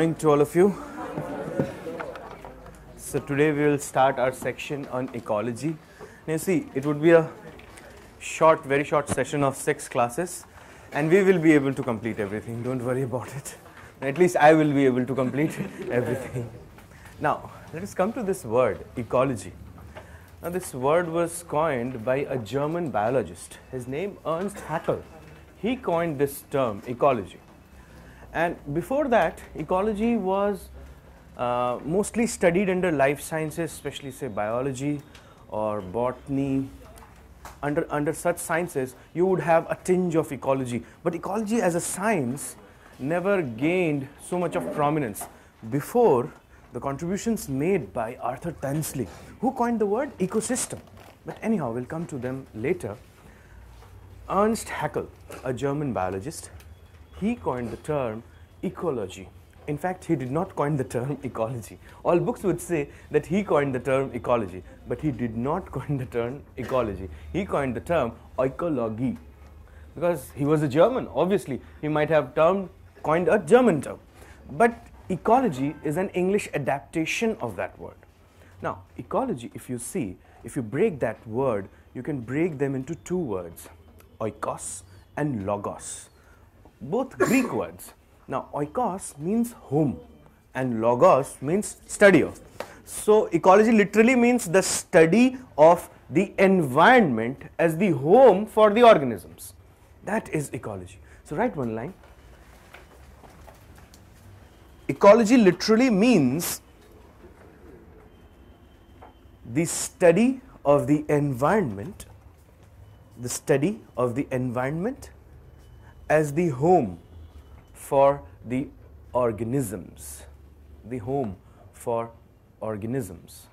morning to all of you. So today we will start our section on ecology. Now you see, it would be a short, very short session of six classes and we will be able to complete everything. Don't worry about it. At least I will be able to complete everything. Now, let us come to this word, ecology. Now this word was coined by a German biologist. His name Ernst Haeckel. He coined this term, ecology. And before that, ecology was uh, mostly studied under life sciences, especially say biology or botany. Under, under such sciences, you would have a tinge of ecology. But ecology as a science never gained so much of prominence before the contributions made by Arthur Tansley, who coined the word ecosystem. But anyhow, we'll come to them later. Ernst Haeckel, a German biologist, he coined the term ecology. In fact, he did not coin the term ecology. All books would say that he coined the term ecology, but he did not coin the term ecology. He coined the term oikologie because he was a German. Obviously, he might have term coined a German term, but ecology is an English adaptation of that word. Now, ecology, if you see, if you break that word, you can break them into two words, oikos and logos both Greek words. Now, oikos means home and logos means study of. So, ecology literally means the study of the environment as the home for the organisms. That is ecology. So, write one line. Ecology literally means the study of the environment, the study of the environment as the home for the organisms, the home for organisms.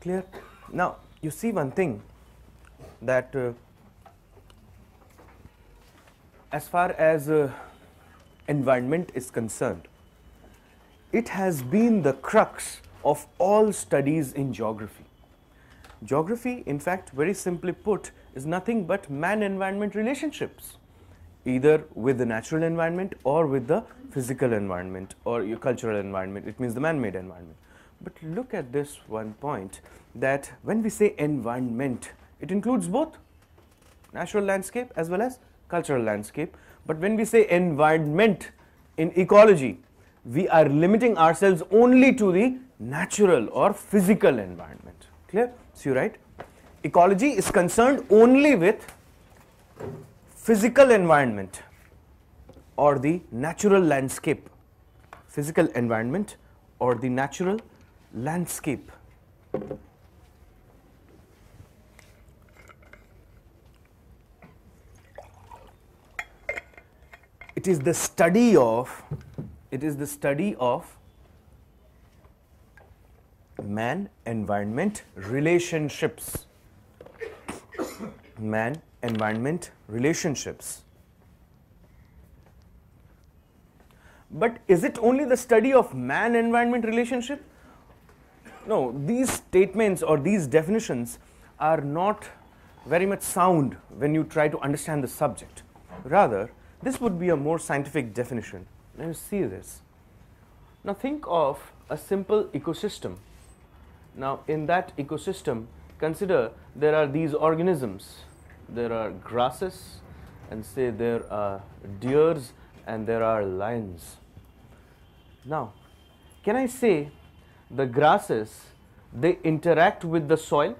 Clear? Now, you see one thing that uh, as far as uh, environment is concerned, it has been the crux of all studies in geography. Geography, in fact, very simply put, is nothing but man-environment relationships, either with the natural environment or with the physical environment or your cultural environment. It means the man-made environment. But look at this one point that when we say environment, it includes both natural landscape as well as cultural landscape. But when we say environment in ecology, we are limiting ourselves only to the natural or physical environment. Clear? So you write, ecology is concerned only with physical environment or the natural landscape. Physical environment or the natural landscape. It is the study of, it is the study of man environment relationships. man environment relationships. But is it only the study of man environment relationship? No, these statements or these definitions are not very much sound when you try to understand the subject. Rather, this would be a more scientific definition. Let us see this. Now, think of a simple ecosystem now, in that ecosystem, consider there are these organisms. There are grasses, and say there are deers, and there are lions. Now, can I say the grasses they interact with the soil?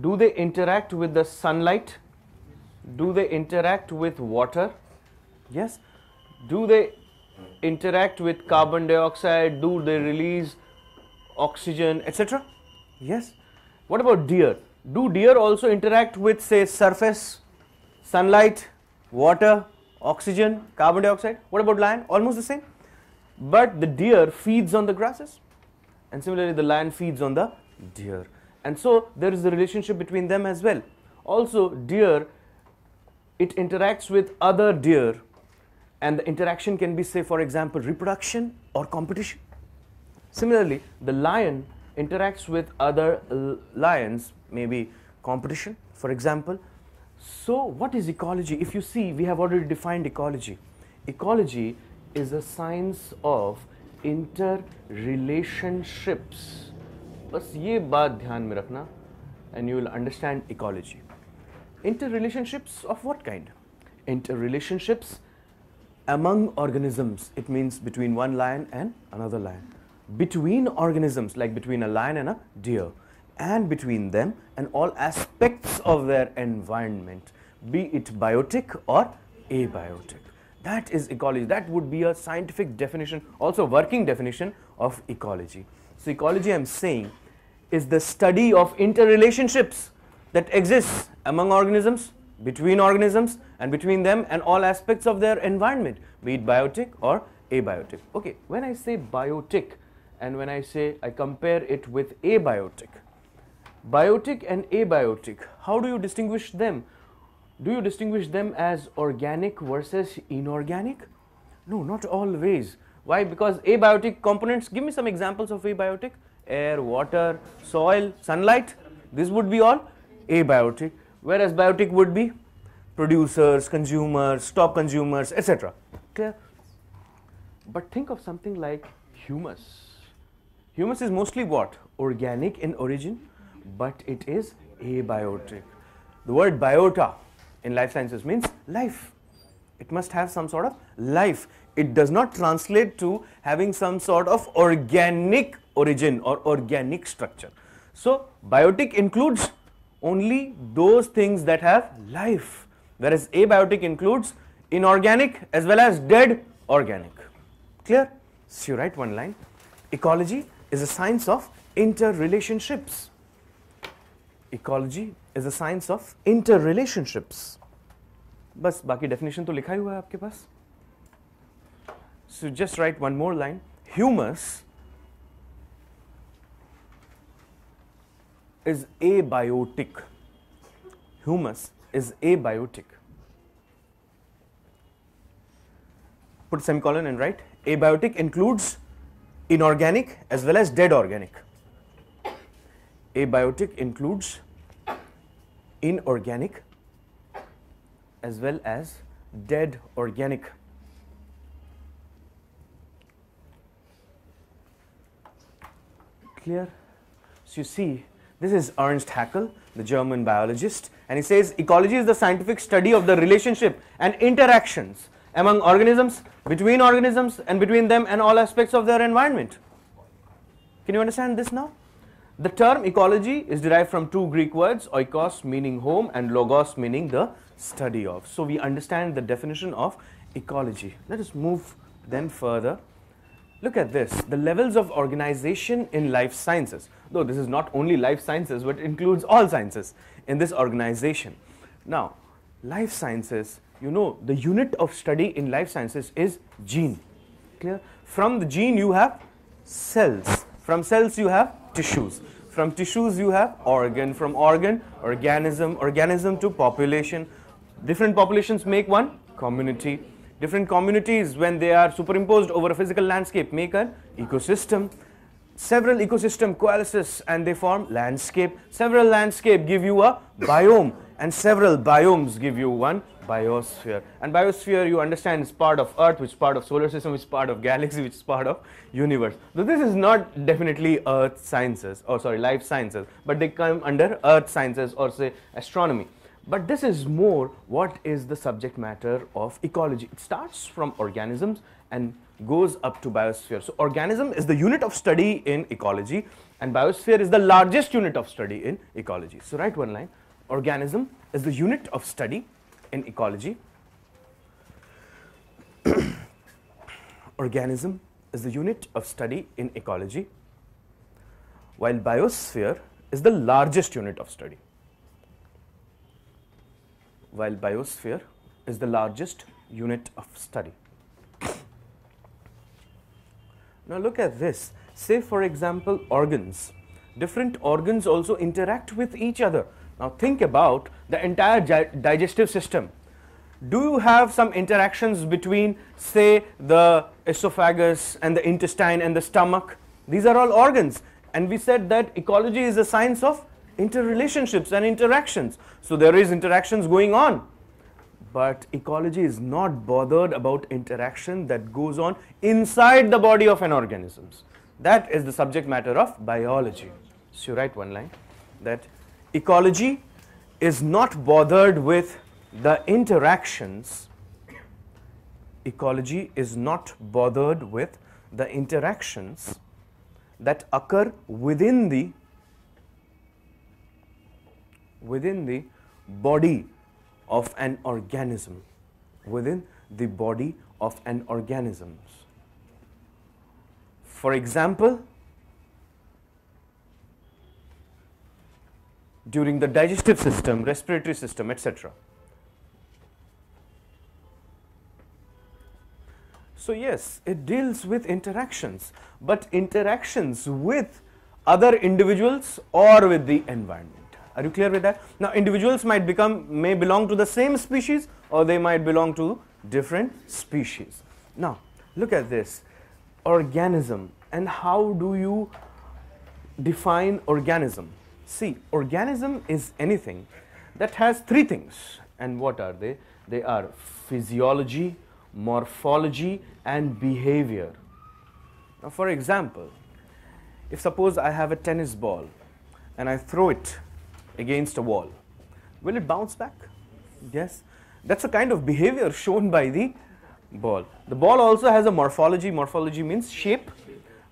Do they interact with the sunlight? Do they interact with water? Yes. Do they interact with carbon dioxide? Do they release oxygen, etc. Yes. What about deer? Do deer also interact with say surface, sunlight, water, oxygen, carbon dioxide? What about lion? Almost the same. But the deer feeds on the grasses and similarly the lion feeds on the deer. And so there is a relationship between them as well. Also deer, it interacts with other deer and the interaction can be say for example reproduction or competition. Similarly, the lion interacts with other lions, maybe competition, for example, So, what is ecology? If you see, we have already defined ecology. Ecology is a science of interrelationships. बस ये बात ध्यान में रखना and you will understand ecology. Interrelationships of what kind? Interrelationships among organisms. It means between one lion and another lion. Between organisms, like between a lion and a deer. And between them and all aspects of their environment, be it biotic or abiotic. That is ecology. That would be a scientific definition, also working definition of ecology. So ecology, I'm saying, is the study of interrelationships that exists among organisms, between organisms, and between them and all aspects of their environment, be it biotic or abiotic. Okay, when I say biotic and when I say I compare it with abiotic, biotic and abiotic, how do you distinguish them? Do you distinguish them as organic versus inorganic? No, not always. Why? Because abiotic components, give me some examples of abiotic air, water, soil, sunlight. This would be all abiotic, whereas biotic would be producers, consumers, top consumers, etc. Clear? But think of something like humus. Humus is mostly what? Organic in origin, but it is abiotic. The word biota in life sciences means life. It must have some sort of life. It does not translate to having some sort of organic origin or organic structure. So, biotic includes only those things that have life, whereas abiotic includes inorganic as well as dead organic. Clear? So, you write one line. Ecology is a science of interrelationships. Ecology is a science of interrelationships. बस बाकी definition तो लिखा ही हुआ है आपके पास So just write one more line. Humus is abiotic. Humus is abiotic. Put semicolon and write. Abiotic includes inorganic as well as dead organic. Abiotic includes inorganic as well as dead organic. Clear? So you see, this is Ernst Haeckel, the German biologist, and he says ecology is the scientific study of the relationship and interactions among organisms, between organisms, and between them and all aspects of their environment. Can you understand this now? The term ecology is derived from two Greek words, oikos meaning home and logos meaning the study of. So we understand the definition of ecology. Let us move then further. Look at this, the levels of organization in life sciences. Though this is not only life sciences, but includes all sciences in this organization. Now, life sciences, you know, the unit of study in life sciences is gene. Clear? From the gene you have cells. From cells you have tissues. From tissues you have organ. From organ, organism. Organism to population. Different populations make one community different communities when they are superimposed over a physical landscape make an ecosystem several ecosystem coalesces and they form landscape. Several landscape give you a biome and several biomes give you one biosphere. And biosphere you understand is part of earth which is part of solar system which is part of galaxy which is part of universe. So this is not definitely earth sciences or sorry life sciences but they come under earth sciences or say astronomy. But this is more what is the subject matter of ecology. It starts from organisms and goes up to biosphere. So organism is the unit of study in ecology and biosphere is the largest unit of study in ecology. So write one line. Organism is the unit of study in ecology. organism is the unit of study in ecology while biosphere is the largest unit of study while biosphere is the largest unit of study. Now look at this. Say for example organs. Different organs also interact with each other. Now think about the entire digestive system. Do you have some interactions between say the esophagus and the intestine and the stomach? These are all organs and we said that ecology is a science of interrelationships and interactions. So there is interactions going on. But ecology is not bothered about interaction that goes on inside the body of an organism. That is the subject matter of biology. So you write one line that ecology is not bothered with the interactions. Ecology is not bothered with the interactions that occur within the within the body of an organism within the body of an organism. For example during the digestive system respiratory system etc so yes it deals with interactions but interactions with other individuals or with the environment are you clear with that? Now individuals might become, may belong to the same species or they might belong to different species. Now look at this, organism and how do you define organism? See, organism is anything that has three things and what are they? They are physiology, morphology and behavior. Now for example, if suppose I have a tennis ball and I throw it against a wall. Will it bounce back? Yes. That's a kind of behavior shown by the ball. The ball also has a morphology. Morphology means shape,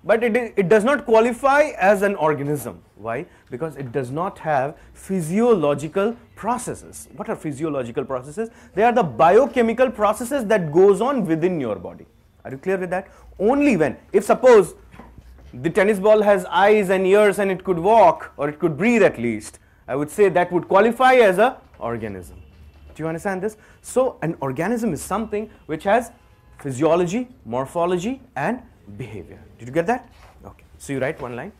but it, it does not qualify as an organism. Why? Because it does not have physiological processes. What are physiological processes? They are the biochemical processes that goes on within your body. Are you clear with that? Only when, if suppose the tennis ball has eyes and ears and it could walk or it could breathe at least, I would say that would qualify as a organism. Do you understand this? So an organism is something which has physiology, morphology and behavior. Did you get that? Okay. So you write one line.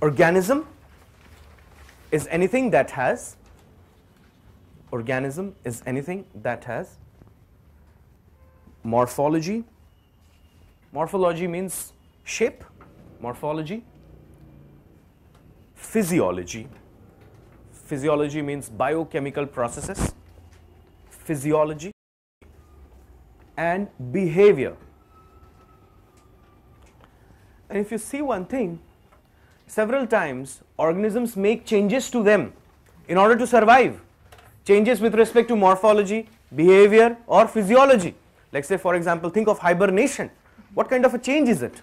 Organism is anything that has organism is anything that has morphology. Morphology means shape, morphology, physiology, physiology means biochemical processes, physiology and behavior. And if you see one thing, several times organisms make changes to them in order to survive. Changes with respect to morphology, behavior or physiology. Like say for example, think of hibernation. What kind of a change is it?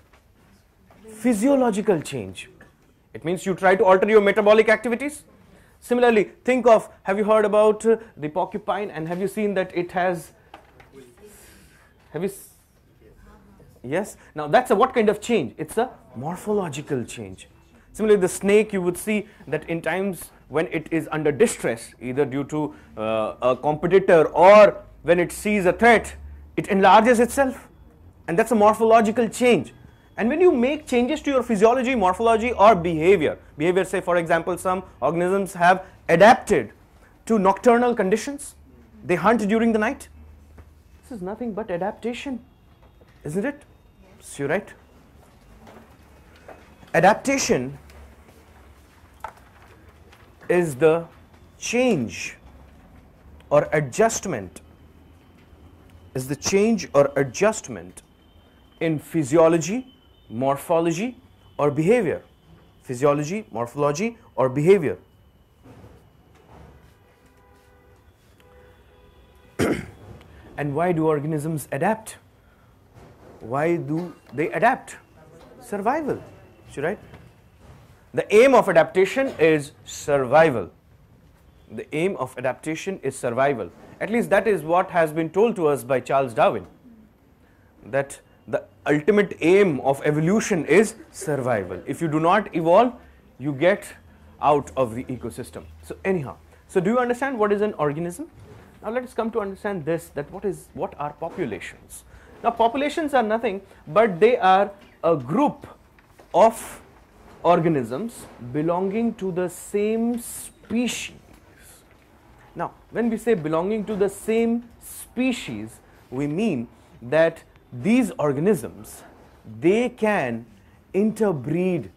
Physiological change. It means you try to alter your metabolic activities Similarly, think of, have you heard about the porcupine and have you seen that it has, have you, yes? Now that's a what kind of change? It's a morphological change. Similarly, the snake you would see that in times when it is under distress, either due to uh, a competitor or when it sees a threat, it enlarges itself. And that's a morphological change. And when you make changes to your physiology, morphology or behavior, behavior say for example some organisms have adapted to nocturnal conditions, they hunt during the night. This is nothing but adaptation, isn't it? So you're right. Adaptation is the change or adjustment is the change or adjustment in physiology morphology or behavior. Physiology, morphology or behavior. and why do organisms adapt? Why do they adapt? Survival, right? The aim of adaptation is survival. The aim of adaptation is survival. At least that is what has been told to us by Charles Darwin. That the ultimate aim of evolution is survival. If you do not evolve, you get out of the ecosystem. So anyhow, so do you understand what is an organism? Now let us come to understand this that what is what are populations? Now populations are nothing but they are a group of organisms belonging to the same species. Now when we say belonging to the same species, we mean that these organisms they can interbreed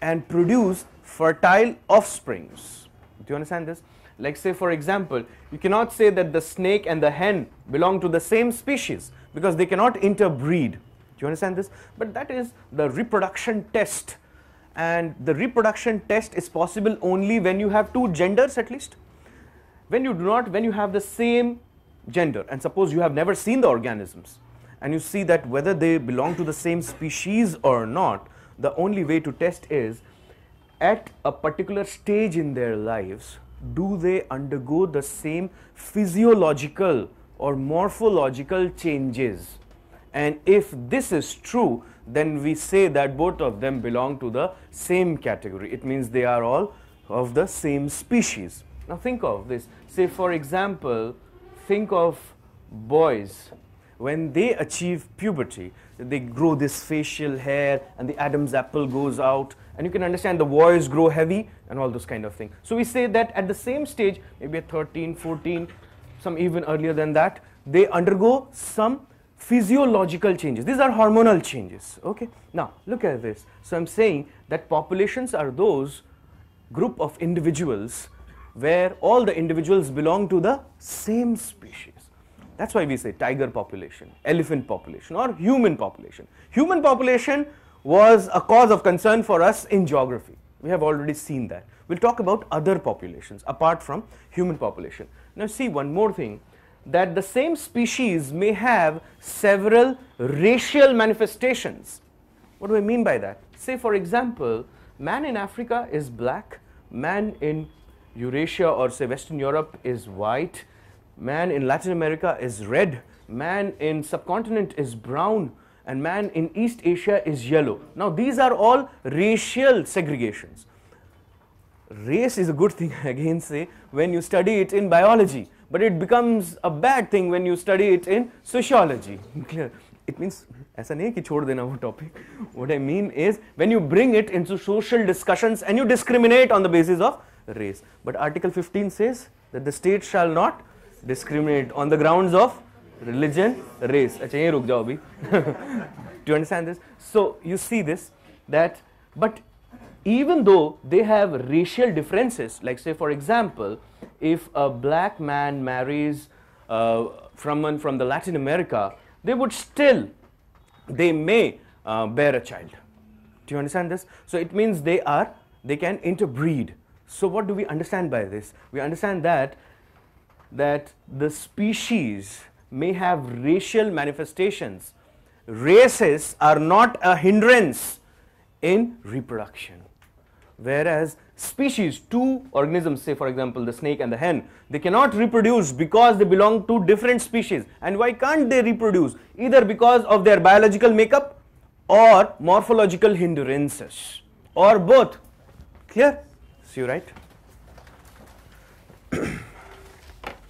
and produce fertile offsprings. Do you understand this? Like say for example, you cannot say that the snake and the hen belong to the same species because they cannot interbreed. Do you understand this? But that is the reproduction test and the reproduction test is possible only when you have two genders at least. When you do not, when you have the same gender and suppose you have never seen the organisms and you see that whether they belong to the same species or not, the only way to test is at a particular stage in their lives, do they undergo the same physiological or morphological changes? And if this is true, then we say that both of them belong to the same category. It means they are all of the same species. Now think of this. Say for example, think of boys when they achieve puberty, they grow this facial hair and the Adam's apple goes out and you can understand the voice grow heavy and all those kind of things. So we say that at the same stage, maybe at 13, 14, some even earlier than that, they undergo some physiological changes. These are hormonal changes. Okay. Now look at this. So I'm saying that populations are those group of individuals where all the individuals belong to the same species. That's why we say tiger population, elephant population or human population. Human population was a cause of concern for us in geography. We have already seen that. We'll talk about other populations apart from human population. Now see one more thing that the same species may have several racial manifestations. What do I mean by that? Say for example, man in Africa is black, man in Eurasia or say Western Europe is white, man in Latin America is red, man in subcontinent is brown, and man in East Asia is yellow. Now these are all racial segregations. Race is a good thing again say when you study it in biology, but it becomes a bad thing when you study it in sociology. Clear? It means ऐसा नहीं कि छोड़ देना वो topic. What I mean is when you bring it into social discussions and you discriminate on the basis of race. But Article 15 says that the state shall not discriminate on the grounds of religion, race. अच्छा ये रुक जाओ अभी. Do you understand this? So you see this that but even though they have racial differences, like say for example, if a black man marries uh, someone from the Latin America, they would still, they may uh, bear a child. Do you understand this? So it means they are, they can interbreed. So what do we understand by this? We understand that that the species may have racial manifestations. Races are not a hindrance in reproduction. Whereas species, two organisms, say for example the snake and the hen, they cannot reproduce because they belong to different species. And why can't they reproduce? Either because of their biological makeup or morphological hindrances or both. Clear? See you right?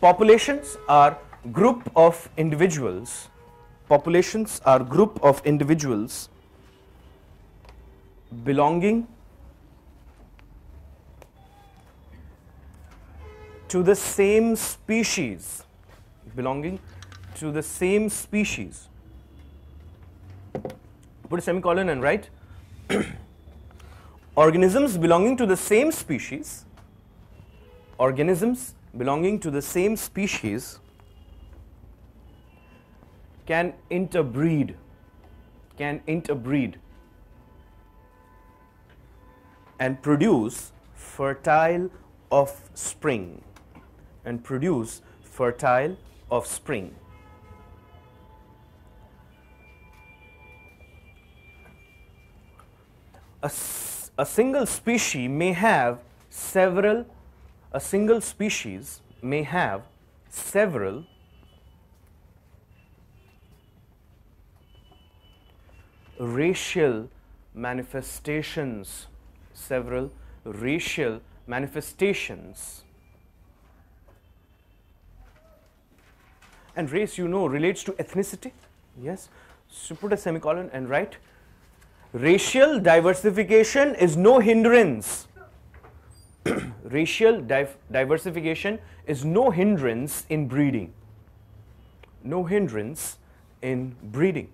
Populations are group of individuals. Populations are group of individuals belonging to the same species belonging to the same species put a semicolon and write organisms belonging to the same species organisms belonging to the same species can interbreed can interbreed and produce fertile offspring and produce fertile offspring. A, a single species may have several, a single species may have several racial manifestations, several racial manifestations. And race, you know, relates to ethnicity. Yes. So put a semicolon and write racial diversification is no hindrance. racial diversification is no hindrance in breeding. No hindrance in breeding.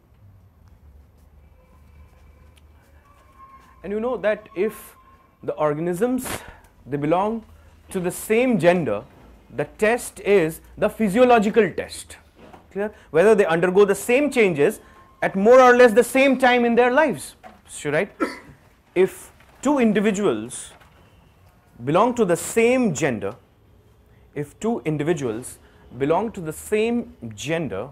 And you know that if the organisms they belong to the same gender, the test is the physiological test. Clear? Whether they undergo the same changes at more or less the same time in their lives. So, right? If two individuals belong to the same gender, if two individuals belong to the same gender,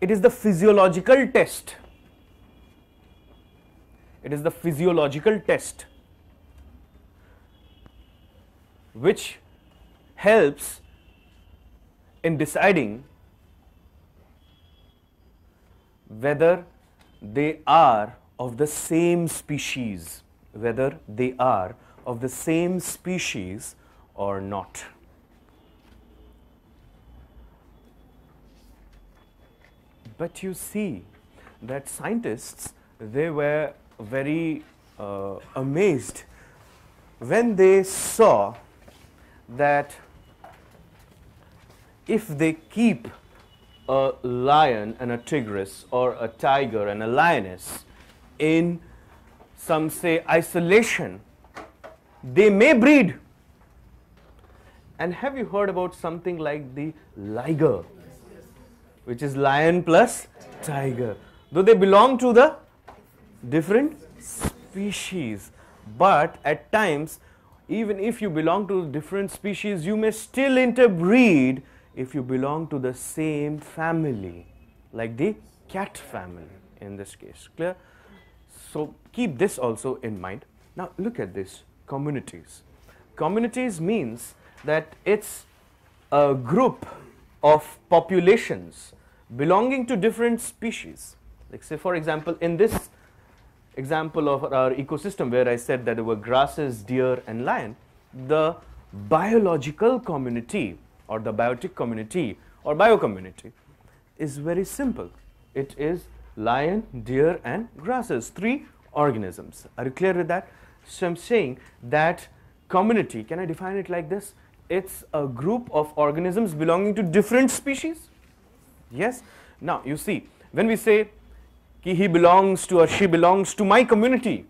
it is the physiological test. It is the physiological test which helps in deciding whether they are of the same species, whether they are of the same species or not. But you see that scientists, they were very uh, amazed when they saw that if they keep a lion and a tigress or a tiger and a lioness in some say isolation, they may breed. And have you heard about something like the liger, which is lion plus tiger? Though they belong to the different species, but at times, even if you belong to different species, you may still interbreed if you belong to the same family, like the cat family in this case. Clear? So keep this also in mind. Now look at this communities. Communities means that it's a group of populations belonging to different species. Like say for example in this example of our ecosystem where I said that there were grasses, deer and lion, the biological community or the biotic community or bio community is very simple. It is lion, deer and grasses, three organisms. Are you clear with that? So I'm saying that community, can I define it like this? It's a group of organisms belonging to different species. Yes? Now you see, when we say he belongs to or she belongs to my community,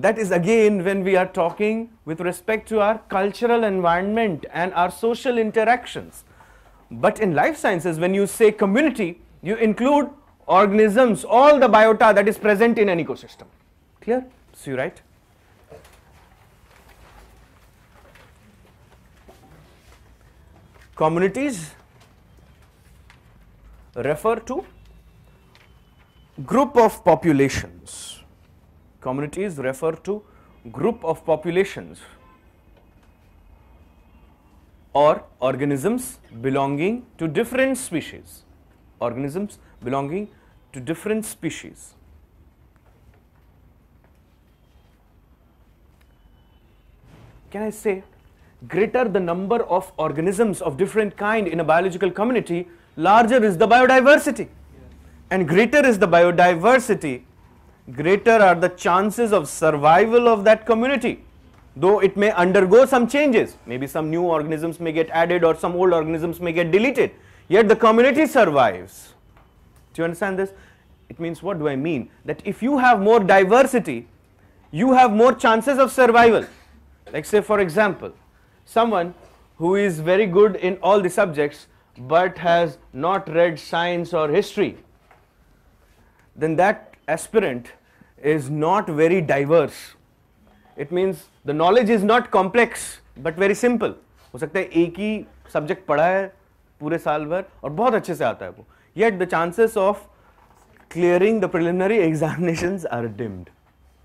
that is again when we are talking with respect to our cultural environment and our social interactions. But in life sciences, when you say community, you include organisms, all the biota that is present in an ecosystem. Clear? So you write. Communities refer to group of populations. Communities refer to group of populations or organisms belonging to different species. Organisms belonging to different species. Can I say greater the number of organisms of different kind in a biological community, larger is the biodiversity. And greater is the biodiversity, greater are the chances of survival of that community. Though it may undergo some changes, maybe some new organisms may get added or some old organisms may get deleted, yet the community survives. Do you understand this? It means what do I mean? That if you have more diversity, you have more chances of survival. Like say for example, someone who is very good in all the subjects but has not read science or history, then that aspirant is not very diverse. It means the knowledge is not complex but very simple. हो सकता है एक ही subject पढ़ा है पूरे साल भर और बहुत अच्छे से आता है वो yet the chances of clearing the preliminary examinations are dimmed.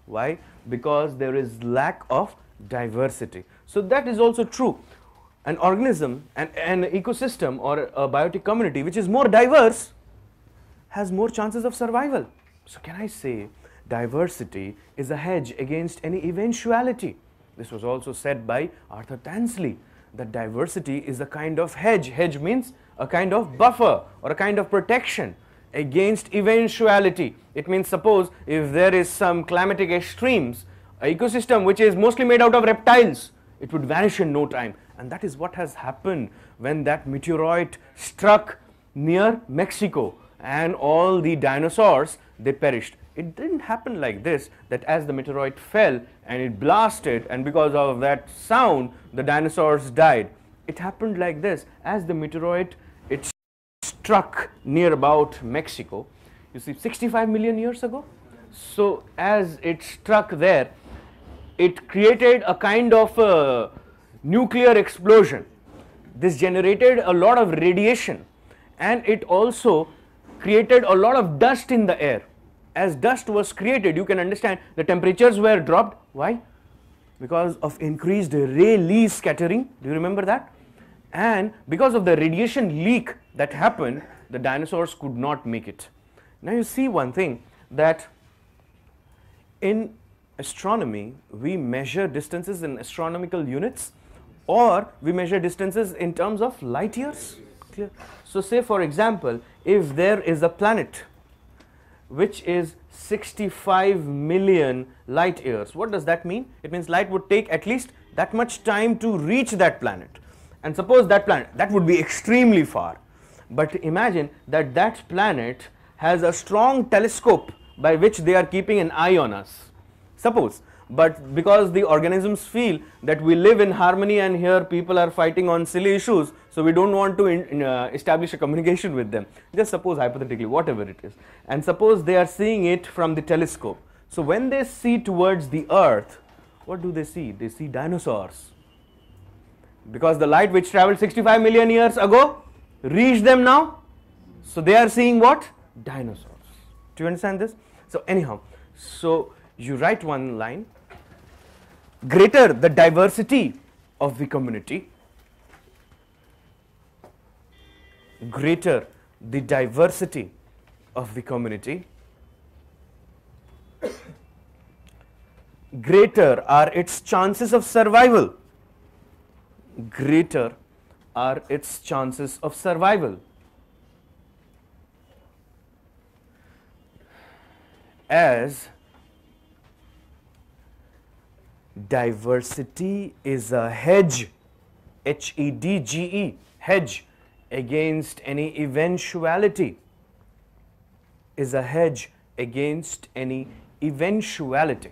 Why? Because there is lack of diversity. So that is also true. An organism, an, an ecosystem or a biotic community which is more diverse has more chances of survival. So can I say diversity is a hedge against any eventuality? This was also said by Arthur Tansley that diversity is a kind of hedge. Hedge means a kind of buffer or a kind of protection against eventuality. It means suppose if there is some climatic extremes, an ecosystem which is mostly made out of reptiles, it would vanish in no time And that is what has happened when that meteoroid struck near Mexico and all the dinosaurs they perished. It didn't happen like this that as the meteoroid fell and it blasted and because of that sound the dinosaurs died. It happened like this as the meteoroid it struck near about Mexico you see 65 million years ago. So as it struck there it created a kind of a nuclear explosion. This generated a lot of radiation and it also created a lot of dust in the air. As dust was created, you can understand the temperatures were dropped. Why? Because of increased Rayleigh scattering. Do you remember that? And because of the radiation leak that happened, the dinosaurs could not make it. Now you see one thing that in astronomy, we measure distances in astronomical units or we measure distances in terms of light years. So say for example, if there is a planet which is 65 million light years, what does that mean? It means light would take at least that much time to reach that planet. And suppose that planet, that would be extremely far. But imagine that that planet has a strong telescope by which they are keeping an eye on us. Suppose but because the organisms feel that we live in harmony and here people are fighting on silly issues so we don't want to in, in, uh, establish a communication with them. Just suppose hypothetically whatever it is. And suppose they are seeing it from the telescope. So when they see towards the earth what do they see? They see dinosaurs. Because the light which traveled 65 million years ago reached them now. So they are seeing what? Dinosaurs. Do you understand this? So anyhow so you write one line. Greater the diversity of the community, greater the diversity of the community, greater are its chances of survival. Greater are its chances of survival. As diversity is a hedge, H E D G E, hedge against any eventuality, is a hedge against any eventuality.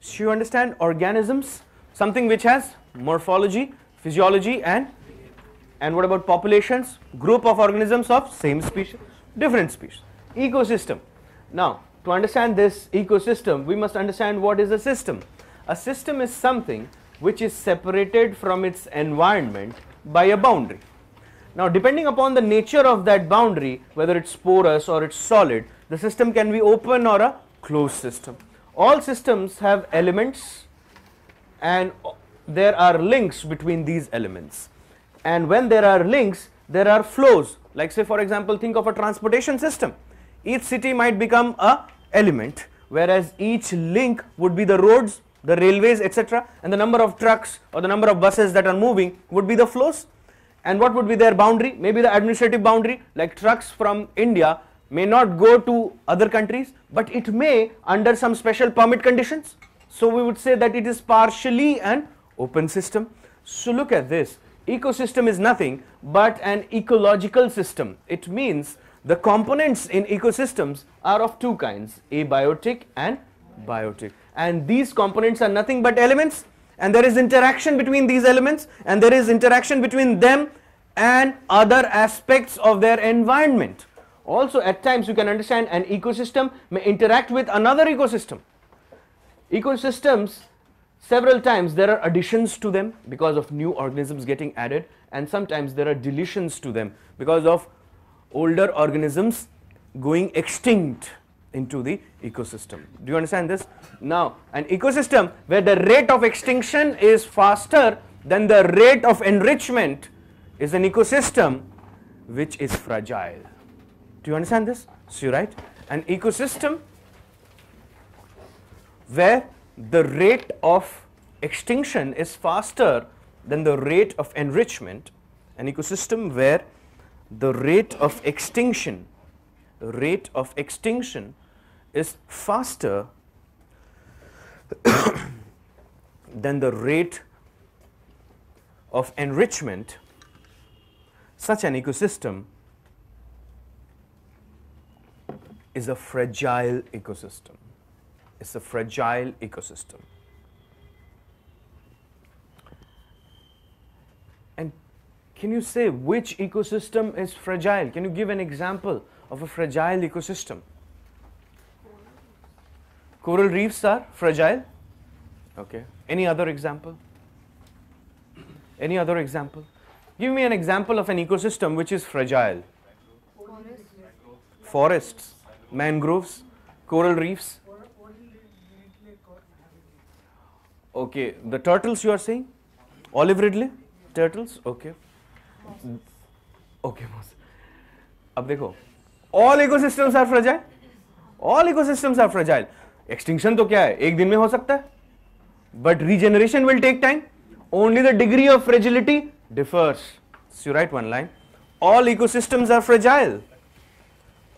So you understand organisms, something which has morphology, physiology and and what about populations? Group of organisms of same species, different species. Ecosystem. Now, to understand this ecosystem, we must understand what is a system. A system is something which is separated from its environment by a boundary. Now, depending upon the nature of that boundary, whether it's porous or it's solid, the system can be open or a closed system. All systems have elements and there are links between these elements. And when there are links, there are flows. Like say for example, think of a transportation system. Each city might become a element whereas each link would be the roads, the railways etc and the number of trucks or the number of buses that are moving would be the flows. And what would be their boundary? Maybe the administrative boundary like trucks from India may not go to other countries but it may under some special permit conditions. So we would say that it is partially an open system. So look at this. Ecosystem is nothing but an ecological system. It means the components in ecosystems are of two kinds, abiotic and biotic. And these components are nothing but elements and there is interaction between these elements and there is interaction between them and other aspects of their environment. Also at times you can understand an ecosystem may interact with another ecosystem. Ecosystems several times there are additions to them because of new organisms getting added and sometimes there are deletions to them because of older organisms going extinct into the ecosystem. Do you understand this? Now, an ecosystem where the rate of extinction is faster than the rate of enrichment is an ecosystem which is fragile. Do you understand this? So, you write an ecosystem where the rate of extinction is faster than the rate of enrichment, an ecosystem where the rate of extinction rate of extinction is faster than the rate of enrichment, such an ecosystem is a fragile ecosystem. It's a fragile ecosystem. And can you say which ecosystem is fragile? Can you give an example of a fragile ecosystem? Coral reefs are fragile. Okay. Any other example? Any other example? Give me an example of an ecosystem which is fragile. Forests, mangroves, coral reefs. Okay, the turtles you are saying? Olive Ridley? Turtles? Okay. Okay, boss. अब देखो all ecosystems are fragile. All ecosystems are fragile. Extinction तो क्या है? एक दिन में हो सकता है। But regeneration will take time only the degree of fragility differs you write one line all ecosystems are fragile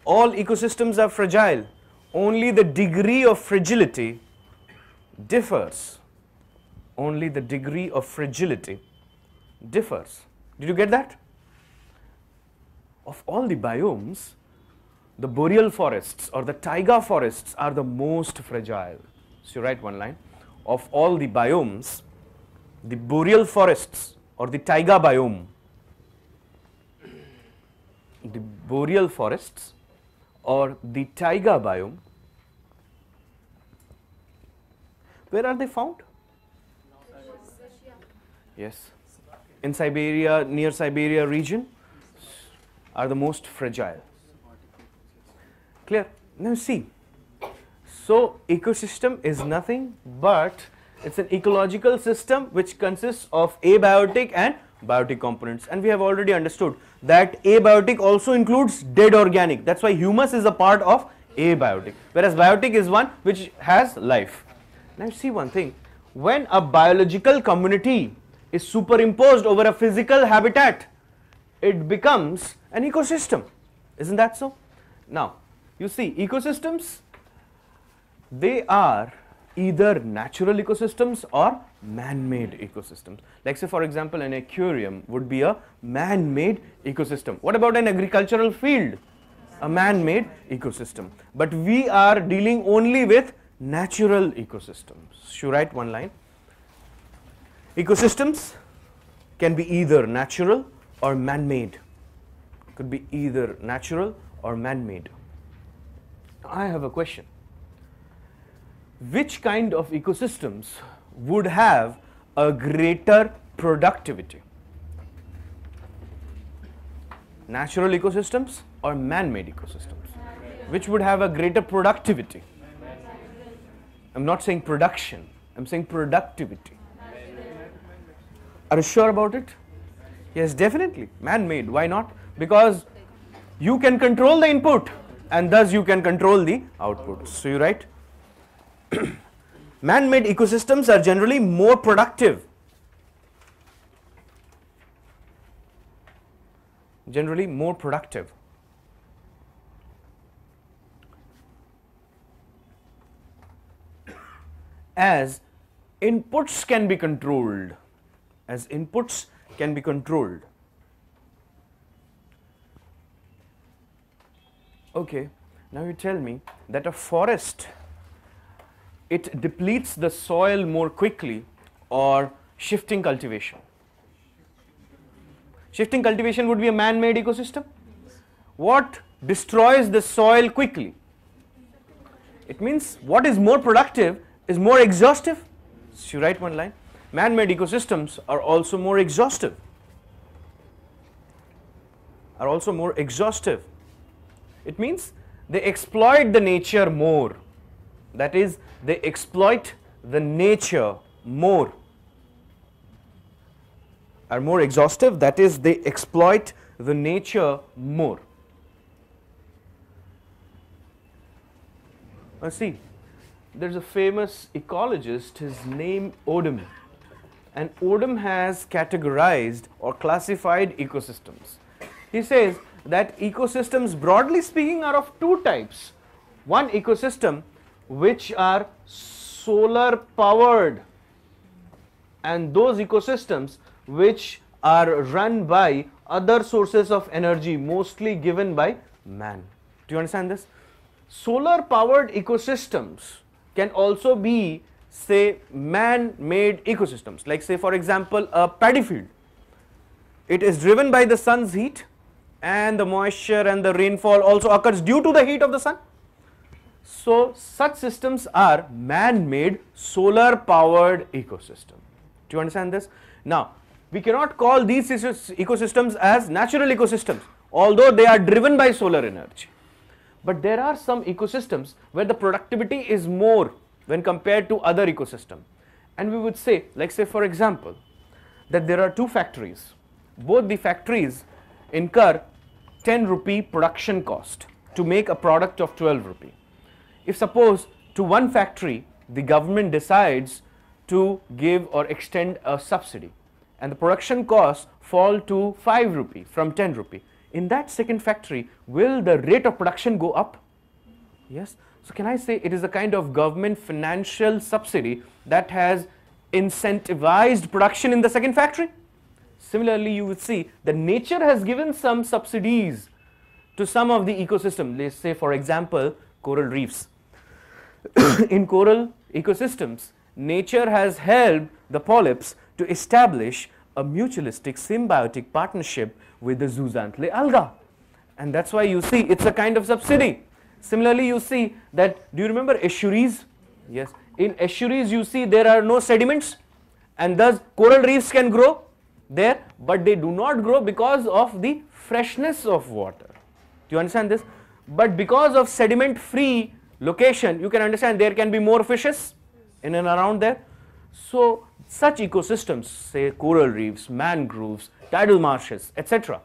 all ecosystems are fragile only the degree of fragility differs only the degree of fragility differs did you get that of all the biomes the boreal forests or the taiga forests are the most fragile. So you write one line of all the biomes, the boreal forests or the taiga biome, the boreal forests or the taiga biome, where are they found? Yes, in Siberia, near Siberia region are the most fragile. Clear? Now see, so ecosystem is nothing but it's an ecological system which consists of abiotic and biotic components and we have already understood that abiotic also includes dead organic that's why humus is a part of abiotic whereas biotic is one which has life. Now see one thing when a biological community is superimposed over a physical habitat it becomes an ecosystem isn't that so? Now you see ecosystems they are either natural ecosystems or man-made ecosystems. Like say for example an aquarium would be a man-made ecosystem. What about an agricultural field? A man-made ecosystem. But we are dealing only with natural ecosystems. Should write one line. Ecosystems can be either natural or man-made. Could be either natural or man-made. I have a question which kind of ecosystems would have a greater productivity? Natural ecosystems or man-made ecosystems? Which would have a greater productivity? I'm not saying production, I'm saying productivity. Are you sure about it? Yes, definitely. Man-made. Why not? Because you can control the input and thus you can control the output. So you write man-made ecosystems are generally more productive generally more productive as inputs can be controlled as inputs can be controlled okay now you tell me that a forest it depletes the soil more quickly or shifting cultivation? Shifting cultivation would be a man-made ecosystem. What destroys the soil quickly? It means what is more productive is more exhaustive. So you write one line. Man-made ecosystems are also more exhaustive. Are also more exhaustive. It means they exploit the nature more. That is, they exploit the nature more. Are more exhaustive? That is they exploit the nature more. Now see there's a famous ecologist his name odum. And odum has categorized or classified ecosystems. He says that ecosystems broadly speaking are of two types one ecosystem which are solar powered and those ecosystems which are run by other sources of energy mostly given by man. Do you understand this? Solar powered ecosystems can also be say man made ecosystems like say for example a paddy field. It is driven by the sun's heat and the moisture and the rainfall also occurs due to the heat of the sun. So, such systems are man made solar powered ecosystem. Do you understand this? Now, we cannot call these ecosystems as natural ecosystems although they are driven by solar energy. But there are some ecosystems where the productivity is more when compared to other ecosystem. And we would say, like say for example, that there are two factories. Both the factories incur 10 rupee production cost to make a product of 12 rupee. If suppose to one factory the government decides to give or extend a subsidy and the production costs fall to 5 rupee from 10 rupee, in that second factory will the rate of production go up? Yes. So, can I say it is a kind of government financial subsidy that has incentivized production in the second factory? Similarly, you would see that nature has given some subsidies to some of the ecosystem. Let's say, for example, coral reefs. in coral ecosystems, nature has helped the polyps to establish a mutualistic symbiotic partnership with the zooxanthellae alga. And that's why you see it's a kind of subsidy. Similarly, you see that, do you remember estuaries? Yes. In estuaries, you see there are no sediments and thus coral reefs can grow there, but they do not grow because of the freshness of water. Do you understand this? But because of sediment free location, you can understand there can be more fishes in and around there. So, such ecosystems, say coral reefs, mangroves, tidal marshes, etc.,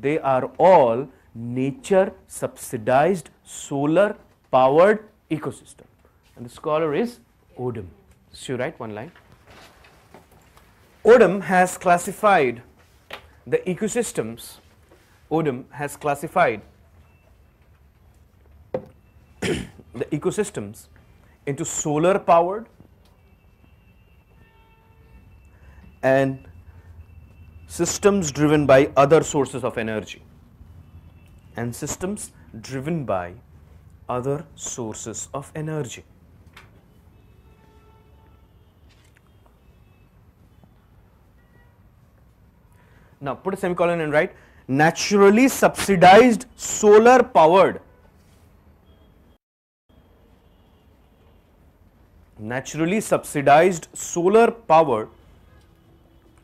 they are all nature subsidized solar powered ecosystem. And the scholar is Odum. So you write one line. Odum has classified the ecosystems. Odum has classified the ecosystems into solar powered and systems driven by other sources of energy and systems driven by other sources of energy. Now put a semicolon and write naturally subsidized solar powered. Naturally subsidized solar powered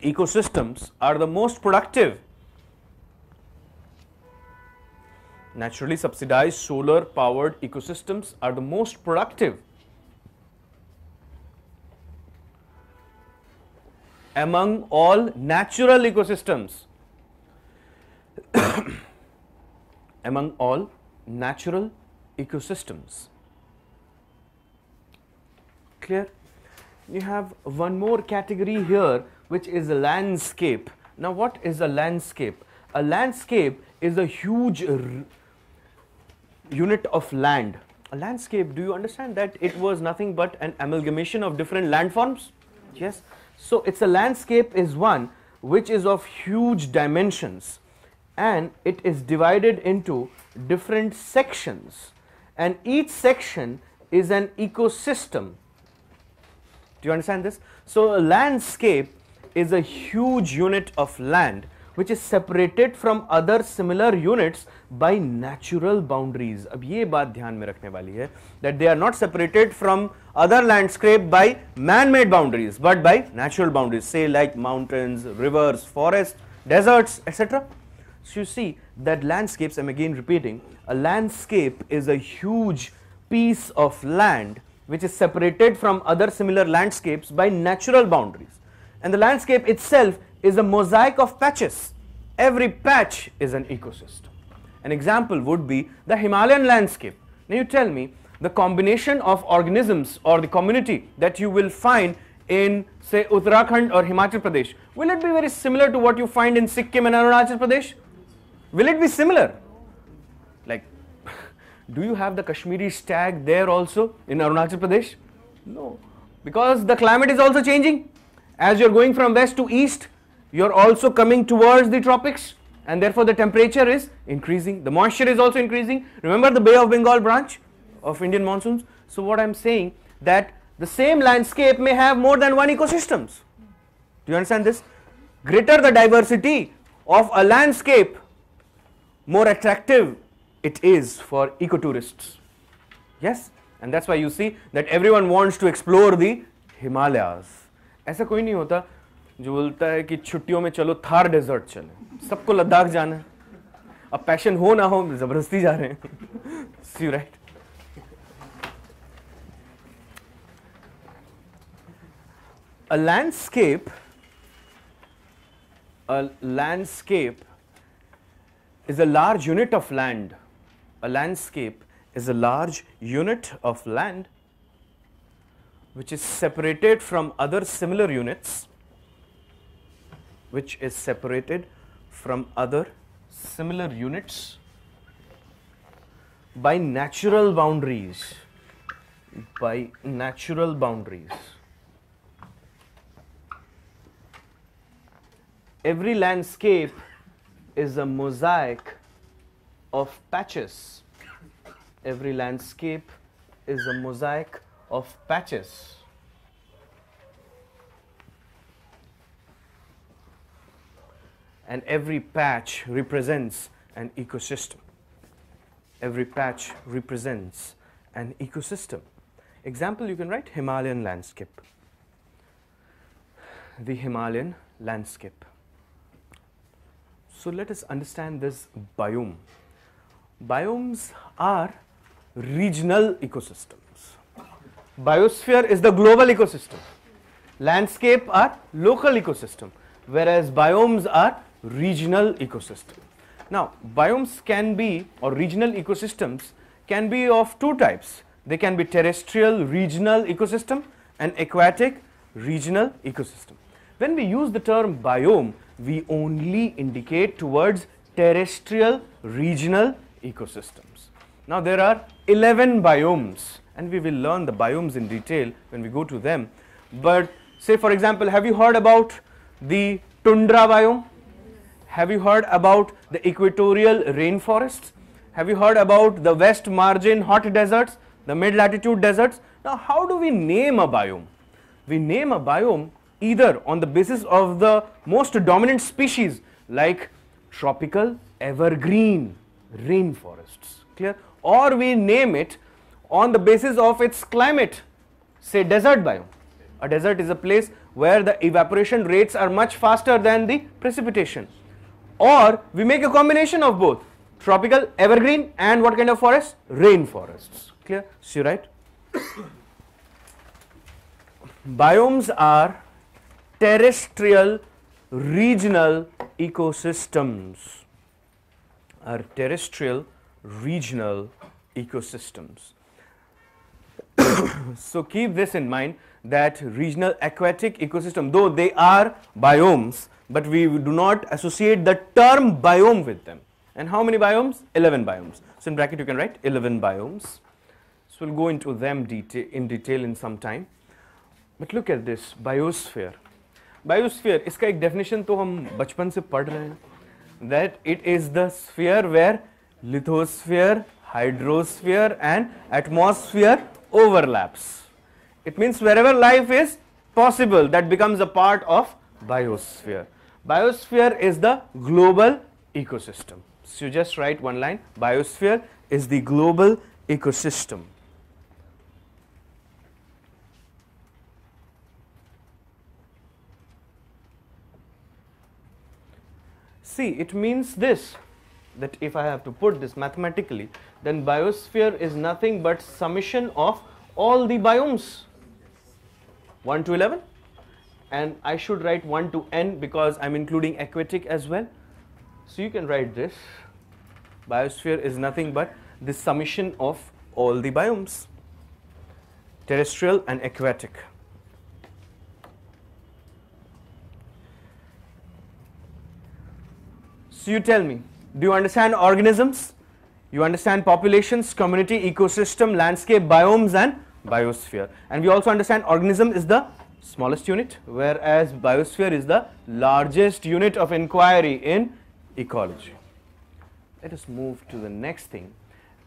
ecosystems are the most productive. Naturally subsidized solar powered ecosystems are the most productive among all natural ecosystems. among all natural ecosystems. Clear? You have one more category here which is a landscape. Now, what is a landscape? A landscape is a huge unit of land. A landscape, do you understand that it was nothing but an amalgamation of different landforms? Yes. So, it's a landscape is one which is of huge dimensions and it is divided into different sections and each section is an ecosystem. Do you understand this? So, a landscape is a huge unit of land which is separated from other similar units by natural boundaries. अब ये बात ध्यान में रखने वाली है that they are not separated from other landscape by man-made boundaries but by natural boundaries say like mountains, rivers, forests, deserts etc. So you see that landscapes, I'm again repeating, a landscape is a huge piece of land which is separated from other similar landscapes by natural boundaries and the landscape itself is a mosaic of patches. Every patch is an ecosystem. An example would be the Himalayan landscape. Now you tell me the combination of organisms or the community that you will find in say Uttarakhand or Himachal Pradesh, will it be very similar to what you find in Sikkim and Arunachal Pradesh? Will it be similar? Like, do you have the Kashmiri stag there also in Arunachal Pradesh? No, because the climate is also changing as you're going from west to east, you're also coming towards the tropics and therefore the temperature is increasing. The moisture is also increasing. Remember the Bay of Bengal branch of Indian monsoons? So what I'm saying that the same landscape may have more than one ecosystems. Do you understand this? Greater the diversity of a landscape, more attractive it is for ecotourists. Yes? And that's why you see that everyone wants to explore the Himalayas. ऐसा कोई नहीं होता जो बोलता है कि छुट्टियों में चलो थार डेजर्ट चले। सबको लद्दाख जाना है। अब पैशन हो ना हो, ज़बरदस्ती जा रहे हैं। Right a landscape a landscape is a large unit of land a landscape is a large unit of land which is separated from other similar units which is separated from other similar units by natural boundaries by natural boundaries every landscape is a mosaic of patches. Every landscape is a mosaic of patches. And every patch represents an ecosystem. Every patch represents an ecosystem. Example you can write Himalayan landscape. The Himalayan landscape. So let us understand this biome. Biomes are regional ecosystems. Biosphere is the global ecosystem. Landscape are local ecosystem, whereas biomes are regional ecosystem. Now, biomes can be or regional ecosystems can be of two types. They can be terrestrial regional ecosystem and aquatic regional ecosystem. When we use the term biome, we only indicate towards terrestrial regional ecosystems. Now there are 11 biomes and we will learn the biomes in detail when we go to them. But say for example, have you heard about the tundra biome? Have you heard about the equatorial rainforests? Have you heard about the west margin hot deserts, the mid latitude deserts? Now how do we name a biome? We name a biome either on the basis of the most dominant species like tropical evergreen rainforests clear or we name it on the basis of its climate say desert biome a desert is a place where the evaporation rates are much faster than the precipitation or we make a combination of both. Tropical evergreen and what kind of forest rainforests. Clear? See right? Biomes are terrestrial regional ecosystems. Are terrestrial regional ecosystems. so keep this in mind that regional aquatic ecosystem though they are biomes but we do not associate the term biome with them. And how many biomes? 11 biomes. So in bracket you can write 11 biomes. So we'll go into them detail, in detail in some time. But look at this biosphere. Biosphere इसका एक definition तो हम बचपन से पढ़ रहे हैं that it is the sphere where lithosphere hydrosphere and atmosphere overlaps it means wherever life is possible that becomes a part of biosphere biosphere is the global ecosystem. So you just write one line. Biosphere is the global ecosystem. See, it means this that if I have to put this mathematically, then biosphere is nothing but summation of all the biomes. 1 to 11 and I should write 1 to n because I'm including aquatic as well. So you can write this biosphere is nothing but the summation of all the biomes terrestrial and aquatic. So you tell me, do you understand organisms? You understand populations, community, ecosystem, landscape, biomes and biosphere. And we also understand organism is the smallest unit, whereas biosphere is the largest unit of inquiry in ecology. Let us move to the next thing,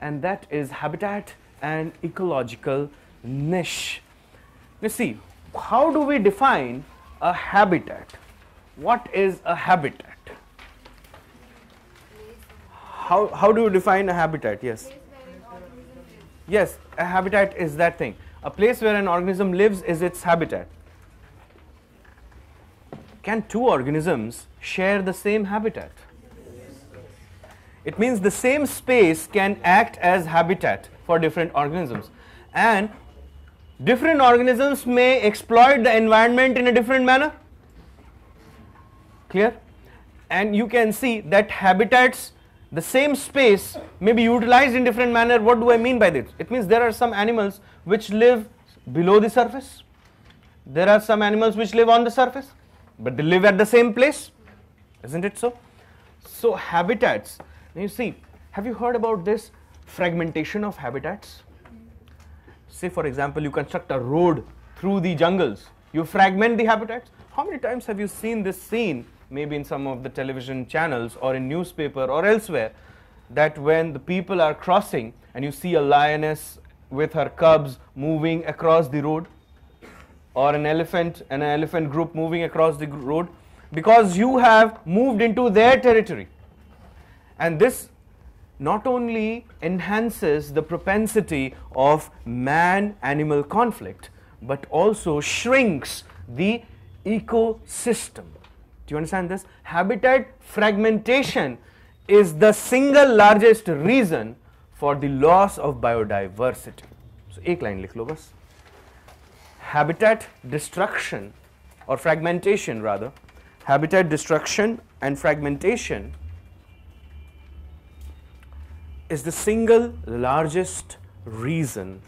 and that is habitat and ecological niche. Let's see, how do we define a habitat? What is a habitat? How, how do you define a habitat? Yes. Yes, a habitat is that thing. A place where an organism lives is its habitat. Can two organisms share the same habitat? It means the same space can act as habitat for different organisms. And different organisms may exploit the environment in a different manner. Clear? And you can see that habitats the same space may be utilized in different manner. What do I mean by this? It means there are some animals which live below the surface. There are some animals which live on the surface, but they live at the same place. Isn't it so? So habitats, Now you see, have you heard about this fragmentation of habitats? Say for example, you construct a road through the jungles. You fragment the habitats. How many times have you seen this scene maybe in some of the television channels or in newspaper or elsewhere that when the people are crossing and you see a lioness with her cubs moving across the road or an elephant and an elephant group moving across the road because you have moved into their territory and this not only enhances the propensity of man animal conflict but also shrinks the ecosystem do you understand this? Habitat fragmentation is the single largest reason for the loss of biodiversity. So एक line लिख लो बस. Habitat destruction or fragmentation rather, habitat destruction and fragmentation is the single largest reason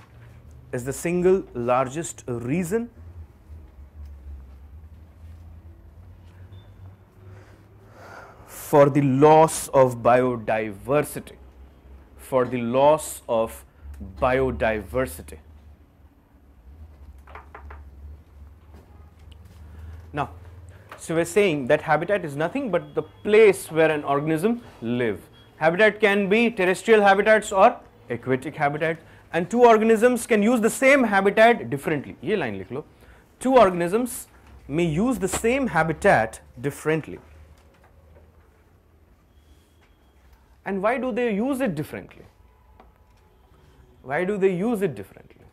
is the single largest reason for the loss of biodiversity. For the loss of biodiversity. Now, so we're saying that habitat is nothing but the place where an organism live. Habitat can be terrestrial habitats or aquatic habitat and two organisms can use the same habitat differently. ये line लिख लो. Two organisms may use the same habitat differently. And why do they use it differently? Why do they use it differently?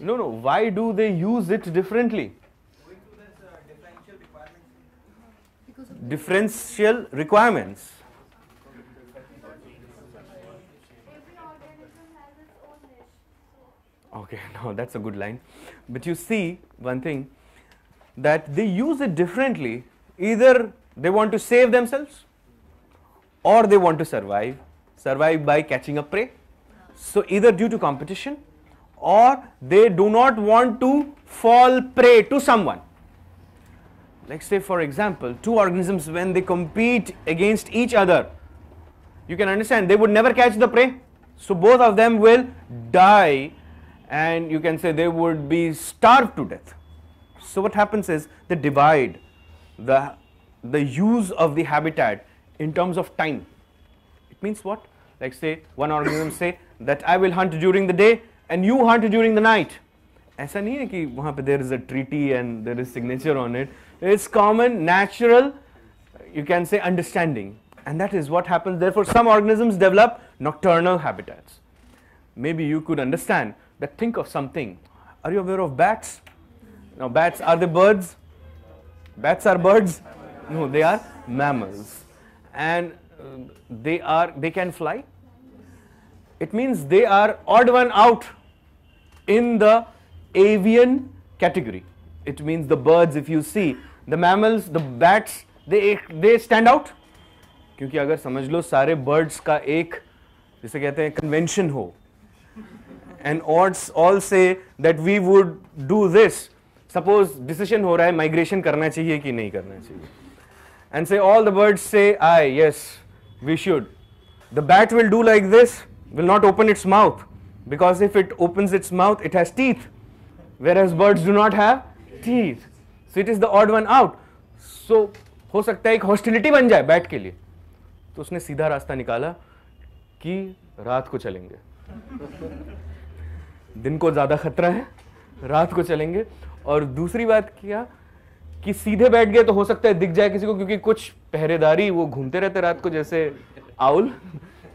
No, no. Why do they use it differently? Differential requirements. Okay, no, that's a good line. But you see one thing that they use it differently. Either they want to save themselves or they want to survive, survive by catching a prey. So, either due to competition or they do not want to fall prey to someone. Like, say, for example, two organisms when they compete against each other, you can understand they would never catch the prey. So, both of them will die, and you can say they would be starved to death. So what happens is they divide the, the use of the habitat in terms of time. It means what? Like say one organism say that I will hunt during the day and you hunt during the night. ऐसा नहीं है कि वहाँ पे there is a treaty and there is signature on it. It's common, natural, you can say understanding. And that is what happens. Therefore, some organisms develop nocturnal habitats. Maybe you could understand that think of something. Are you aware of bats? Now, bats are the birds? Bats are birds? No, they are mammals. And uh, they are they can fly. It means they are odd one out In the avian category. It means the birds, if you see, the mammals, the bats, they they stand out. क्योंकि अगर समझ लो सारे birds का एक जिसे कहते हैं convention हो and odds all so that we would do this suppose decision हो रहा है माइग्रेशन करना चाहिए कि नहीं करना चाहिए एंड से all the birds say I yes we should the bat will do like this will not open its mouth because if it opens its mouth, it has teeth, whereas birds do not have teeth. So it is the odd one out. So हो सकता है एक hostility बन जाए bat के लिए। तो उसने सीधा रास्ता निकाला कि रात को चलेंगे। दिन को ज़्यादा खतरा है रात को चलेंगे। और दूसरी बात क्या कि सीधे बैठ गए तो हो सकता है दिख जाए किसी को क्योंकि कुछ पहरेदारी वो घूमते रहते रात को जैसे आउल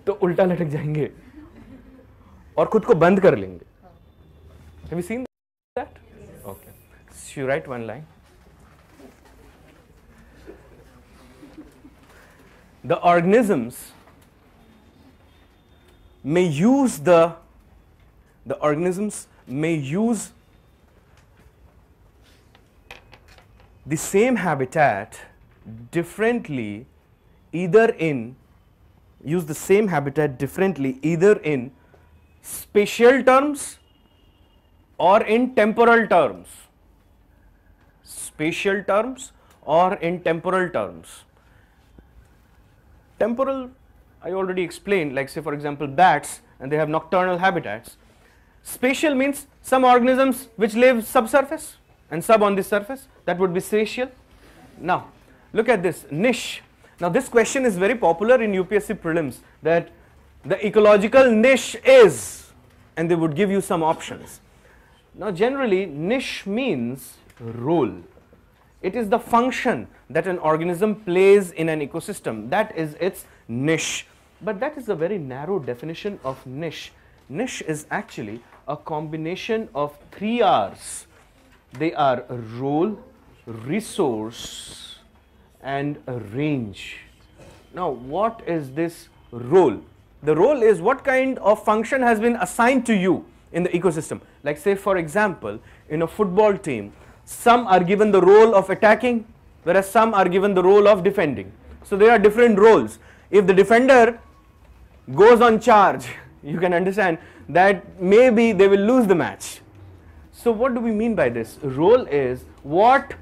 तो उल्टा लटक जाएँगे। और खुद को बंद कर लेंगे Have you seen that? Okay. So you write one line. The organisms may use the the organisms may use the same habitat differently either in use the same habitat differently either in spatial terms or in temporal terms? Spatial terms or in temporal terms? Temporal i already explained like say for example bats and they have nocturnal habitats. Spatial means some organisms which live subsurface and sub on the surface. That would be spatial. Now look at this niche. Now this question is very popular in upsc prelims that the ecological niche is and they would give you some options. Now generally niche means role. It is the function that an organism plays in an ecosystem. That is its niche. But that is a very narrow definition of niche. Niche is actually a combination of three r's. They are role resource and range. Now what is this role the role is what kind of function has been assigned to you in the ecosystem. Like say for example in a football team some are given the role of attacking whereas some are given the role of defending. So there are different roles. If the defender goes on charge you can understand that maybe they will lose the match. So what do we mean by this? Role is what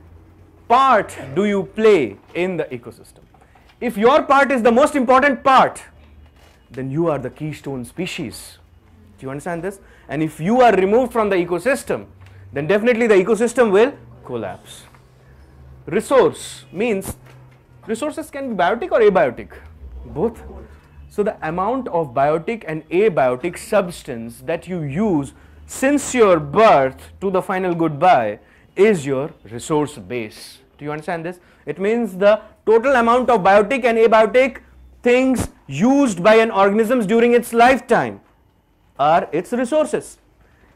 part do you play in the ecosystem? If your part is the most important part then you are the keystone species. Do you understand this? And if you are removed from the ecosystem then definitely the ecosystem will collapse. Resource means resources can be biotic or abiotic both. So the amount of biotic and abiotic substance that you use since your birth to the final goodbye is your resource base. Do you understand this? It means the total amount of biotic and abiotic things used by an organism during its lifetime are its resources.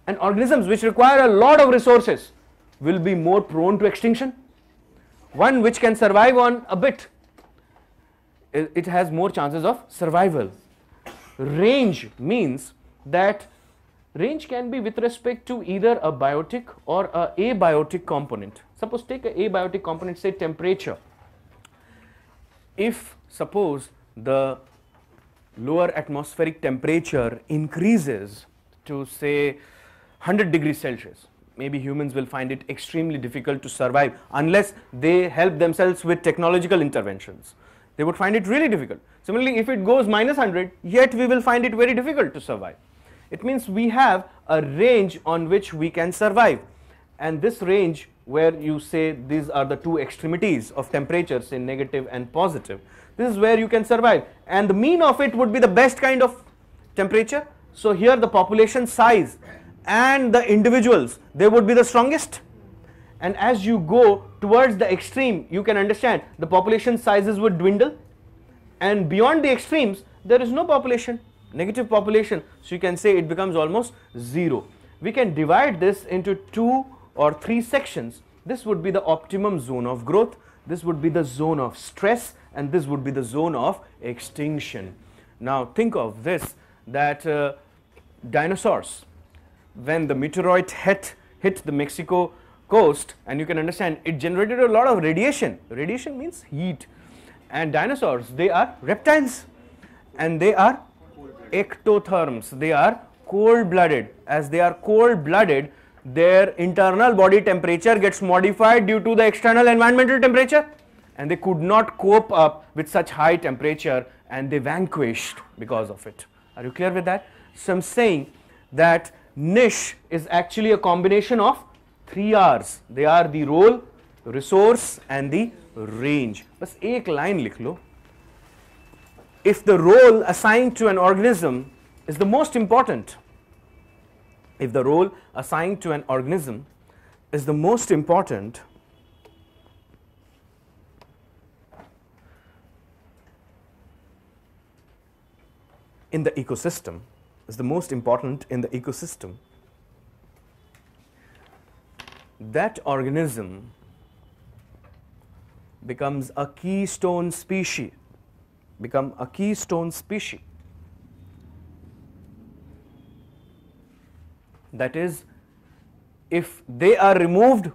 And organisms which require a lot of resources will be more prone to extinction. One which can survive on a bit it has more chances of survival. Range means that range can be with respect to either a biotic or a abiotic component. Suppose take a abiotic component say temperature. If suppose the lower atmospheric temperature increases to say 100 degrees Celsius. Maybe humans will find it extremely difficult to survive unless they help themselves with technological interventions. They would find it really difficult. Similarly, if it goes minus 100, yet we will find it very difficult to survive. It means we have a range on which we can survive. And this range, where you say these are the two extremities of temperatures in negative and positive, this is where you can survive. And the mean of it would be the best kind of temperature. So here the population size and the individuals they would be the strongest. And as you go towards the extreme you can understand the population sizes would dwindle. And beyond the extremes there is no population negative population. So you can say it becomes almost zero. We can divide this into two or three sections. This would be the optimum zone of growth. This would be the zone of stress and this would be the zone of extinction now think of this that uh, dinosaurs when the meteoroid hit, hit the Mexico coast and you can understand it generated a lot of radiation. Radiation means heat and dinosaurs they are reptiles and they are ectotherms. They are cold blooded as they are cold blooded their internal body temperature gets modified due to the external environmental temperature and they could not cope up with such high temperature and they vanquished because of it. Are you clear with that? So, I am saying that niche is actually a combination of three R's. They are the role, resource and the range. बस एक line लिख लो. If the role assigned to an organism is the most important, if the role assigned to an organism is the most important, in the ecosystem, is the most important in the ecosystem, that organism becomes a keystone species become a keystone species. That is if they are removed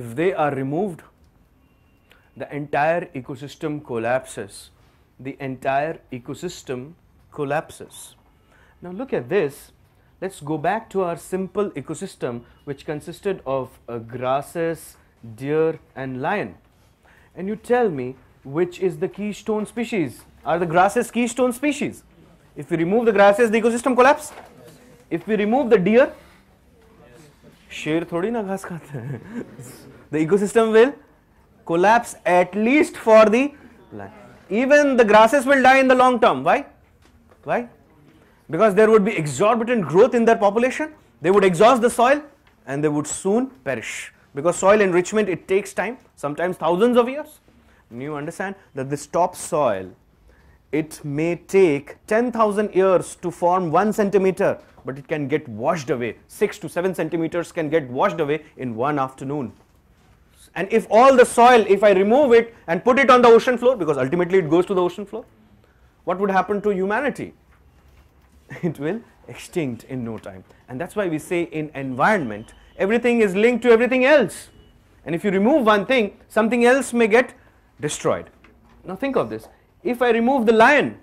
if they are removed the entire ecosystem collapses the entire ecosystem collapses now look at this let's go back to our simple ecosystem which consisted of uh, grasses deer and lion and you tell me which is the keystone species are the grasses keystone species if we remove the grasses the ecosystem collapse if we remove the deer शेर थोड़ी ना घास खाते हैं the ecosystem will collapse at least for the lion even the grasses will die in the long term. Why? Why? Because there would be exorbitant growth in their population. They would exhaust the soil and they would soon perish. Because soil enrichment it takes time sometimes thousands of years. And you understand that this top soil it may take 10000 years to form 1 centimeter but it can get washed away. 6 to 7 centimeters can get washed away in one afternoon and if all the soil if i remove it and put it on the ocean floor because ultimately it goes to the ocean floor what would happen to humanity? It will extinct in no time. And that's why we say in environment everything is linked to everything else. And if you remove one thing something else may get destroyed. Now think of this. If i remove the lion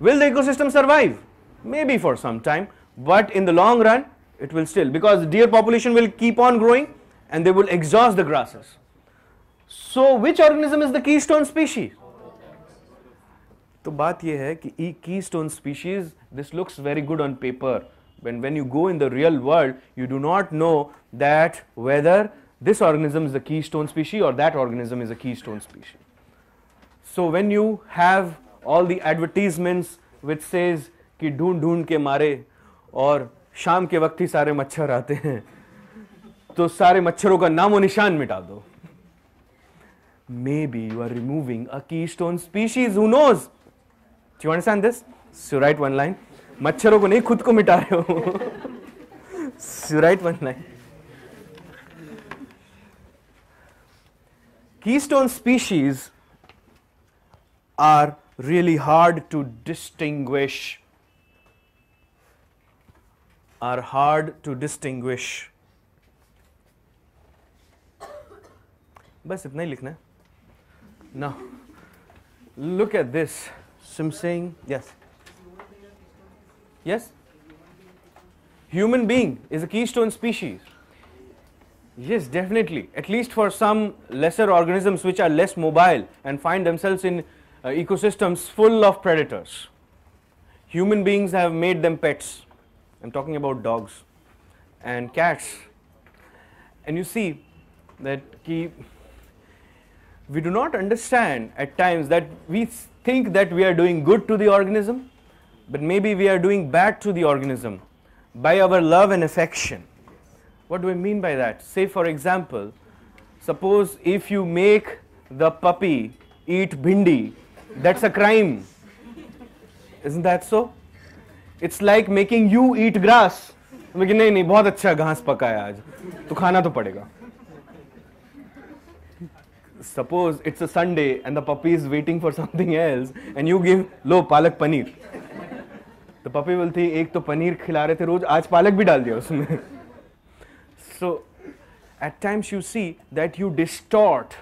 will the ecosystem survive? Maybe for some time but in the long run it will still because deer population will keep on growing and they will exhaust the grasses so which organism is the keystone species तो बात यह है कि की stone species this looks very good on paper when when you go in the real world you do not know that whether this organism is a keystone species or that organism is a keystone species so when you have all the advertisements which says कि ढूंढ ढूंढ के मारे और शाम के वक्त ही सारे मच्छर आते हैं तो सारे मच्छरों का नामो निशान मिटा दो। Maybe you are removing a keystone species who knows you understand this so write one line मच्छरों को नहीं, खुद को मिटा रहे हो। So write one line keystone species are really hard to distinguish are hard to distinguish बस इतना ही लिखना है now look at this so I'm saying yes yes human being is a keystone species yes definitely at least for some lesser organisms which are less mobile and find themselves in uh, ecosystems full of predators human beings have made them pets i'm talking about dogs and cats and you see that ki, we do not understand at times that we think that we are doing good to the organism, but maybe we are doing bad to the organism by our love and affection. What do I mean by that? Say, for example, suppose if you make the puppy eat bhindi, that's a crime. Isn't that so? It's like making you eat grass. नहीं नहीं बहुत अच्छा घास पकाया आज तो खाना तो पड़ेगा suppose it's a Sunday and the puppy is waiting for something else and you give low palak paneer the puppy will think एक तो पनीर खिला रहे थे रोज आज पालक भी डाल दिया उसमें so at times you see that you distort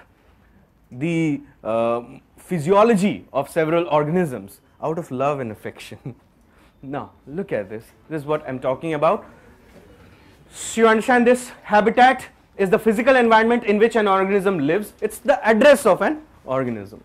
the uh, physiology of several organisms out of love and affection now look at this this is what i'm talking about so you understand this habitat Is the physical environment in which an organism lives it's the address of an organism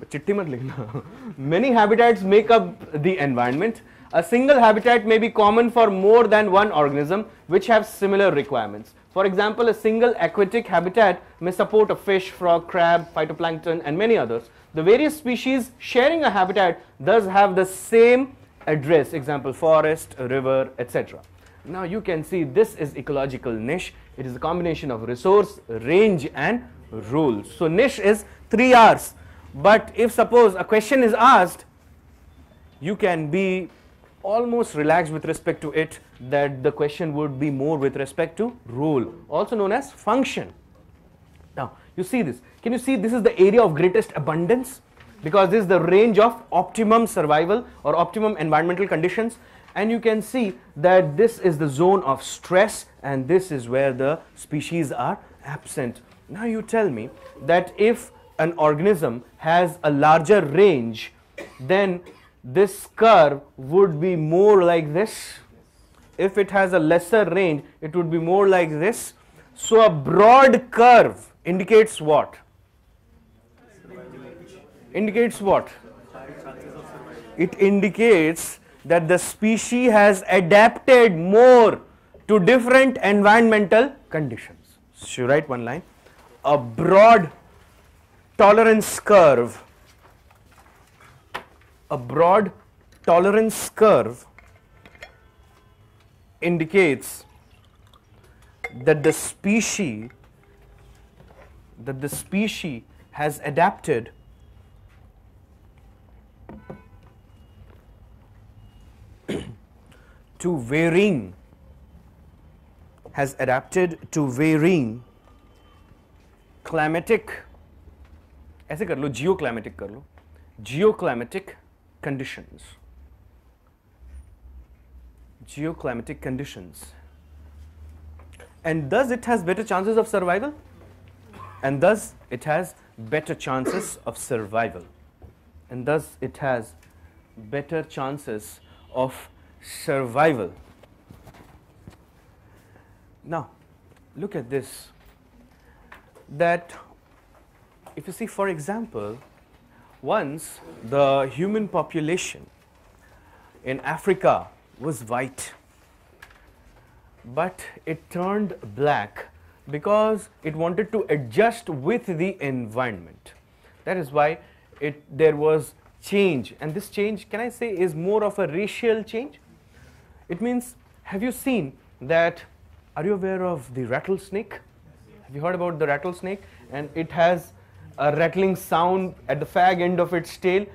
mat likhna many habitats make up the environment a single habitat may be common for more than one organism which have similar requirements. For example, a single aquatic habitat may support a fish, frog, crab, phytoplankton and many others. The various species sharing a habitat thus have the same address, example forest, river, etc. Now you can see this is ecological niche. It is a combination of resource, range and rules. So niche is 3 R's. But if suppose a question is asked, you can be almost relaxed with respect to it that the question would be more with respect to rule, also known as function. Now, you see this. Can you see this is the area of greatest abundance? Because this is the range of optimum survival or optimum environmental conditions. And you can see that this is the zone of stress and this is where the species are absent. Now you tell me that if an organism has a larger range, then this curve would be more like this. If it has a lesser range, it would be more like this. So a broad curve indicates what? Indicates what? It indicates that the species has adapted more to different environmental conditions. So you write one line. A broad tolerance curve a broad tolerance curve indicates that the species that the species has adapted to varying has adapted to varying climatic ऐसे कर लो जियो climatic कर लो जियो climatic conditions. Geoclimatic conditions. And thus it has better chances of survival. And thus it has better chances of survival. And thus it has better chances of survival. Now, look at this. That if you see, for example, once the human population in Africa was white, but it turned black because it wanted to adjust with the environment. That is why it there was change, and this change, can I say, is more of a racial change. It means, have you seen that? Are you aware of the rattlesnake? Have you heard about the rattlesnake? And it has a rattling sound at the fag end of its tail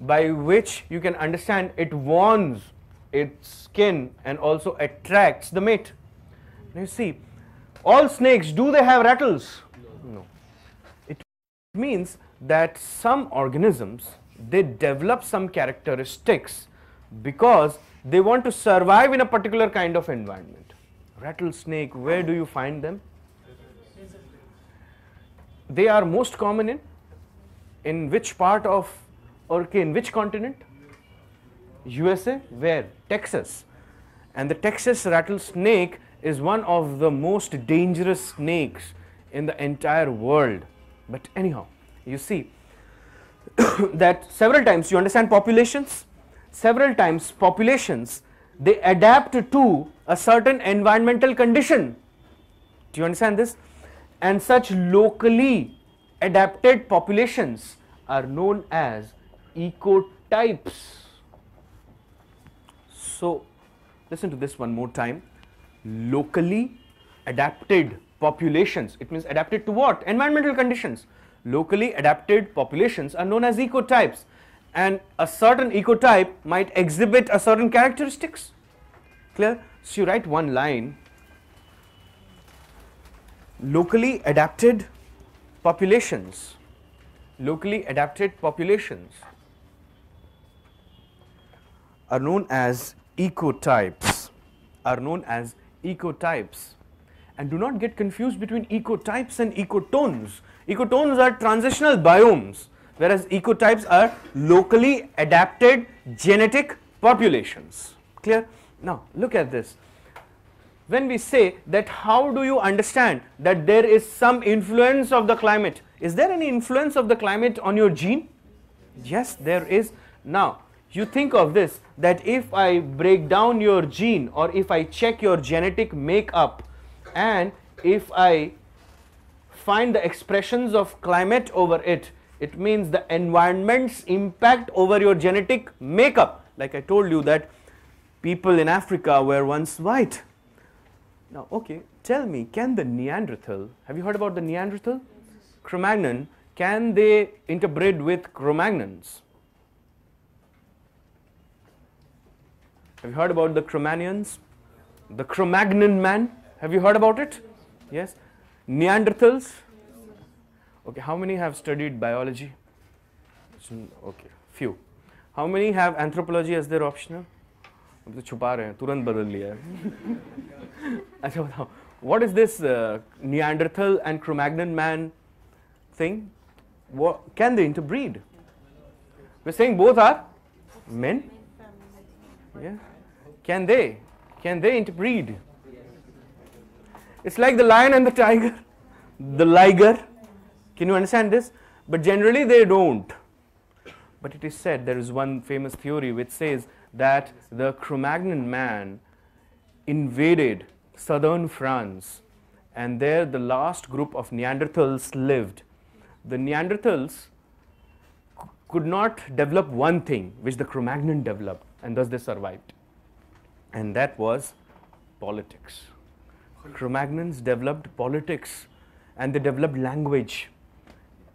by which you can understand it warns its skin and also attracts the mate. Now you see, all snakes, do they have rattles? No. It means that some organisms, they develop some characteristics because they want to survive in a particular kind of environment. Rattlesnake, where do you find them? they are most common in in which part of or okay, in which continent? USA where? Texas. And the Texas rattlesnake is one of the most dangerous snakes in the entire world. But anyhow you see that several times you understand populations several times populations they adapt to a certain environmental condition do you understand this and such locally adapted populations are known as ecotypes. So, listen to this one more time. Locally adapted populations, it means adapted to what? Environmental conditions. Locally adapted populations are known as ecotypes and a certain ecotype might exhibit a certain characteristics. Clear? So, you write one line locally adapted populations locally adapted populations are known as ecotypes are known as ecotypes and do not get confused between ecotypes and ecotones ecotones are transitional biomes whereas ecotypes are locally adapted genetic populations clear now look at this when we say that how do you understand that there is some influence of the climate? Is there any influence of the climate on your gene? Yes, there is. Now, you think of this that if I break down your gene or if I check your genetic makeup and if I find the expressions of climate over it, it means the environment's impact over your genetic makeup. Like I told you that people in Africa were once white. Now, okay, tell me, can the Neanderthal, have you heard about the Neanderthal? Cro-Magnon, can they interbreed with Cro-Magnons? Have you heard about the Cro-Magnons? The Cro-Magnon man? Have you heard about it? Yes. Neanderthals? Okay, how many have studied biology? Okay, few. How many have anthropology as their optional? अब तो छुपा रहे हैं तुरंत बदल लिया है अच्छा बताओ what is this uh, Neanderthal and Cro-Magnon man thing? What, can they interbreed? We're saying both are men. Yeah. Can they? Can they interbreed? It's like the lion and the tiger, the liger. can you understand this? But generally they don't. But it is said there is one famous theory which says that the Cro-Magnon man invaded southern France and there the last group of Neanderthals lived. The Neanderthals could not develop one thing which the Cro-Magnon developed and thus they survived and that was politics. Cro-Magnons developed politics and they developed language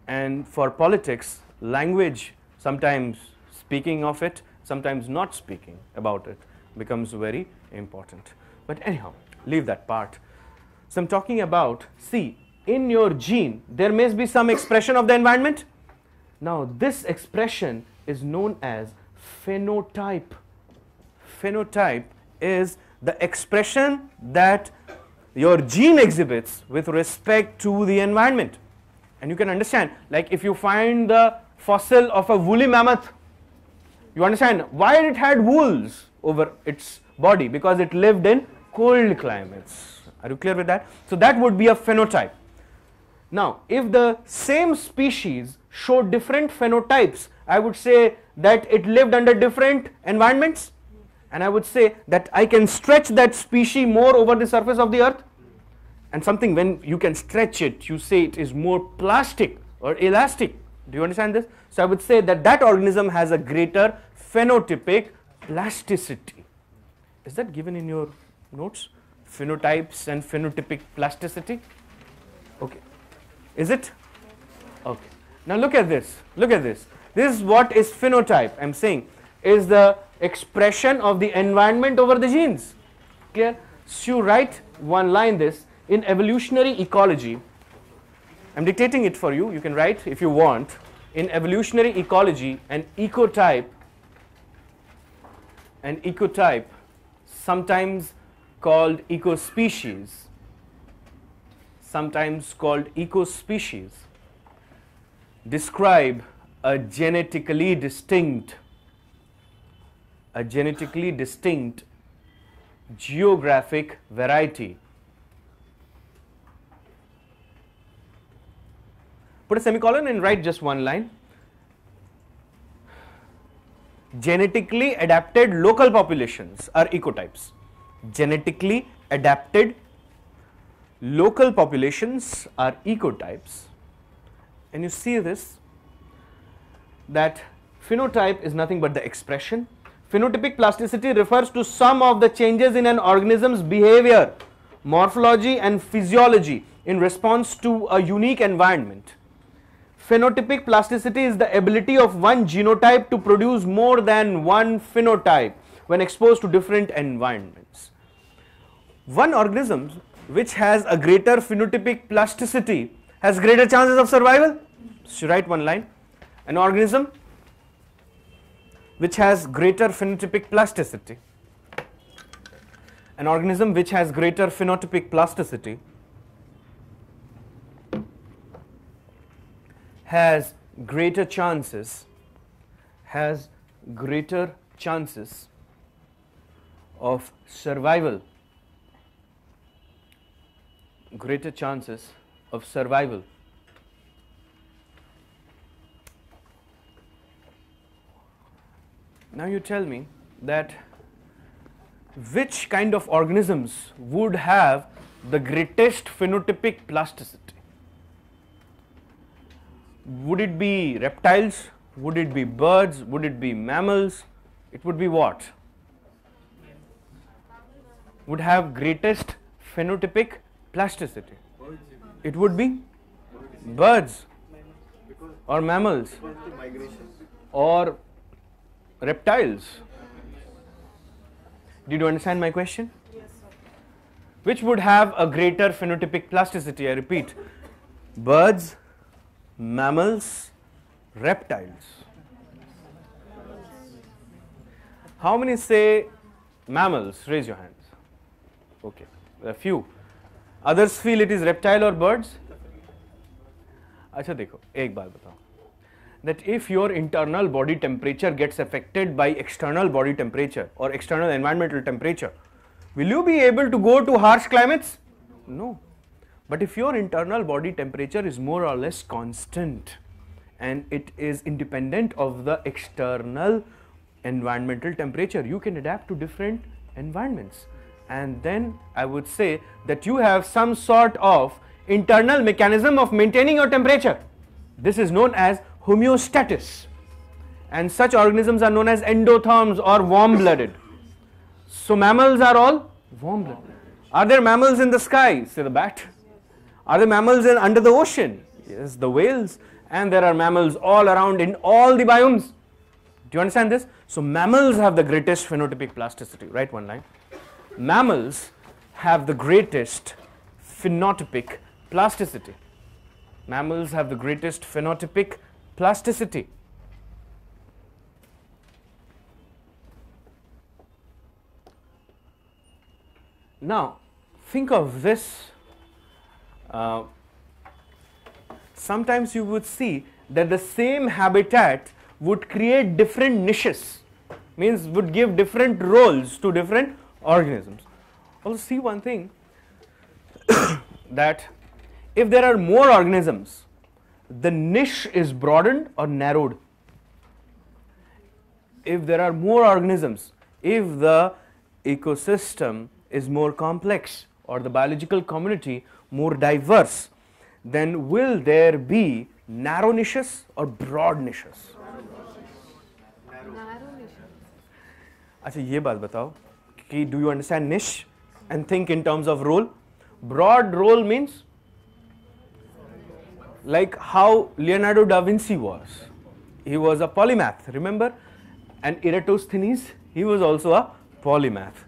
and for politics language sometimes speaking of it sometimes not speaking about it becomes very important. But anyhow leave that part. So i'm talking about see in your gene there may be some expression of the environment. Now this expression is known as phenotype. Phenotype is the expression that your gene exhibits with respect to the environment and you can understand like if you find the fossil of a woolly mammoth you understand why it had wools over its body because it lived in cold climates. Are you clear with that? So that would be a phenotype. Now, if the same species show different phenotypes, I would say that it lived under different environments and I would say that I can stretch that species more over the surface of the earth and something when you can stretch it, you say it is more plastic or elastic. Do you understand this? So I would say that that organism has a greater phenotypic plasticity. Is that given in your notes? Phenotypes and phenotypic plasticity? Okay. Is it? Okay. Now look at this. Look at this. This is what is phenotype. I'm saying is the expression of the environment over the genes. Clear? So you write one line this in evolutionary ecology. I'm dictating it for you. You can write if you want. In evolutionary ecology, an ecotype, an ecotype, sometimes called ecospecies, sometimes called ecospecies, describe a genetically distinct a genetically distinct geographic variety. Put a semicolon and write just one line. Genetically adapted local populations are ecotypes. Genetically adapted local populations are ecotypes. And you see this that phenotype is nothing but the expression Phenotypic plasticity refers to some of the changes in an organism's behavior, morphology and physiology in response to a unique environment. Phenotypic plasticity is the ability of one genotype to produce more than one phenotype when exposed to different environments. One organism which has a greater phenotypic plasticity has greater chances of survival. Write one line. An organism which has greater phenotypic plasticity. An organism which has greater phenotypic plasticity has greater chances has greater chances of survival greater chances of survival Now you tell me that which kind of organisms would have the greatest phenotypic plasticity? Would it be reptiles? Would it be birds? Would it be mammals? It would be what? Would have greatest phenotypic plasticity? It would be birds or mammals or reptiles. Did you understand my question? Which would have a greater phenotypic plasticity? I repeat, birds, mammals, reptiles. How many say mammals? Raise your hands. Okay, there are few. Others feel it is reptile or birds? अच्छा देखो एक बात बताओ that if your internal body temperature gets affected by external body temperature or external environmental temperature, will you be able to go to harsh climates? No. But if your internal body temperature is more or less constant and it is independent of the external environmental temperature, you can adapt to different environments. And then I would say that you have some sort of internal mechanism of maintaining your temperature. This is known as homeostasis. And such organisms are known as endotherms or warm blooded. So, mammals are all warm blooded. Are there mammals in the sky? Say the bat. Are there mammals in, under the ocean? Yes, the whales. And there are mammals all around in all the biomes. Do you understand this? So, mammals have the greatest phenotypic plasticity. Write one line. Mammals have the greatest phenotypic plasticity. Mammals have the greatest phenotypic plasticity. Now, think of this. Uh, sometimes you would see that the same habitat would create different niches, means would give different roles to different organisms. Also, see one thing that if there are more organisms, the niche is broadened or narrowed. If there are more organisms, if the ecosystem is more complex or the biological community more diverse, then will there be narrow niches or broad niches? अच्छा ये बात बताओ कि do you understand niche and think in terms of role? Broad role means like how Leonardo da Vinci was. He was a polymath, remember? And Eratosthenes, he was also a polymath.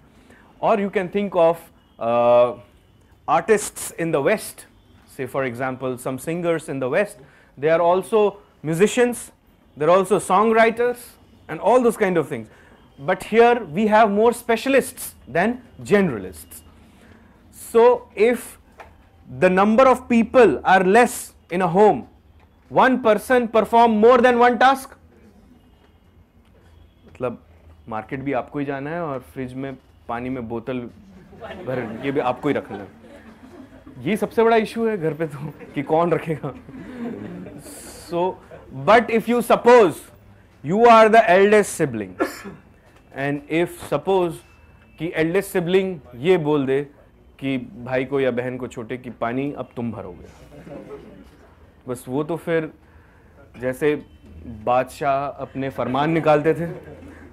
Or you can think of uh, artists in the West, say for example, some singers in the West, they are also musicians, they're also songwriters, and all those kind of things. But here we have more specialists than generalists. So if the number of people are less in a home, one person perform more than one task? मतलब market भी आपको ही जाना है और fridge में पानी में बोतल भर ये भी आपको ही रखना है ये सबसे बड़ा इशू है घर पे तो कि कौन रखेगा? So but if you suppose you are the eldest sibling and if suppose कि एल्डेस्ट सिबलिंग ये बोल दे कि भाई को या बहन को छोटे कि पानी अब तुम भरोगे। बस वो तो फिर जैसे बादशाह अपने फरमान निकालते थे,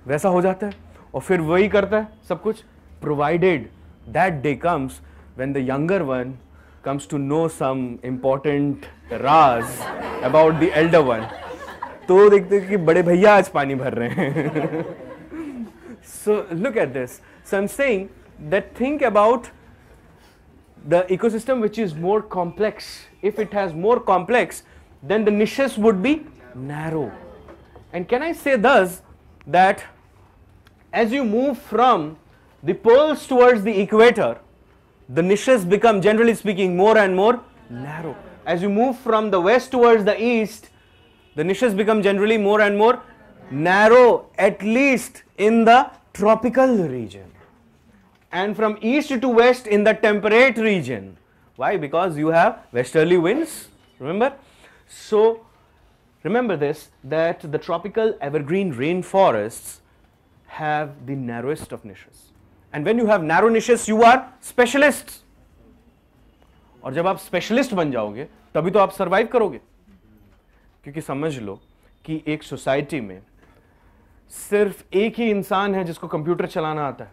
वैसा हो जाता है। और फिर वही करता है सब कुछ provided that day comes when the younger one comes to know some important राज about the elder one तो देखते कि बड़े भैया आज पानी भर रहे हैं so look at this so i'm saying that think about the ecosystem which is more complex if it has more complex, then the niches would be narrow. And can I say thus that as you move from the poles towards the equator, the niches become generally speaking more and more narrow. As you move from the west towards the east, the niches become generally more and more narrow, at least in the tropical region. And from east to west in the temperate region. Why? Because you have westerly winds, remember? So, remember this that the tropical evergreen rainforests have the narrowest of niches. And when you have narrow niches, you are specialists. और जब आप specialist बन जाओगे तभी तो आप survive करोगे क्योंकि समझ लो कि एक सोसाइटी में सिर्फ़ एक ही इंसान है जिसको कंप्यूटर चलाना आता है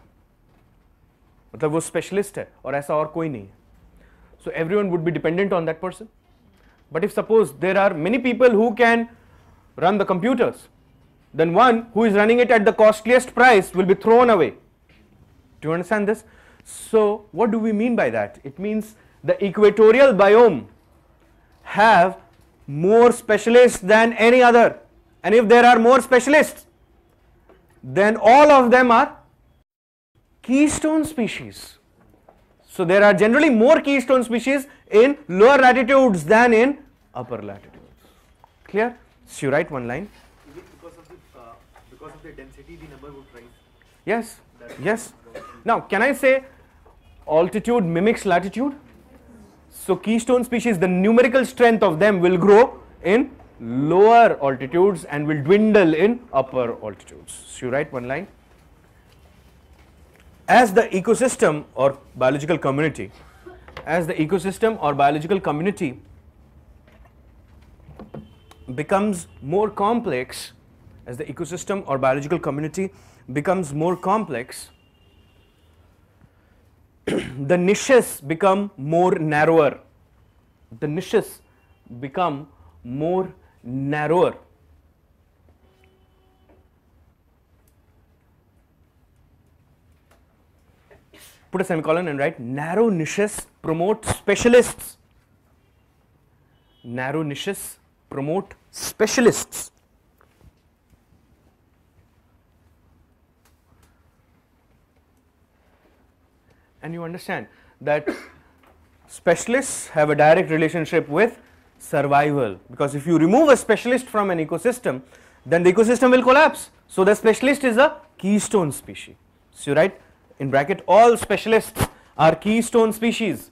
मतलब वो स्पेशलिस्ट है और ऐसा और कोई नहीं है so everyone would be dependent on that person but if suppose there are many people who can run the computers, then one who is running it at the costliest price will be thrown away. Do you understand this? So, what do we mean by that? It means the equatorial biome have more specialists than any other. And if there are more specialists, then all of them are keystone species. So, there are generally more keystone species in lower latitudes than in upper latitudes. Clear? So, you write one line. Because of the uh, because of the density, the number would rise? Yes, yes. Now, can I say altitude mimics latitude? So, keystone species, the numerical strength of them will grow in lower altitudes and will dwindle in upper altitudes. So, you write one line. As the ecosystem or biological community, as the ecosystem or biological community becomes more complex, as the ecosystem or biological community becomes more complex, the niches become more narrower. The niches become more narrower. Put a semicolon and write narrow niches promote specialists. Narrow niches promote specialists. And you understand that specialists have a direct relationship with survival because if you remove a specialist from an ecosystem, then the ecosystem will collapse. So the specialist is a keystone species. So you write in bracket all specialists are keystone species.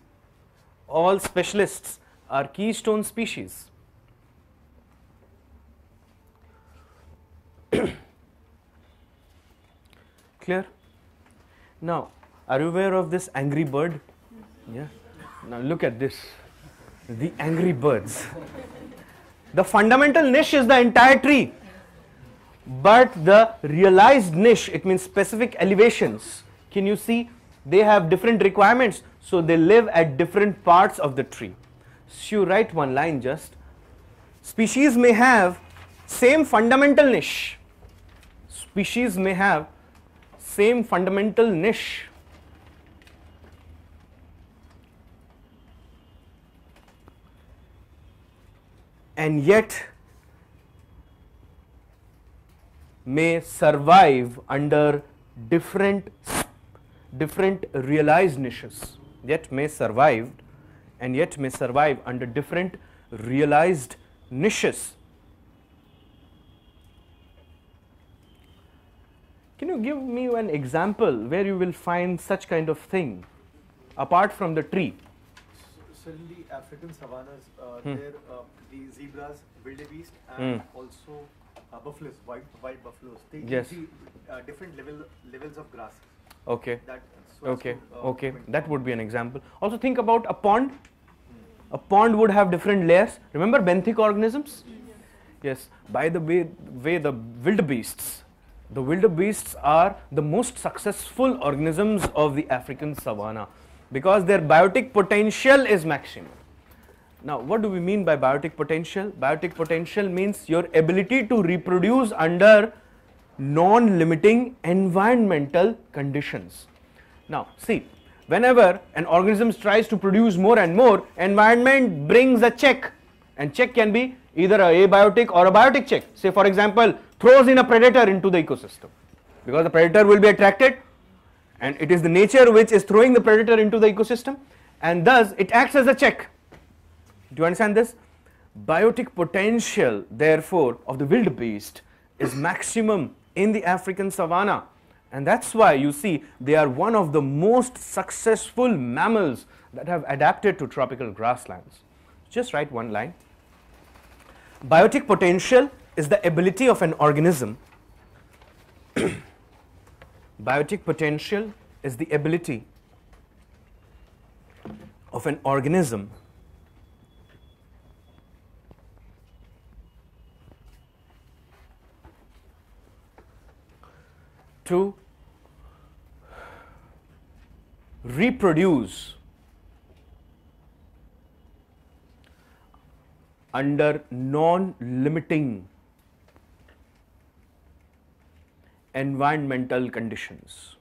All specialists are keystone species. Clear? Now, are you aware of this angry bird? Yeah. Now look at this. The angry birds. The fundamental niche is the entire tree. But the realized niche, it means specific elevations. Can you see? They have different requirements. So they live at different parts of the tree. So you write one line just. Species may have same fundamental niche. Species may have same fundamental niche. And yet may survive under different different realized niches yet may survive and yet may survive under different realized niches Can you give me an example where you will find such kind of thing apart from the tree? The African savannas, uh, Hmm. there uh, the zebras, wildebeest, and Hmm. also uh, buffaloes, white white buffaloes. They Yes. eat the uh, different level levels of grass. Okay. That so Okay. to, uh, Okay. That would be an example. Also think about a pond. A pond would have different layers. Remember benthic organisms? Yes. By the way, way the wildebeests, the wildebeests are the most successful organisms of the African savanna because their biotic potential is maximum. Now, what do we mean by biotic potential? Biotic potential means your ability to reproduce under non-limiting environmental conditions. Now, see, whenever an organism tries to produce more and more, environment brings a check, and check can be either a abiotic or a biotic check. Say, for example, throws in a predator into the ecosystem because the predator will be attracted, and it is the nature which is throwing the predator into the ecosystem, and thus it acts as a check. Do you understand this? Biotic potential, therefore, of the wildebeest is maximum in the African savanna. And that's why you see they are one of the most successful mammals that have adapted to tropical grasslands. Just write one line. Biotic potential is the ability of an organism biotic potential is the ability of an organism to reproduce under non-limiting environmental conditions.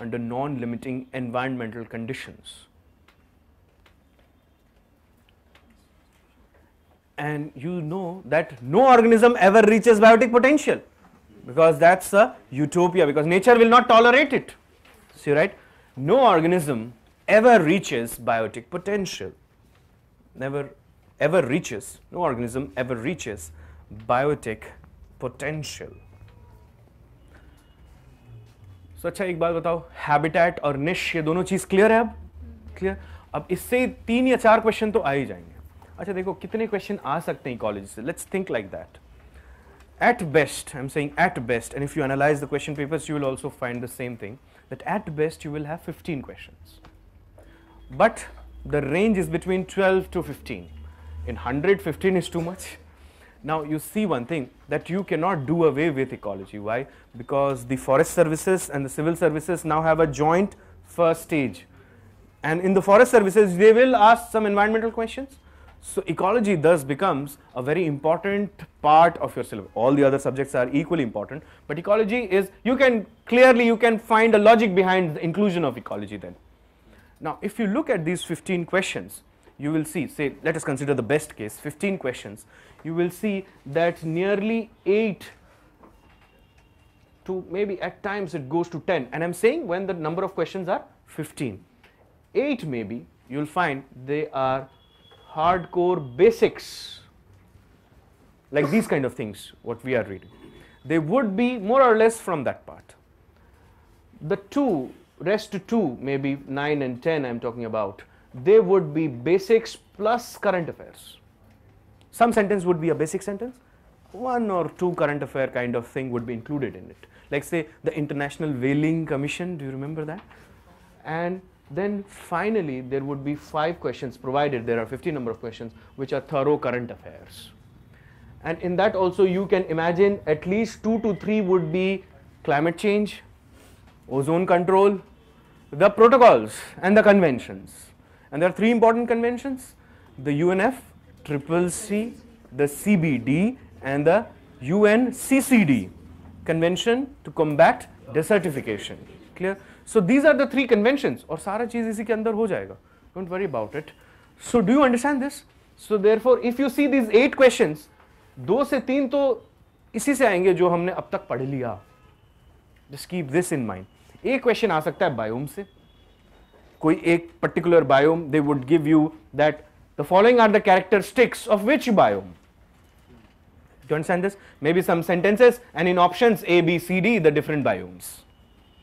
Under non-limiting environmental conditions. And you know that no organism ever reaches biotic potential because that's a utopia because nature will not tolerate it see right no organism ever reaches biotic potential never ever reaches no organism ever reaches biotic potential so अच्छा एक बात बताओ habitat और निश ये दोनों चीज़ clear है अब क्लियर अब इससे तीन या चार क्वेश्चन तो आ ही जाएँगे अच्छा देखो कितने क्वेश्चन आ सकते हैं कॉलेज से let's think like that at best i'm saying at best and if you analyze the question papers you will also find the same thing that at best you will have 15 questions. But the range is between 12 to 15 in 100 15 is too much. Now you see one thing that you cannot do away with ecology. Why? Because the forest services and the civil services now have a joint first stage. And in the forest services they will ask some environmental questions so ecology thus becomes a very important part of your syllabus. All the other subjects are equally important, but ecology is, you can clearly, you can find a logic behind the inclusion of ecology then. Now, if you look at these 15 questions, you will see, say, let us consider the best case, 15 questions, you will see that nearly 8 to maybe at times it goes to 10, and I'm saying when the number of questions are 15. 8 maybe, you'll find they are hardcore basics like these kind of things what we are reading. They would be more or less from that part. The two rest two maybe 9 and 10 i'm talking about they would be basics plus current affairs. Some sentence would be a basic sentence. One or two current affair kind of thing would be included in it. Like say the international whaling commission do you remember that? And then finally there would be five questions provided. There are 50 number of questions which are thorough current affairs. And in that also you can imagine at least two to three would be climate change ozone control the protocols and the conventions. And there are three important conventions the unf triple c the cbd and the unccd convention to combat desertification. Clear so these are the three conventions और सारा चीज इसी के अंदर हो जाएगा don't worry about it so do you understand this so therefore if you see these eight questions दो से तीन तो इसी से आएंगे जो हमने अब तक पढ़ लिया just keep this in mind एक क्वेश्चन आ सकता है बायोम से कोई एक particular biome they would give you that the following are the characteristics of which biome do you understand this maybe some sentences and in options a b c d the different biomes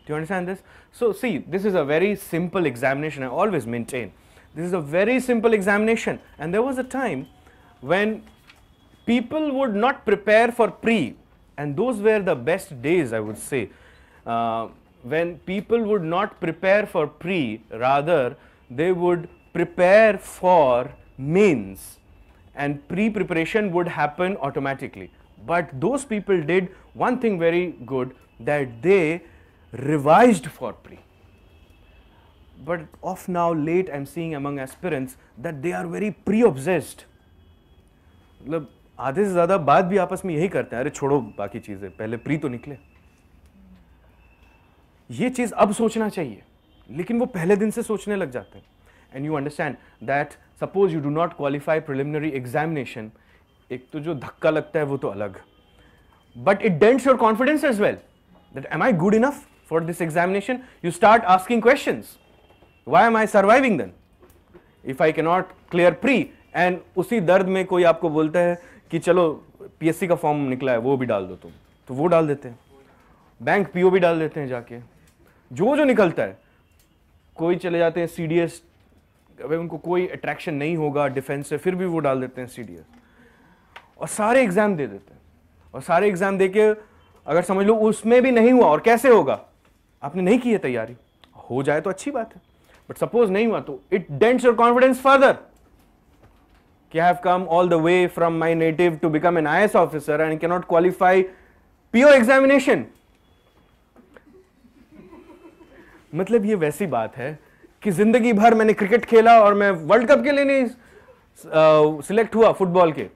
do you understand this So see, this is a very simple examination. I always maintain this is a very simple examination. And there was a time when people would not prepare for pre, and those were the best days, I would say. Uh, when people would not prepare for pre, rather they would prepare for mains, and pre preparation would happen automatically. But those people did one thing very good that they revised for pre. But of now late I am seeing among aspirants that they are very pre-obsessed. मतलब आधे से ज़्यादा बात भी आपस में यही करते हैं, अरे छोड़ो बाकी चीज़ें, पहले प्री तो निकले ये चीज़ अब सोचना चाहिए, लेकिन वो पहले दिन से सोचने लग जाते हैं and you understand that suppose you do not qualify preliminary examination एक तो जो धक्का लगता है वो तो अलग but it dents your confidence as well that am I good enough for this examination, you start asking questions. Why am I surviving then? If I cannot clear pre and उसी दर्द में कोई आपको बोलता है कि चलो पीएससी का फॉर्म निकला है वो भी डाल दो तुम। तो वो डाल देते हैं। बैंक पीओ भी डाल देते हैं जाके। जो जो निकलता है कोई चले जाते हैं सी डी एस उनको कोई अट्रैक्शन नहीं होगा डिफेंस से फिर भी वो डाल देते हैं सी डी एस और सारे एग्ज़ाम दे देते हैं। और सारे एग्ज़ाम दे के अगर समझ लो उसमें भी नहीं हुआ और कैसे होगा? आपने नहीं की है तैयारी। हो जाए तो अच्छी बात है। बट सपोज़ नहीं हुआ तो it dents your confidence further कि have come all the way from my native to become an I officer and cannot qualify PO examination मतलब ये वैसी बात है कि ज़िंदगी भर मैंने क्रिकेट खेला और मैं वर्ल्ड कप के लिए नहीं सिलेक्ट हुआ फुटबॉल के।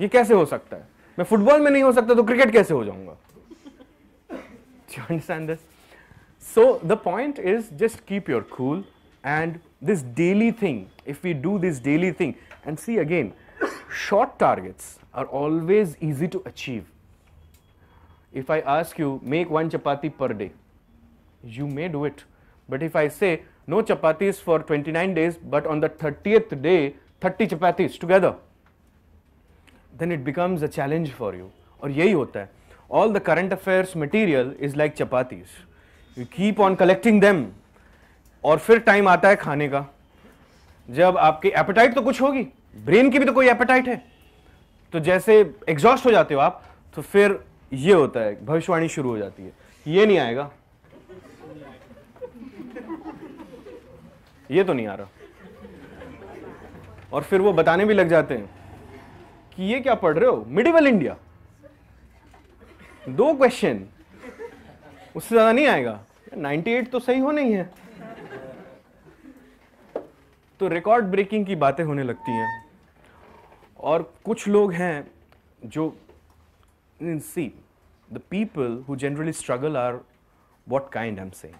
ये कैसे हो सकता है? मैं फुटबॉल में नहीं हो सकता तो क्रिकेट कैसे हो जाऊँगा? you understand this so the point is just keep your cool and this daily thing if we do this daily thing and see again short targets are always easy to achieve if i ask you make one chapati per day you may do it but if i say no chapatis for 29 days but on the 30th day 30 chapatis together then it becomes a challenge for you और यही होता है All the current affairs material is like chapatis. You keep on collecting them. और फिर time आता है खाने का। जब आपकी एपेटाइट तो कुछ होगी ब्रेन की भी तो कोई एपेटाइट है। तो जैसे एग्जॉस्ट हो जाते हो आप तो फिर ये होता है, भविष्यवाणी शुरू हो जाती है। ये नहीं आएगा। ये तो नहीं आ रहा। और फिर वो बताने भी लग जाते हैं कि ये क्या पढ़ रहे हो? मिडिवल इंडिया दो क्वेश्चन उससे ज़्यादा नहीं आएगा. 98 तो सही हो नहीं है. तो रिकॉर्ड ब्रेकिंग की बातें होने लगती हैं. और कुछ लोग हैं जो see the people who generally struggle are what kind am say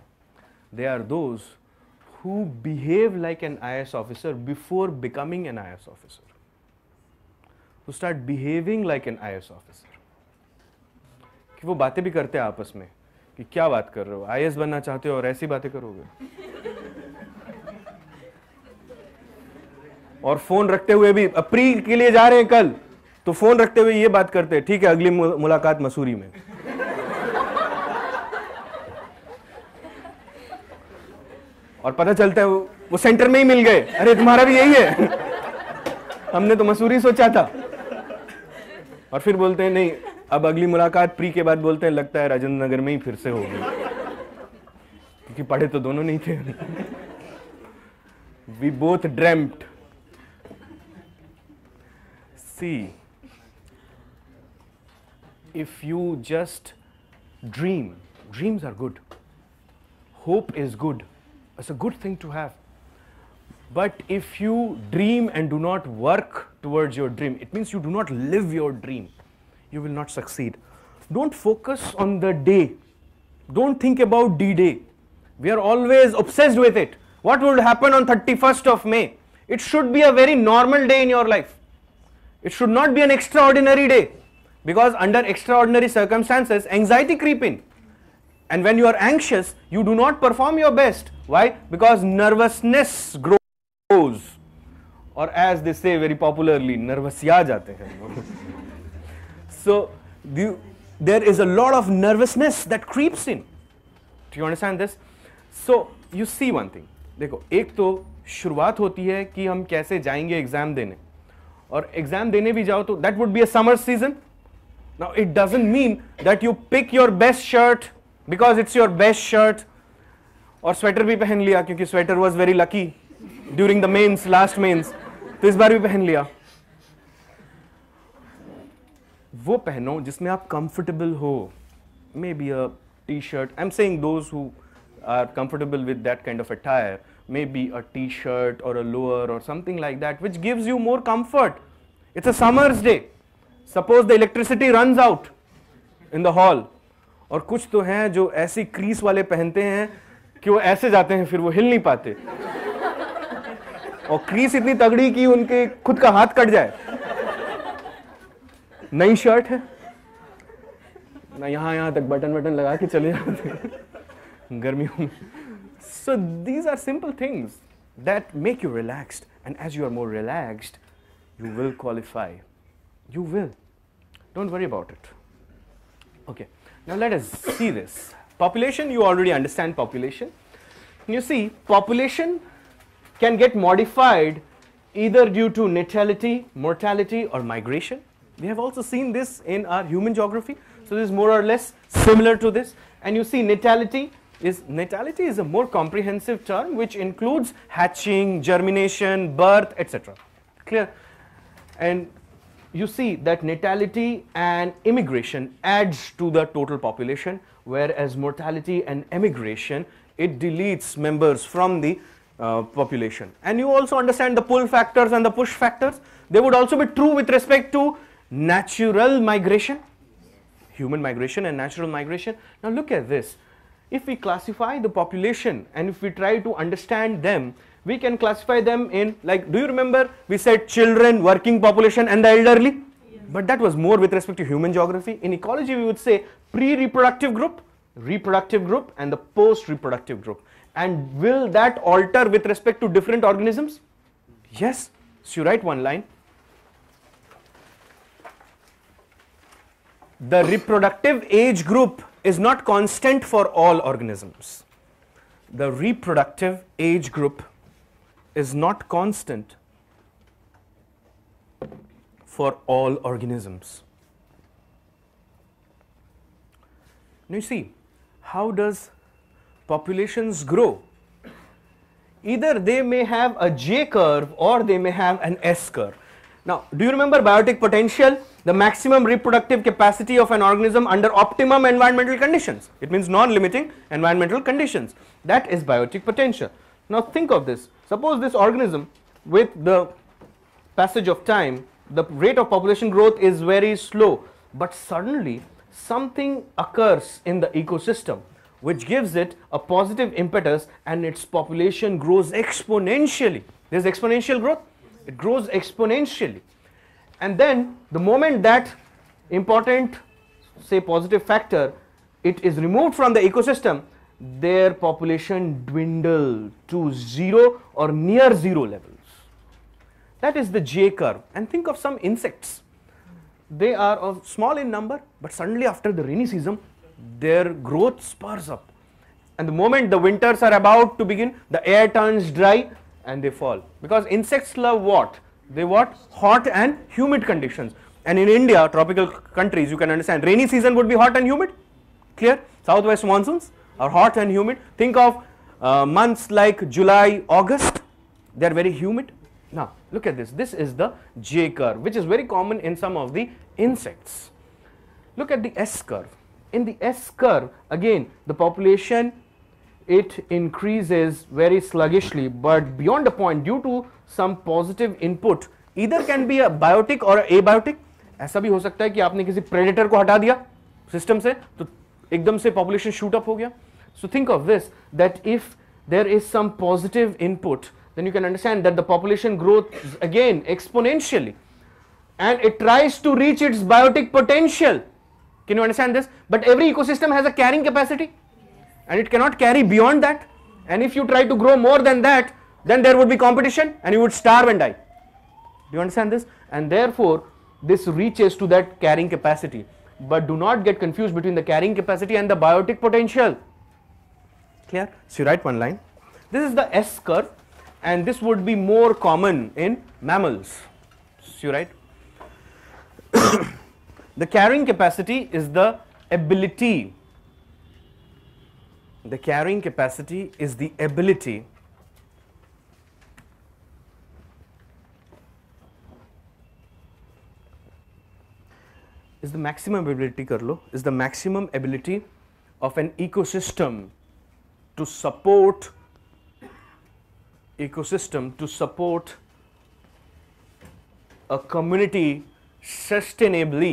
they are those who behave like an I S officer before becoming an I S officer who start behaving like an I S officer कि वो बातें भी करते हैं आपस में कि क्या बात कर रहे हो? आई बनना चाहते हो और ऐसी बातें करोगे? और फ़ोन रखते हुए भी प्री के लिए जा रहे हैं कल तो फ़ोन रखते हुए ये बात करते हैं ठीक है अगली मुलाकात मसूरी में। और पता चलता है वो, वो सेंटर में ही मिल गए। अरे तुम्हारा भी यही है? हमने तो मसूरी सोचा था। और फिर बोलते हैं नहीं अब अगली मुलाकात प्री के बाद बोलते हैं, लगता है राजेंद्र नगर में ही फिर से होगी। क्योंकि पढ़े तो दोनों नहीं थे। We both dreamt see if you just dream dreams are good hope is good it's a good thing to have but if you dream and do not work towards your dream it means you do not live your dream You will not succeed. Don't focus on the day. Don't think about D Day. We are always obsessed with it. What will happen on 31st of May? It should be a very normal day in your life. It should not be an extraordinary day because under extraordinary circumstances anxiety creep in and when you are anxious you do not perform your best why because nervousness grows or as they say very popularly nervous जाते हैं so you, there is a lot of nervousness that creeps in do you understand this so you see one thing देखो एक तो शुरुआत होती है कि हम कैसे जाएँगे एग्ज़ाम देने और एग्ज़ाम देने भी जाओ तो that would be a summer season Now, it doesn't mean that you pick your best shirt because it's your best shirt और स्वेटर भी पहन लिया क्योंकि sweater was very lucky during the mains last mains तो इस बार भी पहन लिया वो पहनो जिसमें आप कंफर्टेबल हो. Maybe a T shirt I am saying those who are comfortable with that kind of attire maybe a T shirt और अ लोअर और something like that which gives you more comfort it's a summer's day suppose the electricity run out in the hall और कुछ तो हैं जो ऐसी crease वाले पहनते हैं कि वो ऐसे जाते हैं, फिर वो हिल नहीं पाते। और क्रीस इतनी तगड़ी कि उनके खुद का हाथ कट जाए। नई शर्ट है ना यहां यहां तक बटन बटन लगा के चले जाते हैं गर्मियों में so these are simple things that make you relaxed and as you are more relaxed you will qualify. You will. Don't worry about it. Okay. Now let us see this. Population, you already understand population. You see, population can get modified either due to natality, mortality, or migration. We have also seen this in our human geography. So this is more or less similar to this. And you see natality is natality is a more comprehensive term which includes hatching, germination, birth, etc. Clear? And you see that natality and immigration adds to the total population whereas mortality and emigration it deletes members from the uh, population and you also understand the pull factors and the push factors they would also be true with respect to natural migration. Human migration and natural migration. Now look at this. If we classify the population and if we try to understand them we can classify them in like do you remember we said children working population and the elderly? But that was more with respect to human geography. In ecology we would say pre-reproductive group reproductive group and the post-reproductive group. And will that alter with respect to different organisms? Yes. So you write one line the reproductive age group is not constant for all organisms. The reproductive age group is not constant for all organisms. Now you see, how does populations grow? Either they may have a J curve or they may have an S curve. Now, do you remember biotic potential? The maximum reproductive capacity of an organism under optimum environmental conditions. It means non-limiting environmental conditions. That is biotic potential. Now think of this. Suppose this organism with the passage of time, the rate of population growth is very slow, but suddenly something occurs in the ecosystem which gives it a positive impetus and its population grows exponentially. There is exponential growth it grows exponentially. And then the moment that important say positive factor it is removed from the ecosystem their population dwindle to zero or near zero levels. That is the j curve. And think of some insects. They are of small in number but suddenly after the rainy season their growth spurs up. And the moment the winters are about to begin the air turns dry and they fall. Because insects love what? They want hot and humid conditions. And in india tropical countries you can understand rainy season would be hot and humid. Clear? Southwest monsoons are hot and humid. Think of uh, months like july august. They are very humid. Now look at this. This is the j curve which is very common in some of the insects. Look at the s curve in the s curve again the population it increases very sluggishly but beyond a point due to some positive input either can be a biotic or a abiotic ऐसा भी हो सकता है कि आपने किसी predator को हटा दिया सिस्टम से तो एकदम से population shoot up हो गया so think of this that if there is some positive input then you can understand that the population grows again exponentially and it tries to reach its biotic potential can you understand this but every ecosystem has a carrying capacity and it cannot carry beyond that. And if you try to grow more than that then there would be competition and you would starve and die. Do you understand this? And therefore this reaches to that carrying capacity. But do not get confused between the carrying capacity and the biotic potential. Clear? So you write one line. This is the s curve and this would be more common in mammals. So you write the carrying capacity is the ability the carrying capacity is the ability is the maximum ability kar lo is the maximum ability of an ecosystem to support ecosystem to support a community sustainably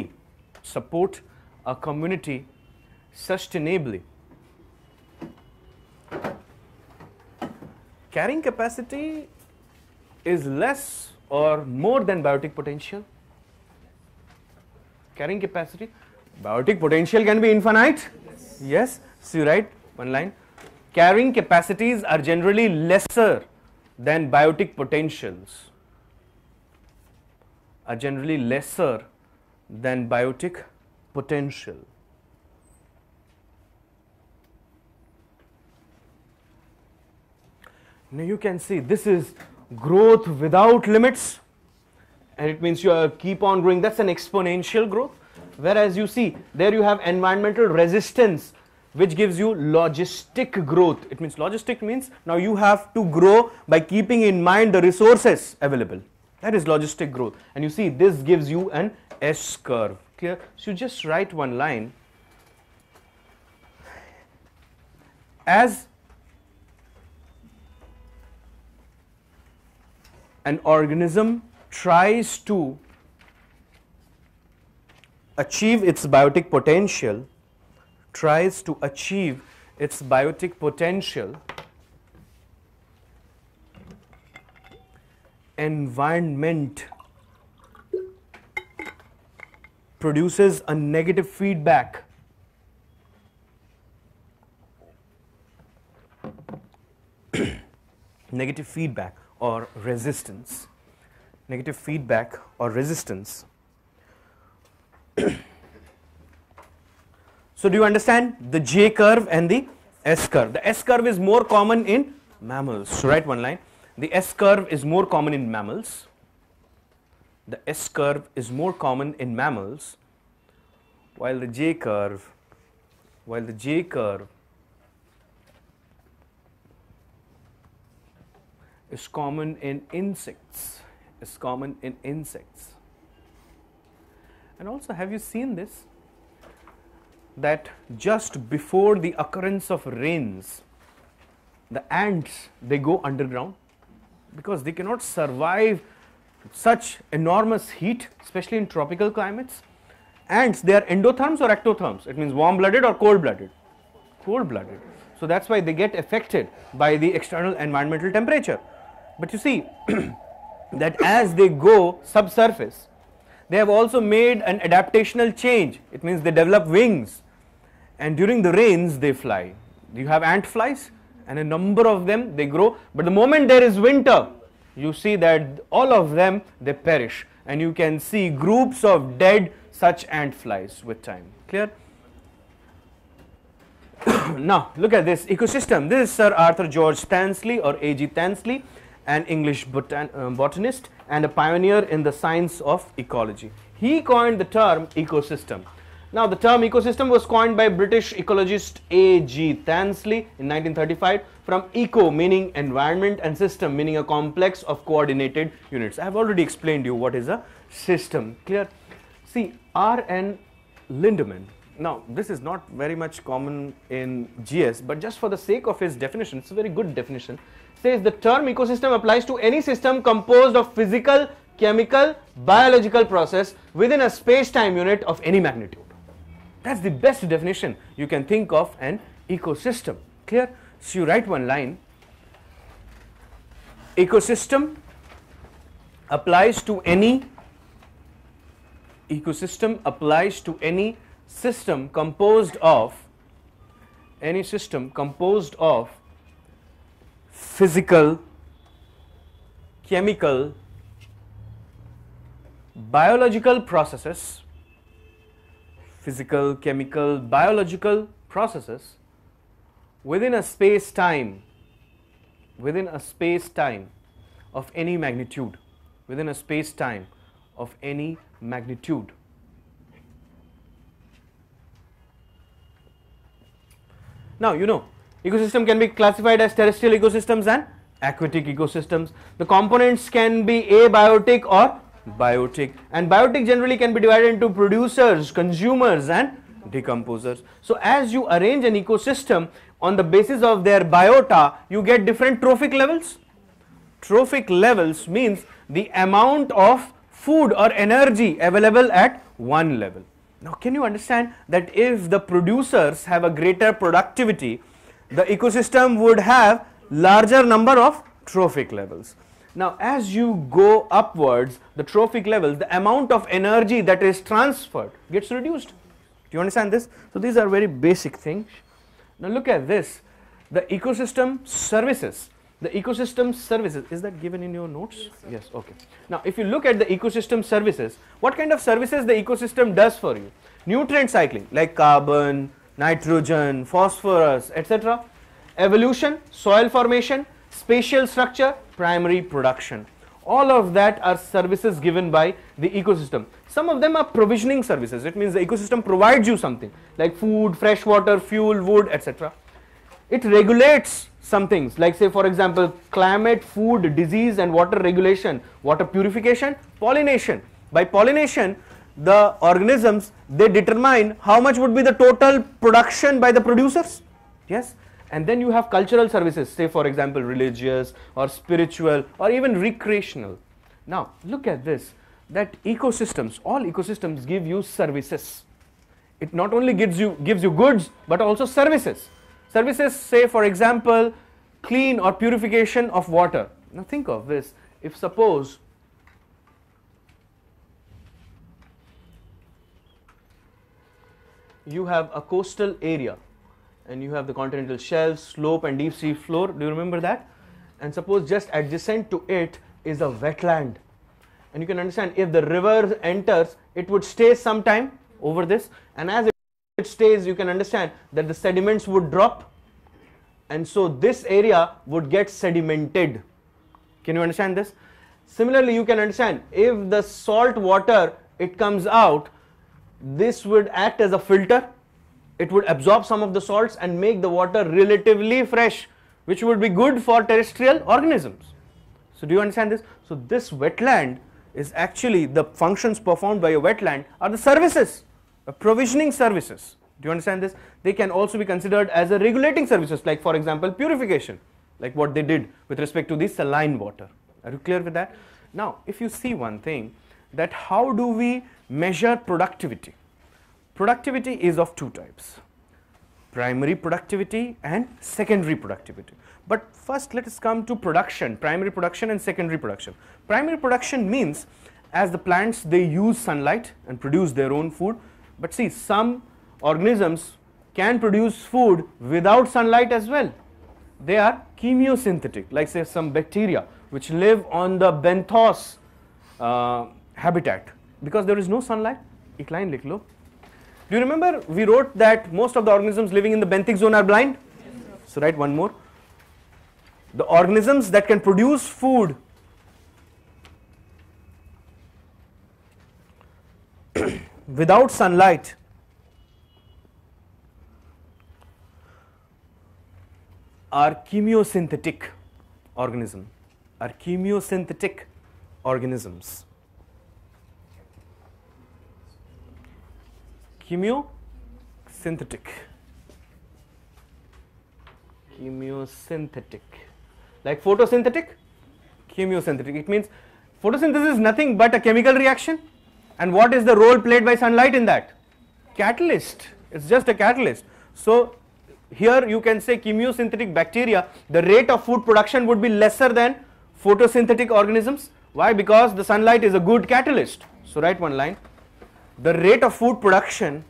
support a community sustainably carrying capacity is less or more than biotic potential. Carrying capacity biotic potential can be infinite. Yes, yes. so you write one line. Carrying capacities are generally lesser than biotic potentials. Are generally lesser than biotic potential now you can see this is growth without limits and it means you are keep on growing. That's an exponential growth. Whereas you see there you have environmental resistance, which gives you logistic growth. It means logistic means now you have to grow by keeping in mind the resources available. That is logistic growth. And you see this gives you an S curve. Clear? So you just write one line. As an organism tries to achieve its biotic potential, tries to achieve its biotic potential, environment produces a negative feedback. negative feedback or resistance. Negative feedback or resistance. so, do you understand the J curve and the S curve? The S curve is more common in mammals. So, write one line. The S curve is more common in mammals. The S curve is more common in mammals, while the J curve, while the J curve is common in insects, is common in insects. And also, have you seen this? That just before the occurrence of rains, the ants they go underground because they cannot survive such enormous heat, especially in tropical climates. Ants, they are endotherms or ectotherms. It means warm blooded or cold blooded. Cold blooded. So that's why they get affected by the external environmental temperature. But you see that as they go subsurface, they have also made an adaptational change. It means they develop wings. And during the rains they fly. You have ant flies? And a number of them they grow. But the moment there is winter you see that all of them they perish. And you can see groups of dead such ant flies with time. Clear? Now look at this ecosystem. This is sir arthur george Tansley or ag Tansley an english botan uh, botanist and a pioneer in the science of ecology he coined the term ecosystem now the term ecosystem was coined by British ecologist A.G. Tansley in 1935 from eco meaning environment and system meaning a complex of coordinated units. I have already explained you what is a system. Clear? See R.N. Lindeman. Now this is not very much common in GS but just for the sake of his definition, it's a very good definition, says the term ecosystem applies to any system composed of physical, chemical, biological process within a space-time unit of any magnitude. That's the best definition you can think of an ecosystem. Clear? So you write one line. Ecosystem applies to any ecosystem applies to any system composed of any system composed of physical chemical biological processes physical, chemical, biological processes within a space time, within a space time of any magnitude, within a space time of any magnitude. Now, you know, ecosystem can be classified as terrestrial ecosystems and aquatic ecosystems. The components can be abiotic or biotic and biotic generally can be divided into producers, consumers and decomposers. So as you arrange an ecosystem on the basis of their biota you get different trophic levels. Trophic levels means the amount of food or energy available at one level. Now can you understand that if the producers have a greater productivity the ecosystem would have larger number of trophic levels. Now, as you go upwards, the trophic levels, the amount of energy that is transferred gets reduced. Do you understand this? So, these are very basic things. Now, look at this the ecosystem services. The ecosystem services, is that given in your notes? Yes, yes, okay. Now, if you look at the ecosystem services, what kind of services the ecosystem does for you? Nutrient cycling like carbon, nitrogen, phosphorus, etc. Evolution, soil formation, spatial structure, primary production. all of that are services given by the ecosystem. Some of them are provisioning services. It means the ecosystem provides you something like food, fresh water, fuel, wood, etc. It regulates some things like say for example climate, food, disease and water regulation, water purification, pollination. By pollination the organisms they determine how much would be the total production by the producers. Yes? And then you have cultural services say for example religious or spiritual or even recreational. Now look at this that ecosystems all ecosystems give you services. It not only gives you gives you goods but also services. Services say for example clean or purification of water. Now think of this. If suppose you have a coastal area and you have the continental shelf, slope and deep sea floor. Do you remember that? And suppose just adjacent to it is a wetland. And you can understand if the river enters, it would stay some time over this. And as it stays, you can understand that the sediments would drop. And so this area would get sedimented. Can you understand this? Similarly, you can understand if the salt water it comes out, this would act as a filter. It would absorb some of the salts and make the water relatively fresh which would be good for terrestrial organisms. So do you understand this? So this wetland is actually the functions performed by a wetland are the services provisioning services. Do you understand this? They can also be considered as a regulating services like for example purification like what they did with respect to the saline water. Are you clear with that? Now if you see one thing that how do we measure productivity. Productivity is of two types primary productivity and secondary productivity. But first let us come to production, primary production and secondary production. Primary production means as the plants they use sunlight and produce their own food but see some organisms can produce food without sunlight as well. They are chemiosynthetic like say some bacteria which live on the benthos uh, habitat because there is no sunlight Ikline likh do you remember we wrote that most of the organisms living in the benthic zone are blind? So write one more. The organisms that can produce food without sunlight are chemiosynthetic organism are chemiosynthetic organisms chemiosynthetic. Chemiosynthetic. Like photosynthetic? Chemiosynthetic. It means photosynthesis is nothing but a chemical reaction. And what is the role played by sunlight in that? Catalyst. It's just a catalyst. So here you can say chemiosynthetic bacteria the rate of food production would be lesser than photosynthetic organisms. Why? Because the sunlight is a good catalyst. So write one line the rate of food production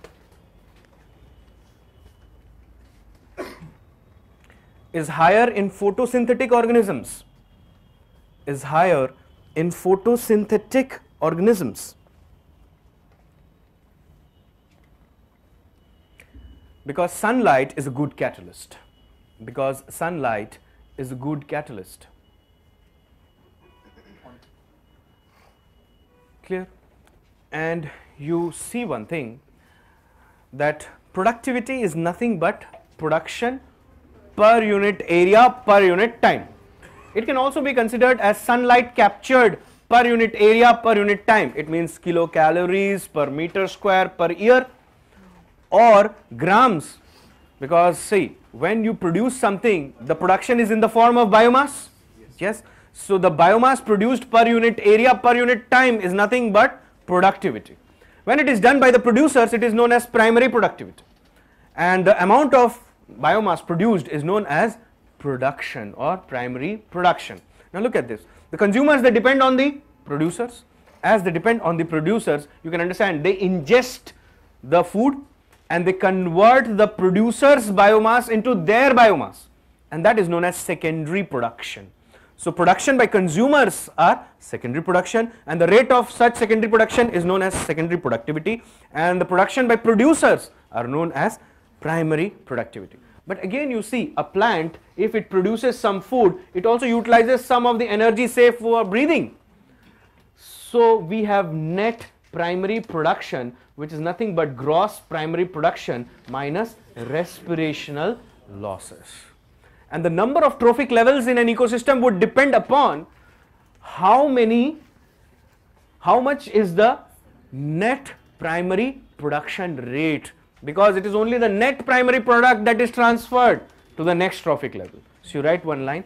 is higher in photosynthetic organisms is higher in photosynthetic organisms. Because sunlight is a good catalyst. Because sunlight is a good catalyst. Clear? And you see one thing that productivity is nothing but production per unit area per unit time. It can also be considered as sunlight captured per unit area per unit time. It means kilocalories per meter square per year or grams because see when you produce something the production is in the form of biomass. Yes. yes. So the biomass produced per unit area per unit time is nothing but productivity. When it is done by the producers, it is known as primary productivity. And the amount of biomass produced is known as production or primary production. Now look at this. The consumers, they depend on the producers. As they depend on the producers, you can understand they ingest the food and they convert the producer's biomass into their biomass. And that is known as secondary production. So production by consumers are secondary production and the rate of such secondary production is known as secondary productivity and the production by producers are known as primary productivity. But again you see a plant if it produces some food it also utilizes some of the energy say for breathing So we have net primary production which is nothing but gross primary production minus respirational losses. And the number of trophic levels in an ecosystem would depend upon how many, how much is the net primary production rate. Because it is only the net primary product that is transferred to the next trophic level. So you write one line,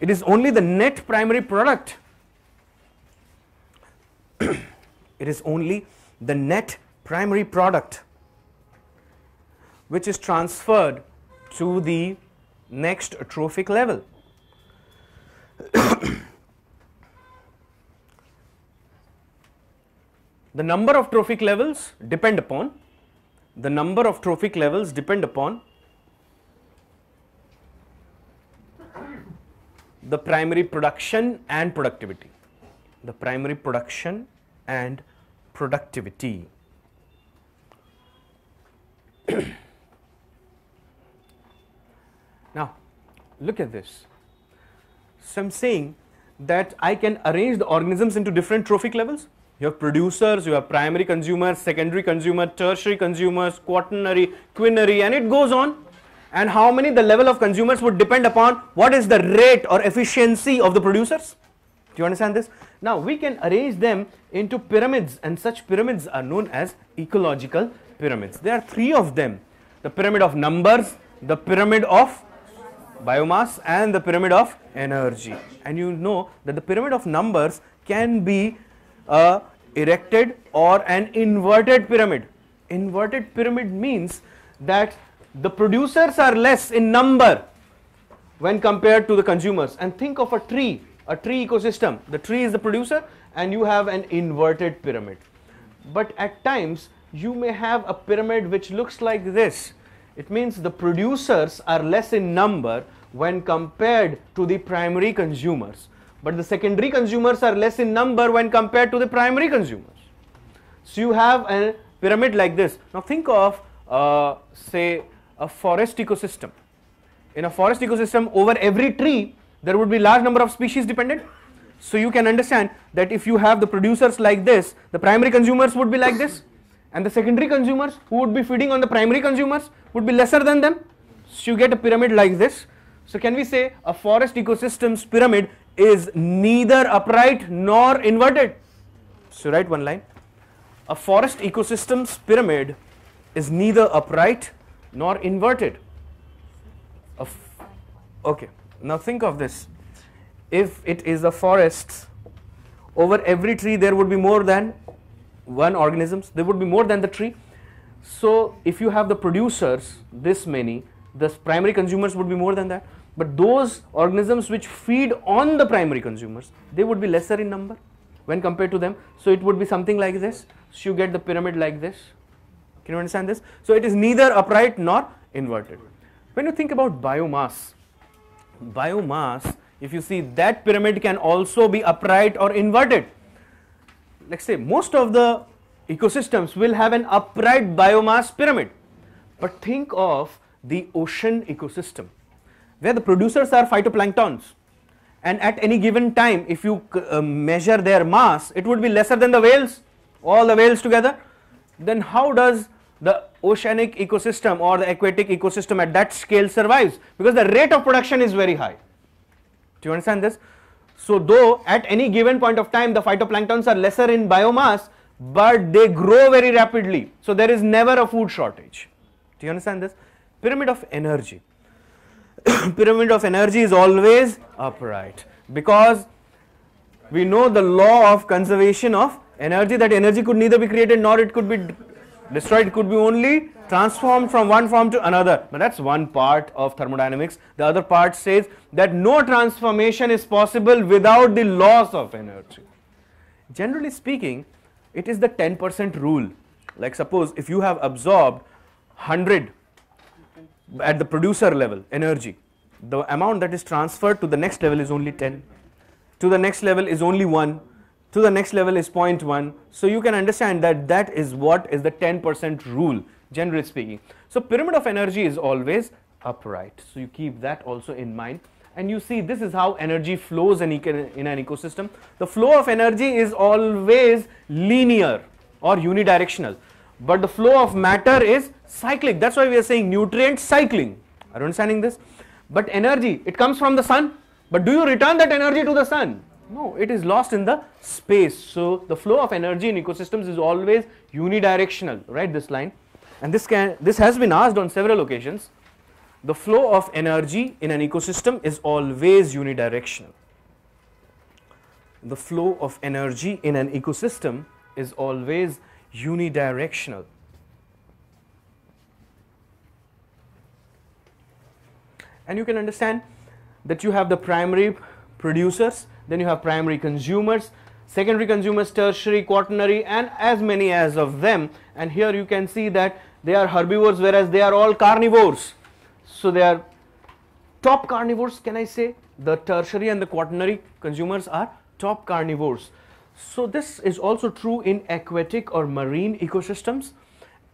it is only the net primary product, it is only the net primary product which is transferred to the next trophic level. the number of trophic levels depend upon the number of trophic levels depend upon the primary production and productivity the primary production and productivity now look at this so i'm saying that i can arrange the organisms into different trophic levels you have producers, you have primary consumers, secondary consumer, tertiary consumers, quaternary, quinary, and it goes on. And how many the level of consumers would depend upon what is the rate or efficiency of the producers. Do you understand this? Now we can arrange them into pyramids, and such pyramids are known as ecological pyramids. There are three of them the pyramid of numbers, the pyramid of biomass, and the pyramid of energy. And you know that the pyramid of numbers can be a erected or an inverted pyramid. Inverted pyramid means that the producers are less in number when compared to the consumers. And think of a tree, a tree ecosystem. The tree is the producer and you have an inverted pyramid. But at times you may have a pyramid which looks like this. It means the producers are less in number when compared to the primary consumers but the secondary consumers are less in number when compared to the primary consumers. So you have a pyramid like this. Now think of uh, say a forest ecosystem. In a forest ecosystem over every tree there would be large number of species dependent. So you can understand that if you have the producers like this, the primary consumers would be like this and the secondary consumers who would be feeding on the primary consumers would be lesser than them. So you get a pyramid like this. So can we say a forest ecosystem's pyramid is neither upright nor inverted. So write one line. A forest ecosystem's pyramid is neither upright nor inverted. okay, now think of this. If it is a forest, over every tree there would be more than one organisms, there would be more than the tree. So if you have the producers, this many, the primary consumers would be more than that. But those organisms which feed on the primary consumers, they would be lesser in number when compared to them. So it would be something like this. So you get the pyramid like this. Can you understand this? So it is neither upright nor inverted. When you think about biomass, biomass, if you see that pyramid can also be upright or inverted. Let's say most of the ecosystems will have an upright biomass pyramid. But think of the ocean ecosystem where the producers are phytoplanktons. And at any given time if you uh, measure their mass it would be lesser than the whales all the whales together. Then how does the oceanic ecosystem or the aquatic ecosystem at that scale survives? Because the rate of production is very high. Do you understand this so though at any given point of time the phytoplanktons are lesser in biomass but they grow very rapidly. So there is never a food shortage. Do you understand this? Pyramid of energy. Pyramid of energy is always upright because we know the law of conservation of energy that energy could neither be created nor it could be destroyed could be only transformed from one form to another. But that's one part of thermodynamics. The other part says that no transformation is possible without the loss of energy. Generally speaking it is the 10% rule. Like suppose if you have absorbed 100 at the producer level energy the amount that is transferred to the next level is only 10 to the next level is only 1 to the next level is 0.1 so you can understand that that is what is the 10% rule generally speaking so pyramid of energy is always upright so you keep that also in mind and you see this is how energy flows in, in an ecosystem. The flow of energy is always linear or unidirectional, but the flow of matter is cyclic. That's why we are saying nutrient cycling. Are you understanding this? But energy, it comes from the sun, but do you return that energy to the sun? No, it is lost in the space. So the flow of energy in ecosystems is always unidirectional. Write this line. And this can this has been asked on several occasions. The flow of energy in an ecosystem is always unidirectional. The flow of energy in an ecosystem is always unidirectional. And you can understand that you have the primary producers, then you have primary consumers, secondary consumers, tertiary, quaternary, and as many as of them. And here you can see that they are herbivores, whereas they are all carnivores. So they are top carnivores, can I say? The tertiary and the quaternary consumers are top carnivores. So this is also true in aquatic or marine ecosystems.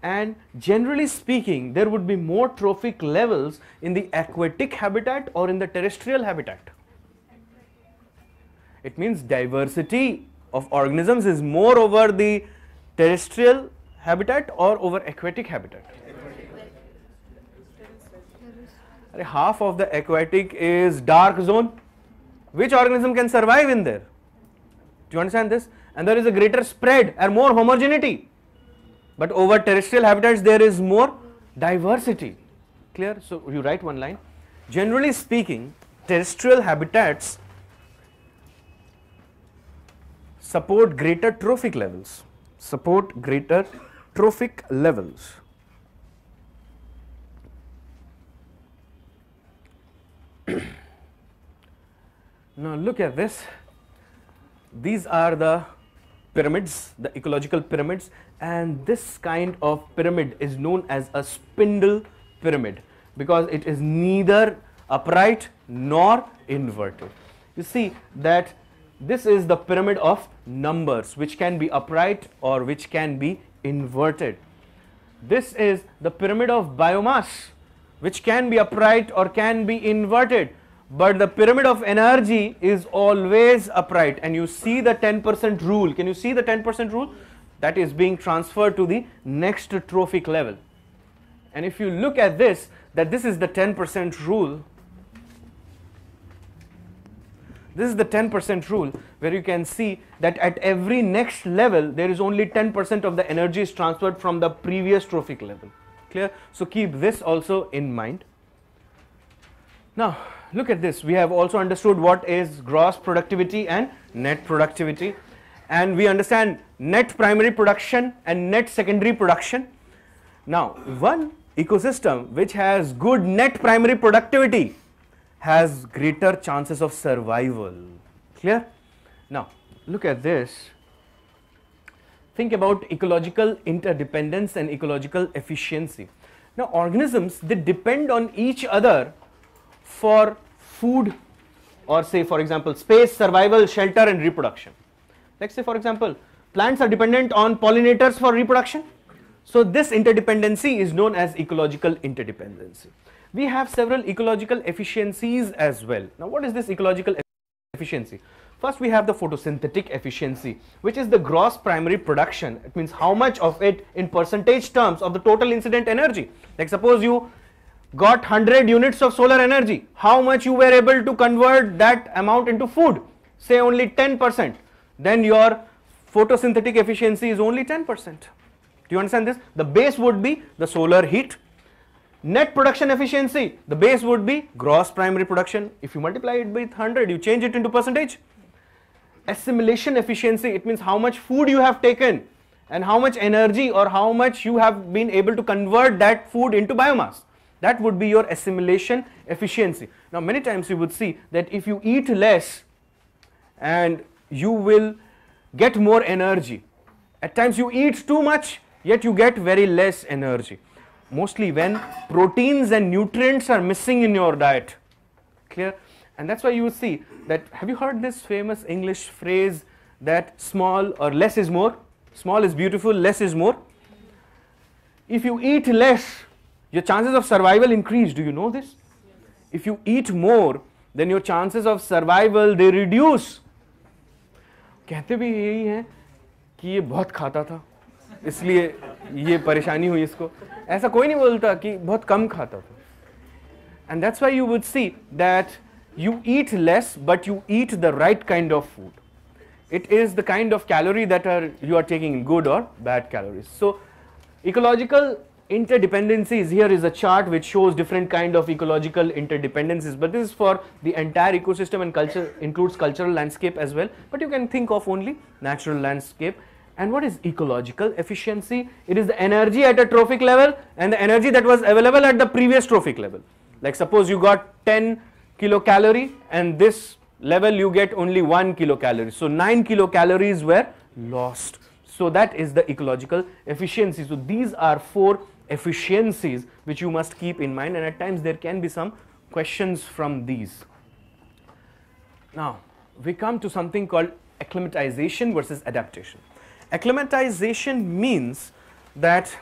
And generally speaking, there would be more trophic levels in the aquatic habitat or in the terrestrial habitat. It means diversity of organisms is more over the terrestrial habitat or over aquatic habitat. Half of the aquatic is dark zone. Which organism can survive in there? Do you understand this? And there is a greater spread and more homogeneity. But over terrestrial habitats, there is more diversity. Clear? So you write one line. Generally speaking, terrestrial habitats support greater trophic levels. Support greater trophic levels. now look at this. These are the pyramids, the ecological pyramids, and this kind of pyramid is known as a spindle pyramid because it is neither upright nor inverted. You see that this is the pyramid of numbers which can be upright or which can be inverted. This is the pyramid of biomass which can be upright or can be inverted. But the pyramid of energy is always upright. And you see the 10% rule. Can you see the 10% rule? That is being transferred to the next trophic level. And if you look at this that this is the 10% rule this is the 10% rule where you can see that at every next level there is only 10% of the energy is transferred from the previous trophic level. Clear? So keep this also in mind. Now look at this. We have also understood what is gross productivity and net productivity. And we understand net primary production and net secondary production. Now one ecosystem which has good net primary productivity has greater chances of survival. Clear? Now look at this. Think about ecological interdependence and ecological efficiency. Now organisms they depend on each other for food or say for example space survival shelter and reproduction. Let's say for example plants are dependent on pollinators for reproduction. So this interdependency is known as ecological interdependency we have several ecological efficiencies as well. Now what is this ecological efficiency? First we have the photosynthetic efficiency which is the gross primary production. It means how much of it in percentage terms of the total incident energy. Like suppose you got 100 units of solar energy how much you were able to convert that amount into food? Say only 10% then your photosynthetic efficiency is only 10% do you understand this? The base would be the solar heat net production efficiency the base would be gross primary production. If you multiply it with 100 you change it into percentage. Assimilation efficiency it means how much food you have taken and how much energy or how much you have been able to convert that food into biomass. That would be your assimilation efficiency. Now many times you would see that if you eat less and you will get more energy. At times you eat too much yet you get very less energy mostly when proteins and nutrients are missing in your diet clear and that's why you see that have you heard this famous english phrase that small or less is more small is beautiful less is more if you eat less your chances of survival increase do you know this if you eat more then your chances of survival they reduce कहते भी यही हैं कि ये बहुत खाता था इसलिए ये परेशानी हुई इसको ऐसा कोई नहीं बोलता कि बहुत कम खाता था and that's why you would see that you eat less but you eat the right kind of food it is the kind of calorie that are you are taking in good or bad calories so ecological interdependencies here is a chart which shows different kind of ecological interdependencies but this is for the entire ecosystem and culture includes cultural landscape as well but you can think of only natural landscape and what is ecological efficiency it is the energy at a trophic level and the energy that was available at the previous trophic level like suppose you got 10 kilocalorie and this level you get only 1 kilocalorie. So 9 kilocalories were lost. So that is the ecological efficiency. So these are four efficiencies which you must keep in mind and at times there can be some questions from these. Now we come to something called acclimatization versus adaptation. Acclimatization means that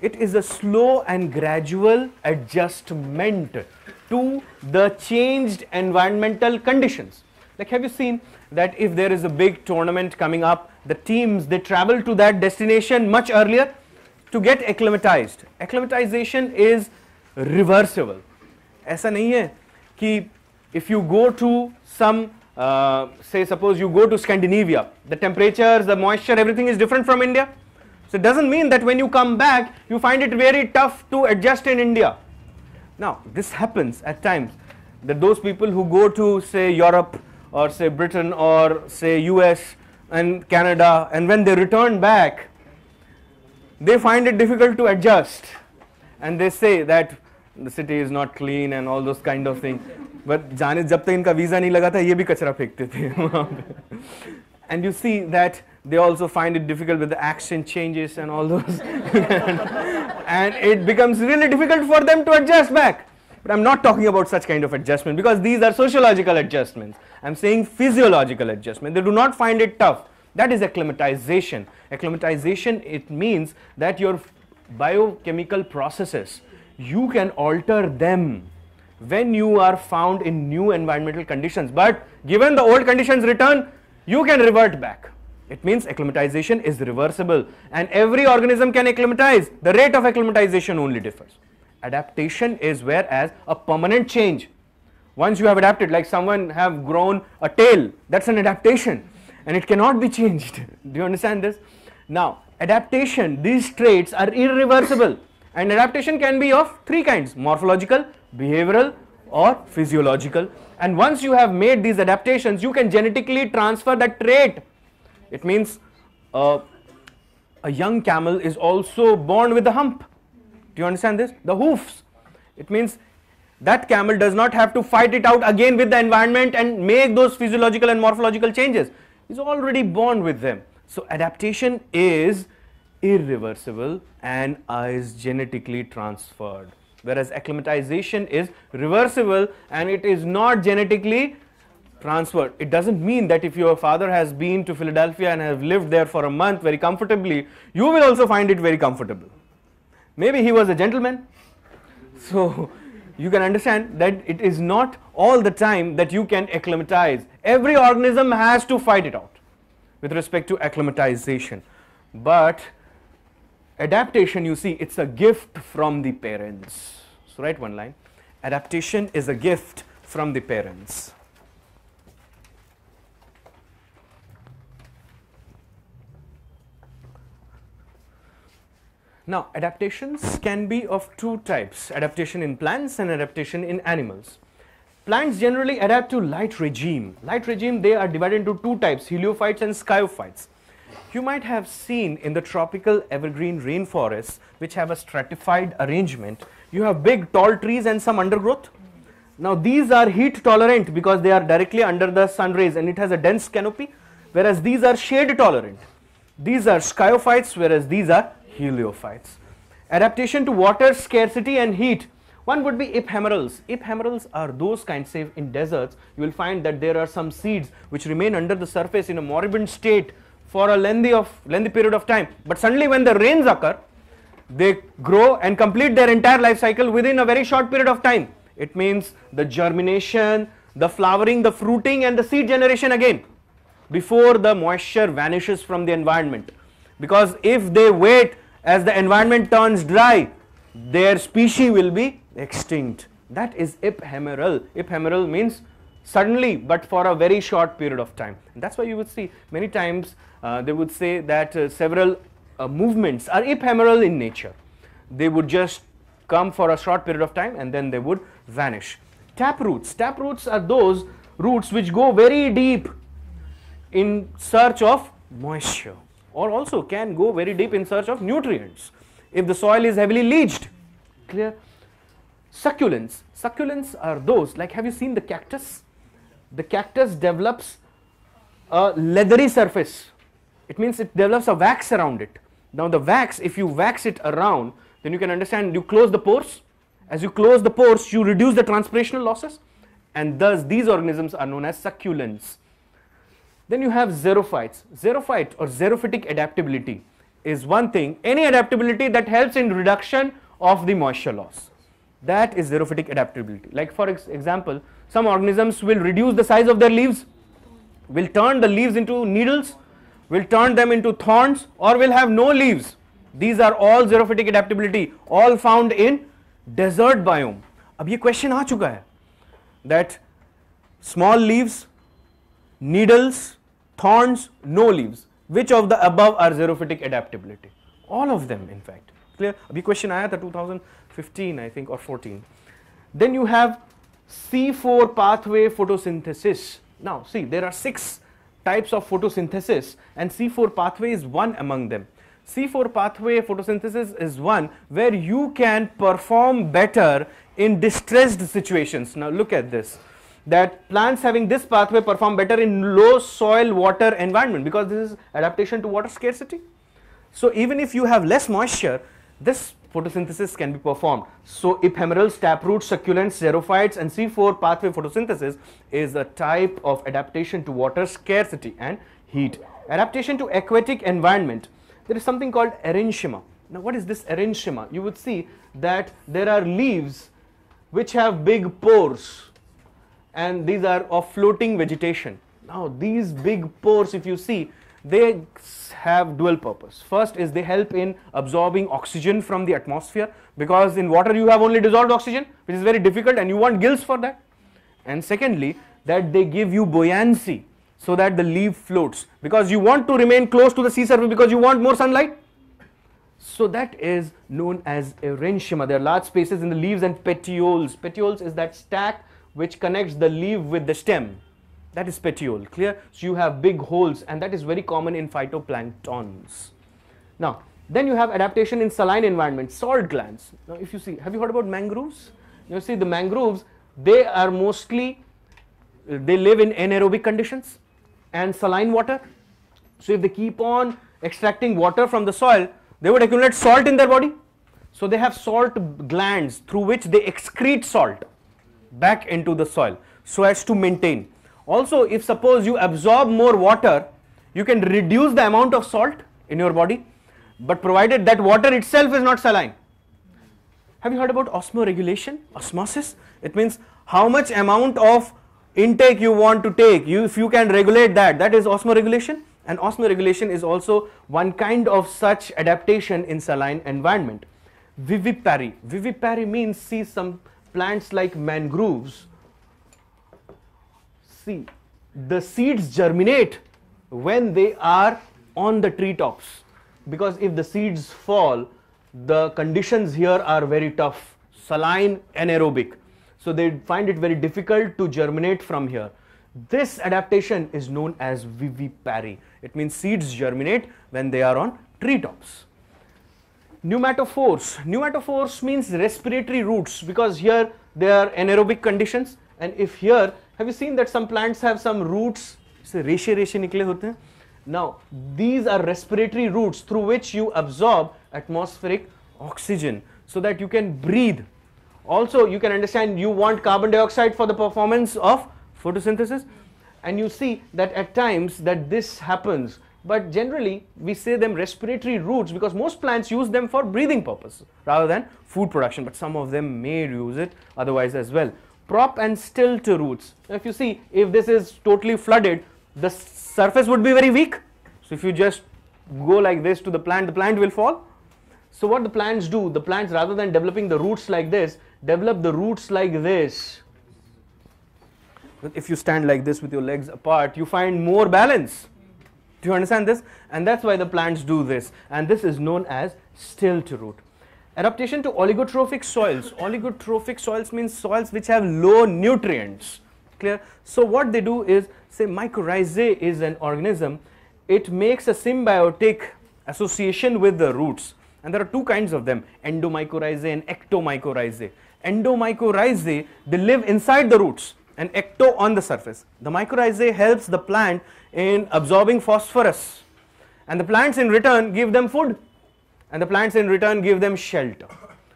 it is a slow and gradual adjustment to the changed environmental conditions. Like have you seen that if there is a big tournament coming up, the teams they travel to that destination much earlier to get acclimatized. Acclimatization is reversible. ऐसा नहीं है कि if you go to some uh, say suppose you go to Scandinavia, the temperatures, the moisture, everything is different from India. So it doesn't mean that when you come back, you find it very tough to adjust in India. Now, this happens at times that those people who go to say Europe or say Britain or say US and Canada and when they return back, they find it difficult to adjust and they say that the city is not clean and all those kind of thing. But जाने जब तक इनका visa नहीं लगा था ये भी कचरा फेंकते थे and you see that they also find it difficult with the accent changes and all those and it becomes really difficult for them to adjust back but i'm not talking about such kind of adjustment because these are sociological adjustments i'm saying physiological adjustment they do not find it tough that is acclimatization acclimatization it means that your biochemical processes you can alter them when you are found in new environmental conditions but given the old conditions return you can revert back it means acclimatization is reversible and every organism can acclimatize. The rate of acclimatization only differs. Adaptation is whereas a permanent change. Once you have adapted, like someone have grown a tail, that's an adaptation and it cannot be changed. Do you understand this? Now, adaptation, these traits are irreversible and adaptation can be of three kinds, morphological, behavioral or physiological. And once you have made these adaptations, you can genetically transfer that trait it means uh, a young camel is also born with a hump. Do you understand this? The hoofs. It means that camel does not have to fight it out again with the environment and make those physiological and morphological changes. He's already born with them. So adaptation is irreversible and is genetically transferred. Whereas acclimatization is reversible and it is not genetically transferred. It doesn't mean that if your father has been to Philadelphia and have lived there for a month very comfortably, you will also find it very comfortable. Maybe he was a gentleman. So you can understand that it is not all the time that you can acclimatize. Every organism has to fight it out with respect to acclimatization. But adaptation, you see, it's a gift from the parents. So write one line. Adaptation is a gift from the parents. Now, adaptations can be of two types, adaptation in plants and adaptation in animals. Plants generally adapt to light regime. Light regime, they are divided into two types, heliophytes and sciophytes. You might have seen in the tropical evergreen rainforests, which have a stratified arrangement, you have big tall trees and some undergrowth. Now, these are heat tolerant because they are directly under the sun rays and it has a dense canopy, whereas these are shade tolerant. These are sciophytes, whereas these are heliophytes. Adaptation to water scarcity and heat. One would be ephemerals. Ephemerals are those kinds, say in deserts, you will find that there are some seeds which remain under the surface in a moribund state for a lengthy of lengthy period of time. But suddenly when the rains occur, they grow and complete their entire life cycle within a very short period of time. It means the germination, the flowering, the fruiting and the seed generation again before the moisture vanishes from the environment. Because if they wait as the environment turns dry, their species will be extinct. That is ephemeral. Ephemeral means suddenly but for a very short period of time. And that's why you would see many times uh, they would say that uh, several uh, movements are ephemeral in nature. They would just come for a short period of time and then they would vanish. Tap roots. Tap roots are those roots which go very deep in search of moisture or also can go very deep in search of nutrients if the soil is heavily leached. Clear? Succulents. Succulents are those, like have you seen the cactus? The cactus develops a leathery surface. It means it develops a wax around it. Now the wax, if you wax it around, then you can understand you close the pores. As you close the pores, you reduce the transpirational losses and thus these organisms are known as succulents. Then you have xerophytes. Xerophyte or xerophytic adaptability is one thing, any adaptability that helps in reduction of the moisture loss. That is xerophytic adaptability. Like for ex example, some organisms will reduce the size of their leaves, will turn the leaves into needles, will turn them into thorns or will have no leaves. These are all xerophytic adaptability, all found in desert biome. अब ये question आ चुका है that small leaves, needles, thorns, no leaves. Which of the above are xerophytic adaptability? All of them in fact. Clear? अभी question आया था 2015 I think or 14. Then you have C4 pathway photosynthesis. Now see there are six types of photosynthesis and C4 pathway is one among them. C4 pathway photosynthesis is one where you can perform better in distressed situations. Now look at this that plants having this pathway perform better in low soil water environment because this is adaptation to water scarcity. So even if you have less moisture, this photosynthesis can be performed. So ephemerals, taproot, succulents, xerophytes and C4 pathway photosynthesis is a type of adaptation to water scarcity and heat. Adaptation to aquatic environment. There is something called aerenchyma. Now what is this aerenchyma? You would see that there are leaves which have big pores and these are of floating vegetation. Now these big pores if you see they have dual purpose. First is they help in absorbing oxygen from the atmosphere because in water you have only dissolved oxygen which is very difficult and you want gills for that. And secondly that they give you buoyancy so that the leaf floats because you want to remain close to the sea surface because you want more sunlight. So that is known as aerenchyma. There are large spaces in the leaves and petioles. Petioles is that stack which connects the leaf with the stem that is petiole clear? So you have big holes and that is very common in phytoplanktons. Now then you have adaptation in saline environment salt glands. Now if you see have you heard about mangroves? You see the mangroves they are mostly they live in anaerobic conditions and saline water. So if they keep on extracting water from the soil they would accumulate salt in their body. So they have salt glands through which they excrete salt back into the soil so as to maintain also, if suppose you absorb more water, you can reduce the amount of salt in your body, but provided that water itself is not saline. Have you heard about osmoregulation, osmosis? It means how much amount of intake you want to take, you, if you can regulate that, that is osmoregulation. And osmoregulation is also one kind of such adaptation in saline environment. Vivipary. Vivipary means see some plants like mangroves see the seeds germinate when they are on the treetops. Because if the seeds fall the conditions here are very tough saline anaerobic. So they find it very difficult to germinate from here. This adaptation is known as vivipary it means seeds germinate when they are on tree tops pneumatophores. Pneumatophores means respiratory roots because here they are anaerobic conditions. And if here have you seen that some plants have some roots से रेशे रेशे निकले होते हैं now these are respiratory roots through which you absorb atmospheric oxygen so that you can breathe also you can understand you want carbon dioxide for the performance of photosynthesis and you see that at times that this happens but generally we say them respiratory roots because most plants use them for breathing purpose rather than food production but some of them may use it otherwise as well prop and stilt roots. Now, if you see if this is totally flooded the surface would be very weak. So if you just go like this to the plant the plant will fall. So what the plants do the plants rather than developing the roots like this develop the roots like this. If you stand like this with your legs apart you find more balance. Do you understand this? And that's why the plants do this. And this is known as stilt root adaptation to oligotrophic soils. Oligotrophic soils means soils which have low nutrients. Clear? So what they do is say mycorrhizae is an organism. It makes a symbiotic association with the roots. And there are two kinds of them. Endomycorrhizae and ectomycorrhizae. Endomycorrhizae they live inside the roots and ecto on the surface. The mycorrhizae helps the plant in absorbing phosphorus. And the plants in return give them food and the plants in return give them shelter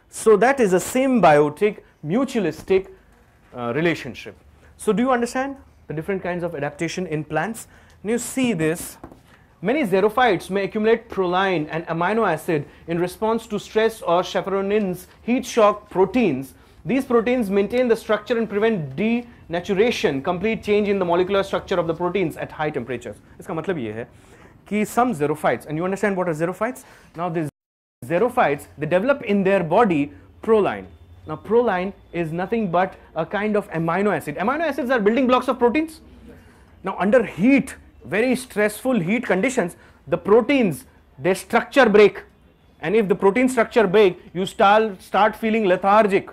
so that is a symbiotic mutualistic uh, relationship so do you understand the different kinds of adaptation in plants and you see this Many xerophytes may accumulate proline and amino acid in response to stress or chaperonin's heat shock proteins. These proteins maintain the structure and prevent denaturation, complete change in the molecular structure of the proteins at high temperatures. इसका मतलब ये है कि some xerophytes, and you understand what are xerophytes? Now these xerophytes, they develop in their body proline. Now proline is nothing but a kind of amino acid. Amino acids are building blocks of proteins. Now under heat, very stressful heat conditions, the proteins, their structure break. And if the protein structure break, you start, start feeling lethargic.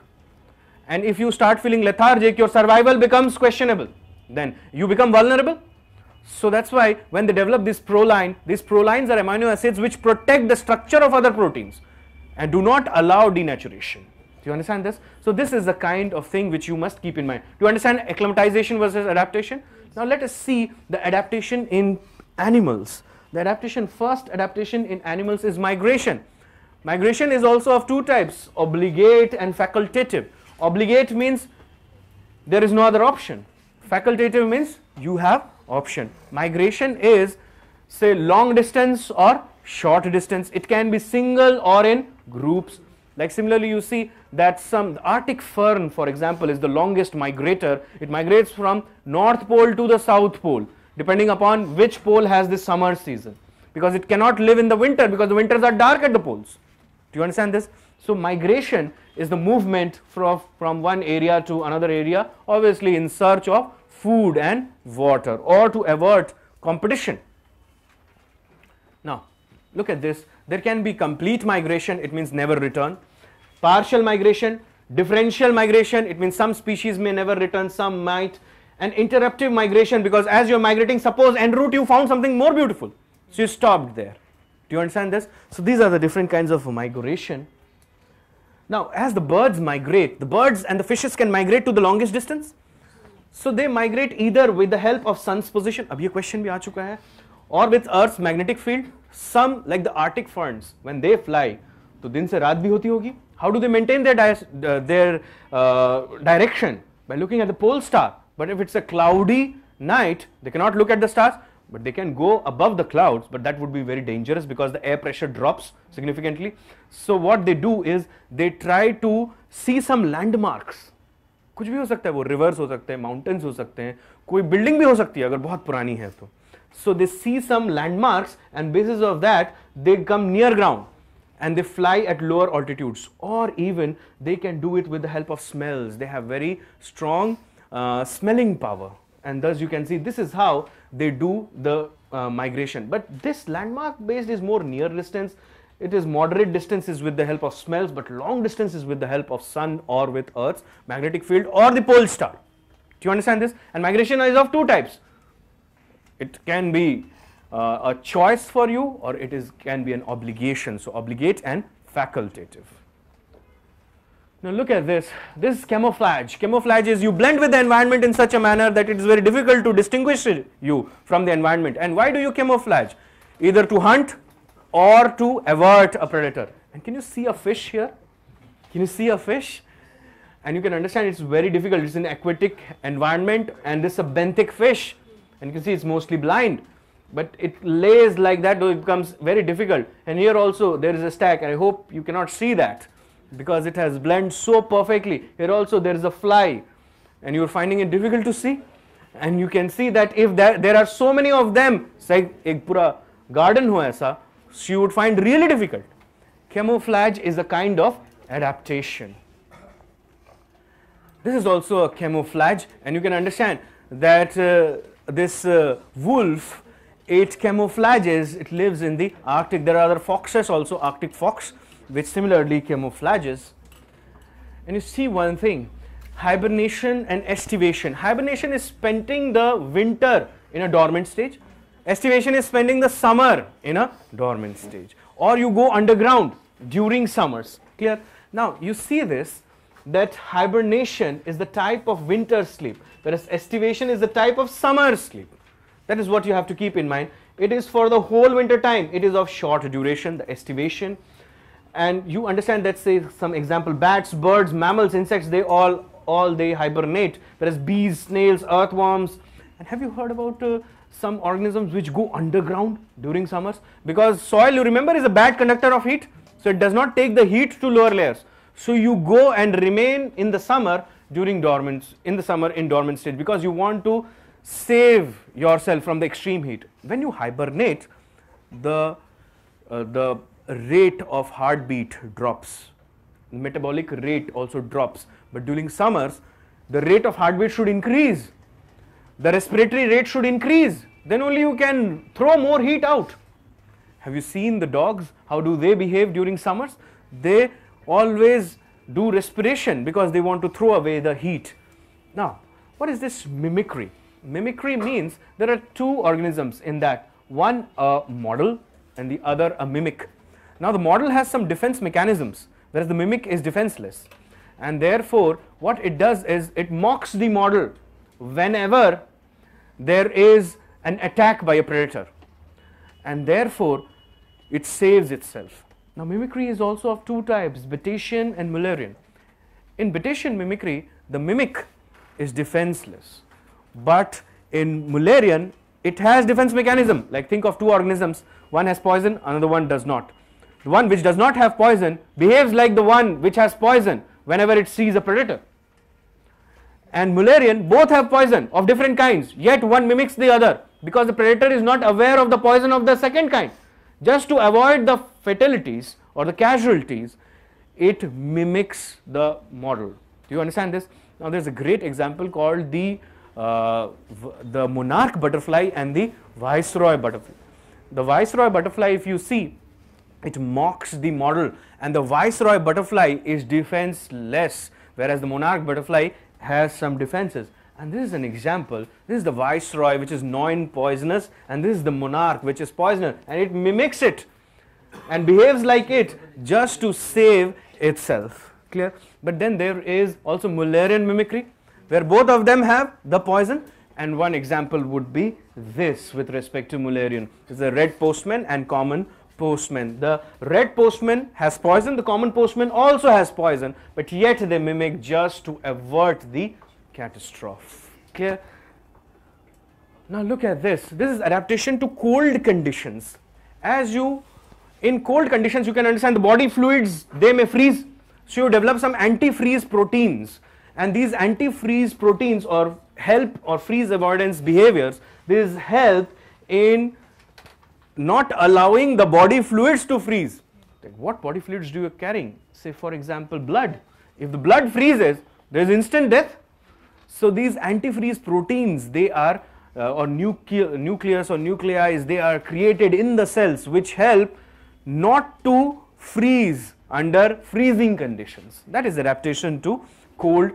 And if you start feeling lethargic, your survival becomes questionable. Then you become vulnerable. So that's why when they develop this proline, these prolines are amino acids which protect the structure of other proteins and do not allow denaturation. Do you understand this? So this is the kind of thing which you must keep in mind. Do you understand acclimatization versus adaptation? Now let us see the adaptation in animals. The adaptation, first adaptation in animals is migration. Migration is also of two types, obligate and facultative. Obligate means there is no other option. Facultative means you have option. Migration is say long distance or short distance. It can be single or in groups. Like similarly you see that some Arctic tern for example is the longest migrator. It migrates from north pole to the south pole depending upon which pole has the summer season because it cannot live in the winter because the winters are dark at the poles. Do you understand this? So migration is the movement from, from one area to another area obviously in search of food and water or to avert competition. Now look at this. There can be complete migration it means never return. Partial migration differential migration it means some species may never return some might. And interruptive migration because as you're migrating suppose en route you found something more beautiful. So you stopped there. Do you understand this? So these are the different kinds of migration. Now as the birds migrate the birds and the fishes can migrate to the longest distance so they migrate either with the help of sun's position अब ये question भी आ चुका है or with earth's magnetic field some like the arctic ferns when they fly तो दिन से रात भी होती होगी how do they maintain their di- uh, their uh, direction by looking at the pole star but if it's a cloudy night they cannot look at the stars but they can go above the clouds but that would be very dangerous because the air pressure drops significantly so what they do is they try to see some landmarks कुछ भी हो सकता है, वो reverse हो सकते हैं mountains हो सकते हैं, कोई बिल्डिंग भी हो सकती है, अगर बहुत पुरानी है तो। So they see some landmarks and basis of that they come near ground and they fly at lower altitude और even they can do it with the help of smells they have very strong smelling power and thus you can see this is how they do the migration but this landmark based is more near distance it is moderate distances with the help of smells but long distances with the help of sun or with earth's magnetic field or the pole star. Do you understand this? And migration is of two types. It can be uh, a choice for you or it is can be an obligation. So obligate and facultative. Now look at this. This is camouflage. Camouflage is you blend with the environment in such a manner that it is very difficult to distinguish you from the environment. And why do you camouflage? Either to hunt or to avert a predator. And can you see a fish here? Can you see a fish? And you can understand it's very difficult. It's an aquatic environment and this is a benthic fish. And you can see it's mostly blind. But it lays like that, though it becomes very difficult. And here also there is a stack. And I hope you cannot see that because it has blended so perfectly. Here also there is a fly and you are finding it difficult to see. And you can see that if there, there are so many of them, say like a pura garden ho aisa, so you would find really difficult. Camouflage is a kind of adaptation. This is also a camouflage and you can understand that uh, this uh, wolf it camouflages. It lives in the arctic. There are other foxes also arctic fox which similarly camouflages. And you see one thing hibernation and estivation. Hibernation is spending the winter in a dormant stage estivation is spending the summer in a dormant stage. Or you go underground during summers. Clear? Now you see this that hibernation is the type of winter sleep. Whereas estivation is the type of summer sleep. That is what you have to keep in mind. It is for the whole winter time. It is of short duration the estivation and you understand that say some example bats birds mammals insects they all all they hibernate. Whereas bees snails earthworms. And have you heard about uh, some organisms which go underground during summers. Because soil you remember is a bad conductor of heat so it does not take the heat to lower layers. So you go and remain in the summer during dormant in the summer in dormant state because you want to save yourself from the extreme heat. When you hibernate the uh, the rate of heartbeat drops. Metabolic rate also drops. But during summers the rate of heartbeat should increase the respiratory rate should increase. Then only you can throw more heat out. Have you seen the dogs? How do they behave during summers? They always do respiration because they want to throw away the heat. Now what is this mimicry? Mimicry means there are two organisms in that. One a model and the other a mimic. Now the model has some defense mechanisms whereas the mimic is defenseless. And therefore what it does is it mocks the model whenever there is an attack by a predator and therefore it saves itself. Now mimicry is also of two types Batesian and Mullerian. In Batesian mimicry the mimic is defenseless but in Mullerian it has defense mechanism like think of two organisms one has poison another one does not the one which does not have poison behaves like the one which has poison whenever it sees a predator. And Mullerian both have poison of different kinds, yet one mimics the other because the predator is not aware of the poison of the second kind. Just to avoid the fatalities or the casualties, it mimics the model. Do you understand this? Now there is a great example called the uh, the monarch butterfly and the viceroy butterfly. The viceroy butterfly, if you see, it mocks the model and the viceroy butterfly is defenseless whereas the monarch butterfly has some defenses. And this is an example. This is the viceroy which is non poisonous and this is the monarch which is poisonous. And it mimics it and behaves like it just to save itself. Clear? But then there is also mullerian mimicry where both of them have the poison. And one example would be this with respect to mullerian It's the red postman and common postman. The red postman has poison, the common postman also has poison, but yet they mimic just to avert the catastrophe. Clear? Now look at this. This is adaptation to cold conditions. As you, in cold conditions, you can understand the body fluids, they may freeze. So you develop some antifreeze proteins. And these antifreeze proteins or help or freeze avoidance behaviors, these help in not allowing the body fluids to freeze. Like what body fluids do you carrying? Say for example blood. If the blood freezes, there is instant death. So these antifreeze proteins, they are uh, or nucle nucleus or nuclei, they are created in the cells which help not to freeze under freezing conditions. That is adaptation to cold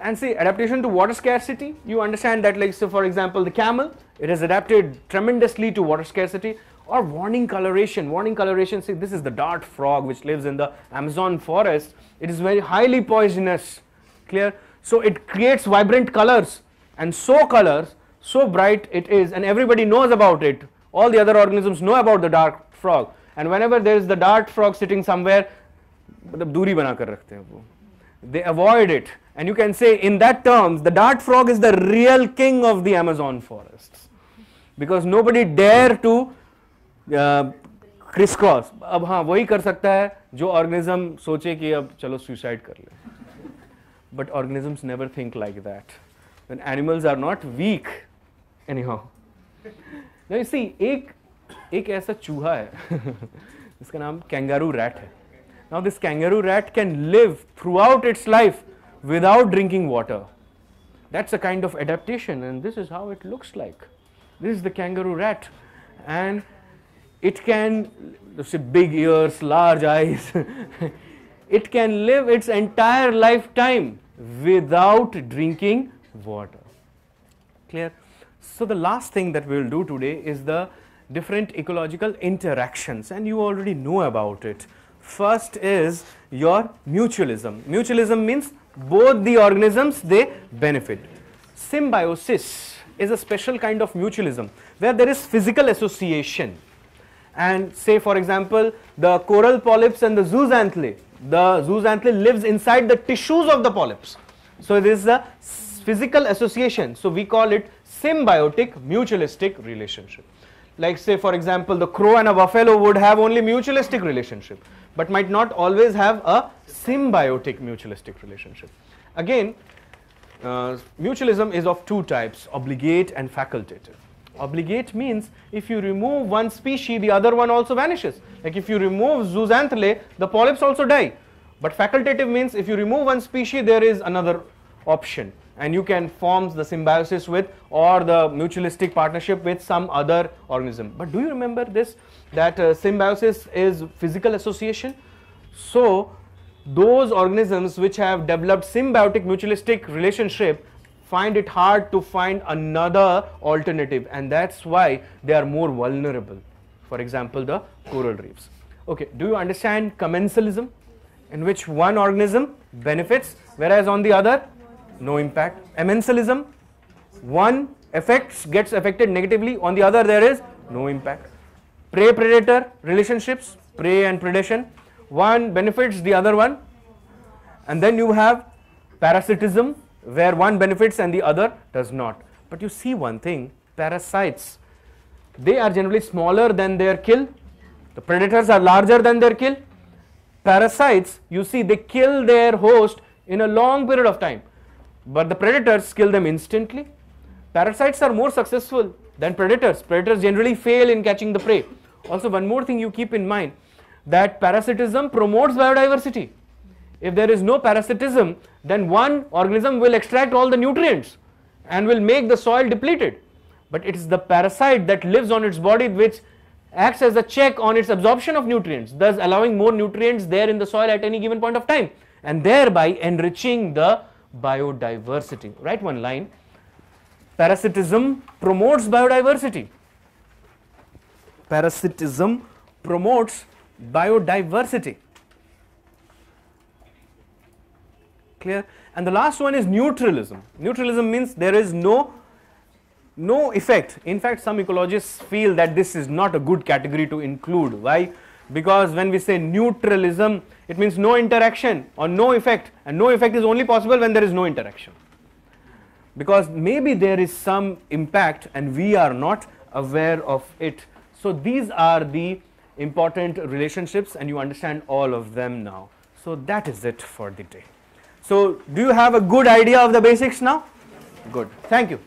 and say adaptation to water scarcity you understand that like so for example the camel it has adapted tremendously to water scarcity or warning coloration. Warning coloration, see this is the dart frog which lives in the Amazon forest. It is very highly poisonous, clear? So it creates vibrant colors and so colors, so bright it is and everybody knows about it. All the other organisms know about the dart frog and whenever there is the dart frog sitting somewhere, दूरी बना कर रखते हैं वो they avoid it and you can say in that terms the dart frog is the real king of the amazon forests because nobody dare to criss cross अब हाँ वही कर सकता है जो ऑर्गेनिज्म सोचे कि अब चलो सुसाइड कर ले। But organisms never think like that animals are not weak anyhow see एक एक ऐसा चूहा है, जिसका नाम कैंगारू रैट है। Now this kangaroo rat can live throughout its life without drinking water that's a kind of adaptation and this is how it looks like this is the kangaroo rat and it can see big ears large eyes. It can live its entire lifetime without drinking water. Clear? So the last thing that we will do today is the different ecological interactions and you already know about it. First is your mutualism. Mutualism means both the organisms they benefit. Symbiosis is a special kind of mutualism where there is physical association and say for example the coral polyps and the zooxanthellae. The zooxanthellae lives inside the tissues of the polyps. So this is a physical association. So we call it symbiotic mutualistic relationship. Like say for example the crow and a buffalo would have only mutualistic relationship but might not always have a symbiotic mutualistic relationship. Again uh, mutualism is of two types obligate and facultative obligate means if you remove one species the other one also vanishes. Like if you remove zooxanthellae the polyps also die. But facultative means if you remove one species there is another option. And you can form the symbiosis with or the mutualistic partnership with some other organism. But do you remember this that uh, symbiosis is physical association? So those organisms which have developed symbiotic mutualistic relationship find it hard to find another alternative and that's why they are more vulnerable. For example the coral reefs. Okay do you understand commensalism? In which one organism benefits whereas on the other no impact. Amensalism one affects gets affected negatively on the other there is no impact. Prey predator relationships prey and predation one benefits the other one. And then you have parasitism where one benefits and the other does not. But you see one thing parasites they are generally smaller than their kill. The predators are larger than their kill. Parasites you see they kill their host in a long period of time but the predators kill them instantly. Parasites are more successful than predators. Predators generally fail in catching the prey. Also one more thing you keep in mind that parasitism promotes biodiversity if there is no parasitism then one organism will extract all the nutrients and will make the soil depleted. But it is the parasite that lives on its body which acts as a check on its absorption of nutrients thus allowing more nutrients there in the soil at any given point of time and thereby enriching the biodiversity. Write one line. Parasitism promotes biodiversity. Parasitism promotes biodiversity clear? And the last one is neutralism. Neutralism means there is no no effect. In fact some ecologists feel that this is not a good category to include. Why? Because when we say neutralism it means no interaction or no effect. And no effect is only possible when there is no interaction. Because maybe there is some impact and we are not aware of it. So these are the important relationships and you understand all of them now. So that is it for the day so do you have a good idea of the basics now? Good. Thank you